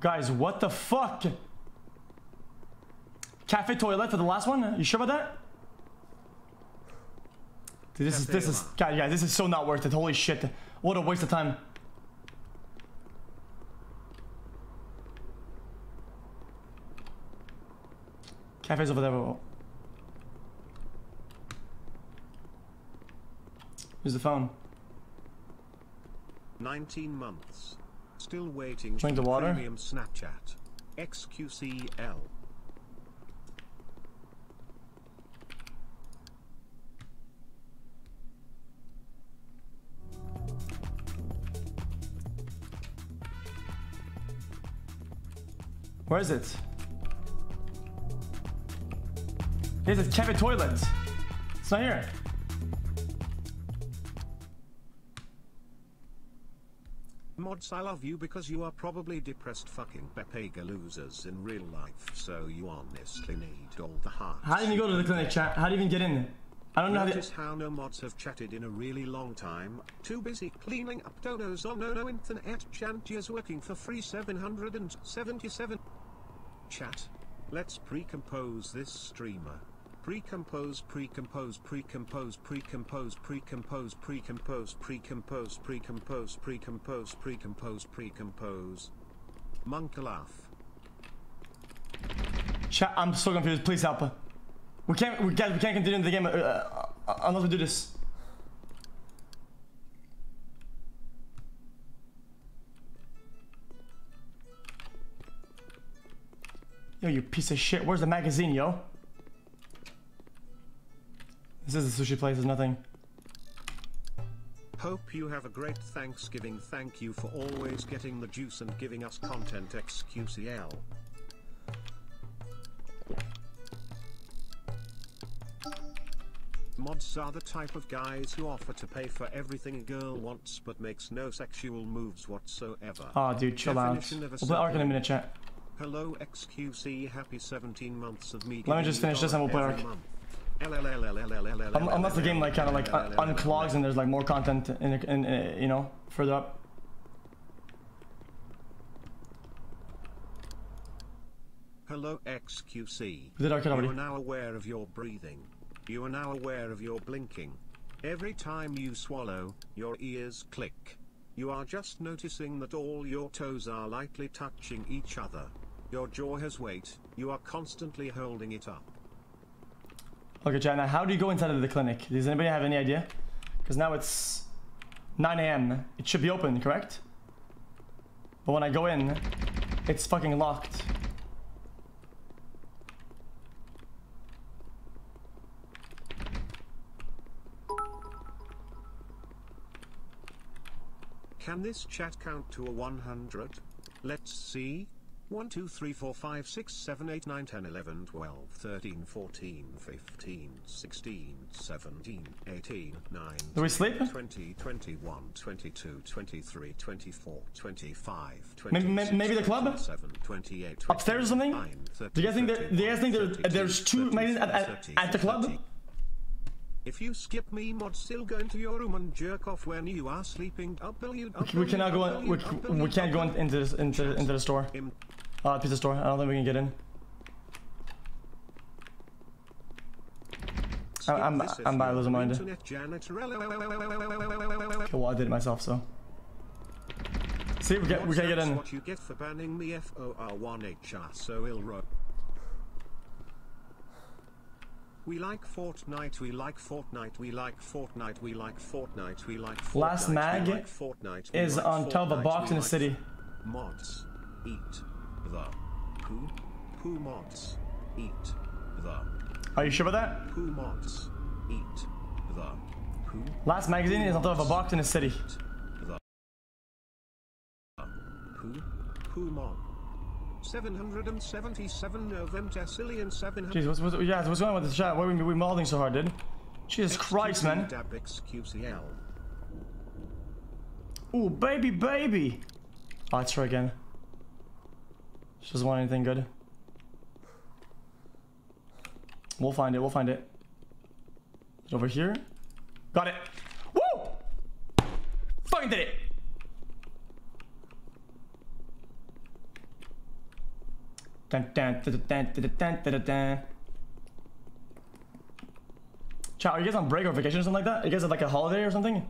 Guys, what the fuck? Cafe toilet for the last one? You sure about that? Dude, this is this is God, yeah, this is so not worth it. Holy shit! What a waste of time. Cafes over there. Who's the phone? 19 months. Still waiting for the water. premium Snapchat. XQCL. Where is it? This a Kevin toilet. It's not here. Mods, I love you because you are probably depressed fucking Pepega losers in real life, so you honestly need all the hearts. How do you even go to the clinic, chat? How do you even get in? I don't know Notice how, no mods have chatted in a really long time. Too busy cleaning up donos on no no Internet Chantiers working for free 777. Chat. Let's pre-compose this streamer. Pre-compose, pre-compose, pre-compose, pre-compose, pre-compose, pre-compose, pre-compose, pre-compose, pre-compose, pre-compose, pre-compose. Monkalaf. Chat, I'm so confused. Please help. We can't, we can't, we can't continue the game uh, uh, unless we do this. Yo, you piece of shit. Where's the magazine, yo? This is a sushi place, there's nothing. Hope you have a great Thanksgiving. Thank you for always getting the juice and giving us content XQCL. mods are the type of guys who offer to pay for everything a girl wants but makes no sexual moves whatsoever. Ah, oh, dude, chill Definition out. We'll put Ark in a minute, chat. Hello, XQC. Happy 17 months of me. Let me just finish this and we'll play Ark. Unless the game like kind of like unclogs and there's like more content in, you know further up. Hello XQC. You are now aware of your breathing. You are now aware of your blinking. Every time you swallow, your ears click. You are just noticing that all your toes are lightly touching each other. Your jaw has weight, you are constantly holding it up. Okay. Now, how do you go inside of the clinic? Does anybody have any idea? Because now it's 9 a.m. It should be open, correct? But when I go in, it's fucking locked. Can this chat count to a 100? Let's see. 1, 2, 3, 4, 5, 6, 7, 8, 9, 10, 11, 12, 13, 14, 15, 16, 17, 18, 9, Do we sleep? 20, 21, 22, 23, 24, 25, Maybe- 26, maybe the club? 27, 28, Upstairs or something? 29, 30, Do you guys think that- do you guys think there- 32, there's two 33, magnets at- at- 30, at the club? 30. If you skip me, mod still go into your room and jerk off when you are sleeping. W, We cannot go in, we, we can't go in, into, this, into, into the store. Uh, pizza store. I don't think we can get in. skip I'm- I'm by losing mind. Okay, well, I did it myself, so. See, we, get, we can't get in. what you get for banning me FOR1HR so ill We like Fortnite, we like Fortnite, we like Fortnite, we like Fortnite, we like Fortnite. Last mag like Fortnite, is like on top of a box in the like city. Mods. Eat. The. Who? Who mods? Eat. The. Are you sure about that? Who mods? Eat. The. Who? Last magazine is on top of a box in the city. The. Who? Who mod? 777 November 700. Jeez, what's, what's, yeah, what's going on with the chat? Why are we, we molding so hard, dude? Jesus Christ, man. Ooh, baby, baby. Oh, it's her again. She doesn't want anything good. We'll find it, we'll find it. Is it over here? Got it. Woo! Fucking did it! Chad, Chat, are you guys on break or vacation or something like that? Are you guys have like a holiday or something? I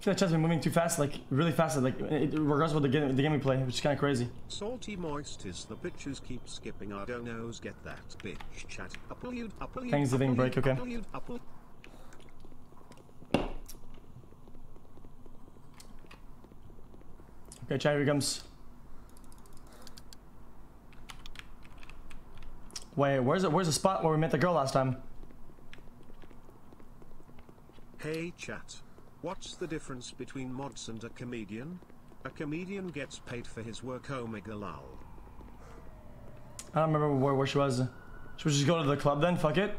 feel like chat's been moving too fast, like really fast, like it, regardless of the game, the game we play, which is kind of crazy. Salty moist is the bitches keep skipping. I don't know. Get that bitch chat. Upload, upload, Thanksgiving break, okay. Okay, chat, here comes. Wait, where's it? Where's the spot where we met the girl last time? Hey chat. What's the difference between mods and a comedian? A comedian gets paid for his work omega lol. I don't remember where, where she was. Should we just go to the club then? Fuck it.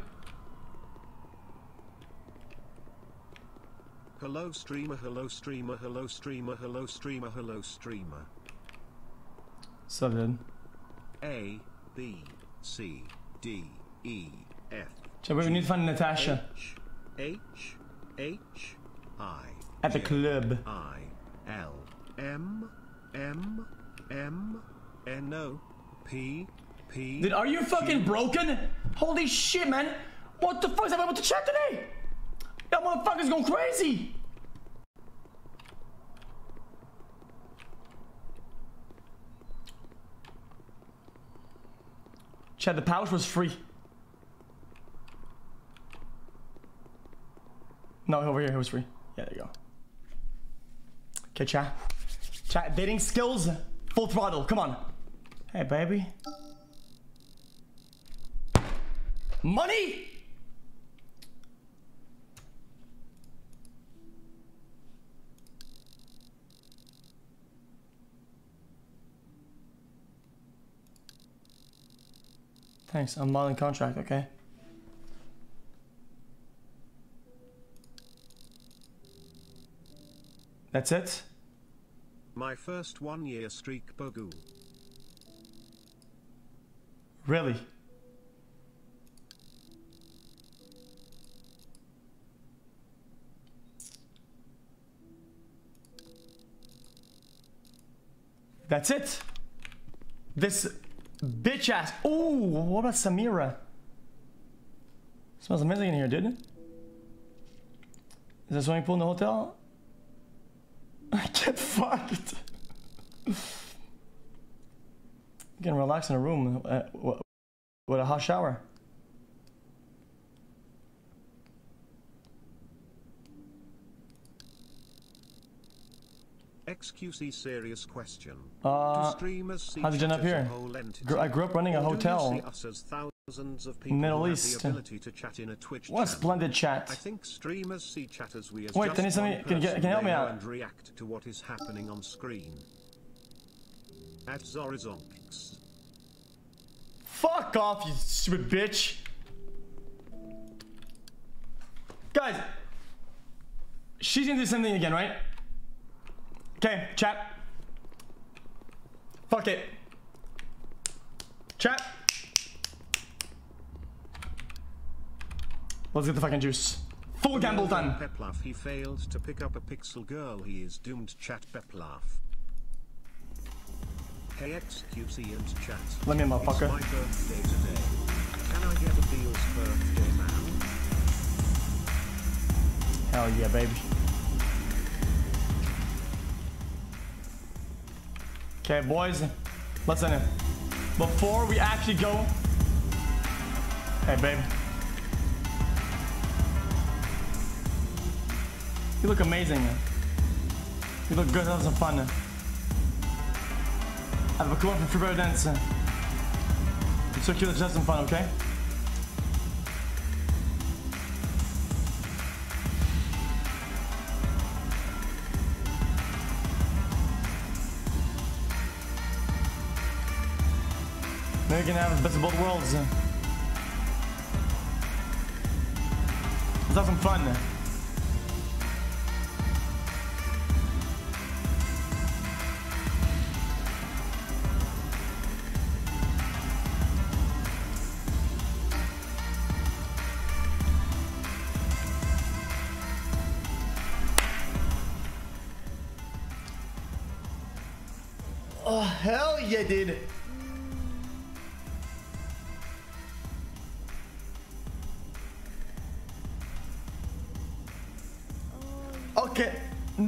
Hello streamer, hello streamer, hello streamer, hello streamer, hello streamer. So good. A, B, C, D, E, F. Chat, we need to find Natasha H, H, H, I. at the club. I, L, M, M, M, N, O, P, P. Dude, are you fucking broken? Holy shit, man. What the fuck is happening with the chat today? That motherfucker's going crazy. Chat, the pouch was free. No, over here, it was free. Yeah, there you go. Okay, chat. Chat, dating skills, full throttle. Come on. Hey, baby. Money? Thanks, I'm modeling contract, okay? That's it? My first one year streak bugoo. Really? That's it. This bitch ass. Ooh, what about Samira? Smells amazing in here, dude. Is there swimming pool in the hotel? Get fucked. You can relax in a room uh, with a hot shower. XQC serious question. Uh, how's it done up here? Gr I grew up running a hotel. Middle East. what a splendid chat. I think streamers see chat as we as Wait, can you, something, can, get, can you help me out? And react to what is happening on screen. At Zorizonx. Fuck off, you stupid bitch! Guys! She's gonna do the same thing again, right? Okay, chat. Fuck it. Chat. Let's get the fucking juice. Full gamble done. PepeLaugh, he failed to pick up a pixel girl. He is doomed. Chat PepeLaugh. Hey XQC and chat. Let me motherfucker. It's my birthday today. Can I get a Beals birthday man? Hell yeah, baby. Okay, boys, it. Before we actually go, Hey, babe. You look amazing. You look good. Have some fun. Have a cool one for free dance. You're so cute. Let's have some fun, okay? Now you can have the best of both worlds. Eh? Let's have some fun. Eh? Oh, hell yeah, dude.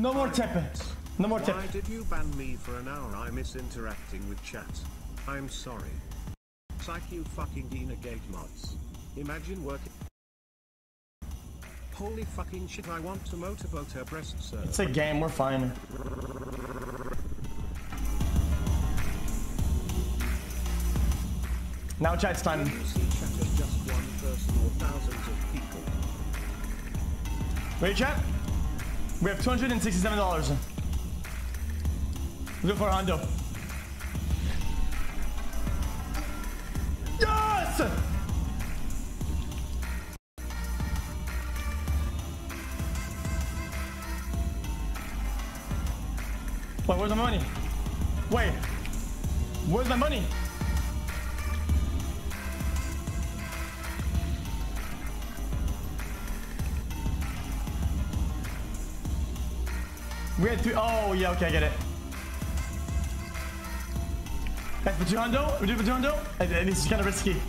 No more tapping. No more tip. Why did you ban me for an hour? I miss interacting with chat. I'm sorry. Psych you fucking Dina Gate mods. Imagine working. Holy fucking shit, I want to motorboat her breast, sir. It's a game, we're fine. Now chat's time. You chat just one person or thousands of people. Ready, chat? We have $267. Go for Hondo. Yes! Wait, where's my money? Wait, where's my money? We had three. Oh, yeah, okay, I get it. That's for 200? We do 200? Uh, This is kind of risky.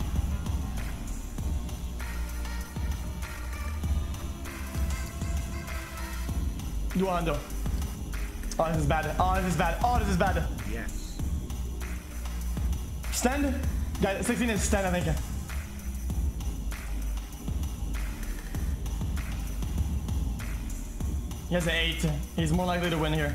Do 100. Oh, this is bad. Oh, this is bad. Oh, this is bad. Yes. Stand? Guys, 16 is stand, I think. He has an 8. He's more likely to win here.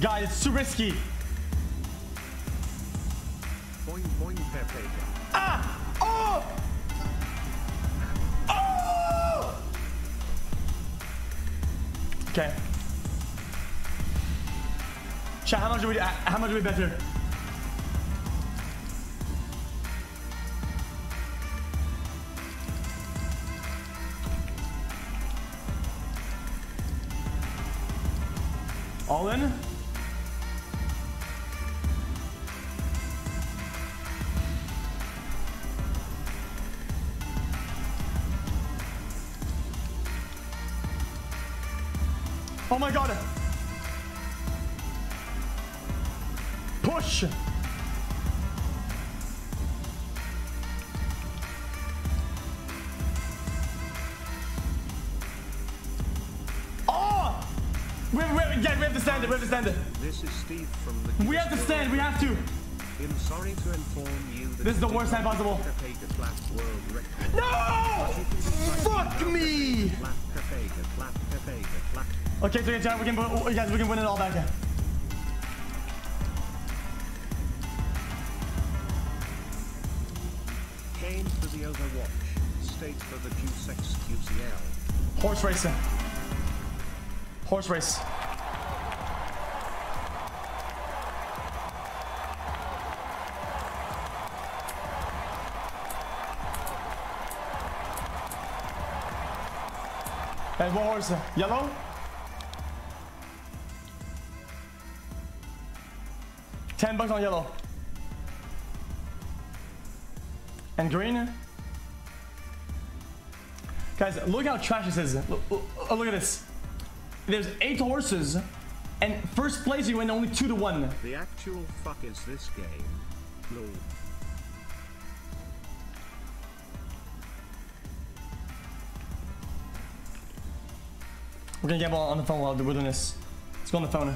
Guys, it's too risky. Boing boing Pepe. Ah! Oh! Oh! Okay. Chat, how much do we how much do we bet here? All I'm sorry to inform you that This is the worst time possible. Pepe the world record. No! You can be like, Fuck me! Flat Pepe the flat Pepe the flat. Okay, so guys, we can, oh, guys, we can win it all back. Came for the Overwatch. Stayed for the Juice XQCL. Horse racing. Horse race. And what horse? Yellow? Ten bucks on yellow. And green? Guys, look how trash this is. Look, look, at this. There's eight horses, and first place you win only two to one. The actual fuck is this game? Lol. We're gonna get on the phone while we're doing this. Let's go on the phone. Now.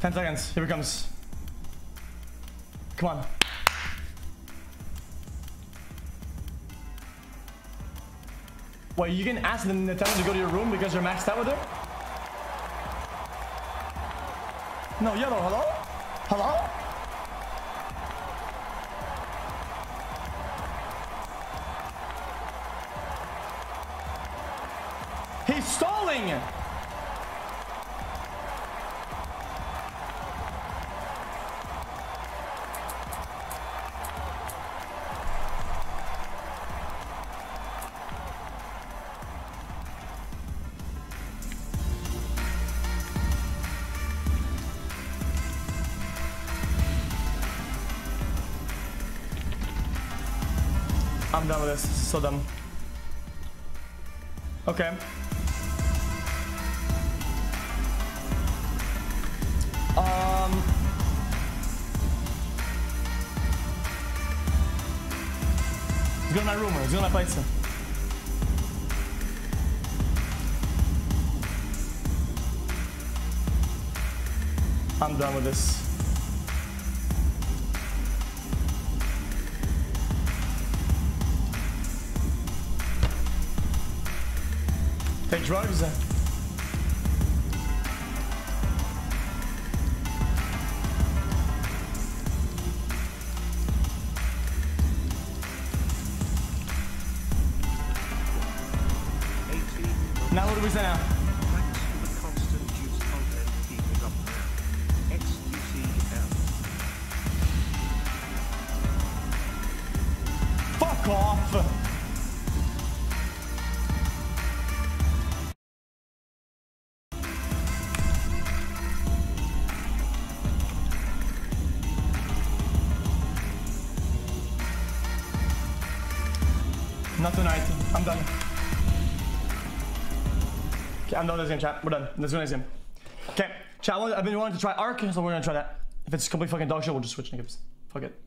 Ten seconds. Here it comes. Come on. Wait, you can ask them to tell them to go to your room because you're maxed out with her? No, yellow, hello? Hello? He's stalling! Done. So dumb. Okay. Um. Go to my place. I'm done with this. Take drugs. Eighteen. Now what do we say now? I'm done with this game, chat. We're done. Let's go next game. Okay, chat. I've been wanting to try Arc, so we're gonna try that. If it's complete fucking dog shit, we'll just switch niggas. Fuck it.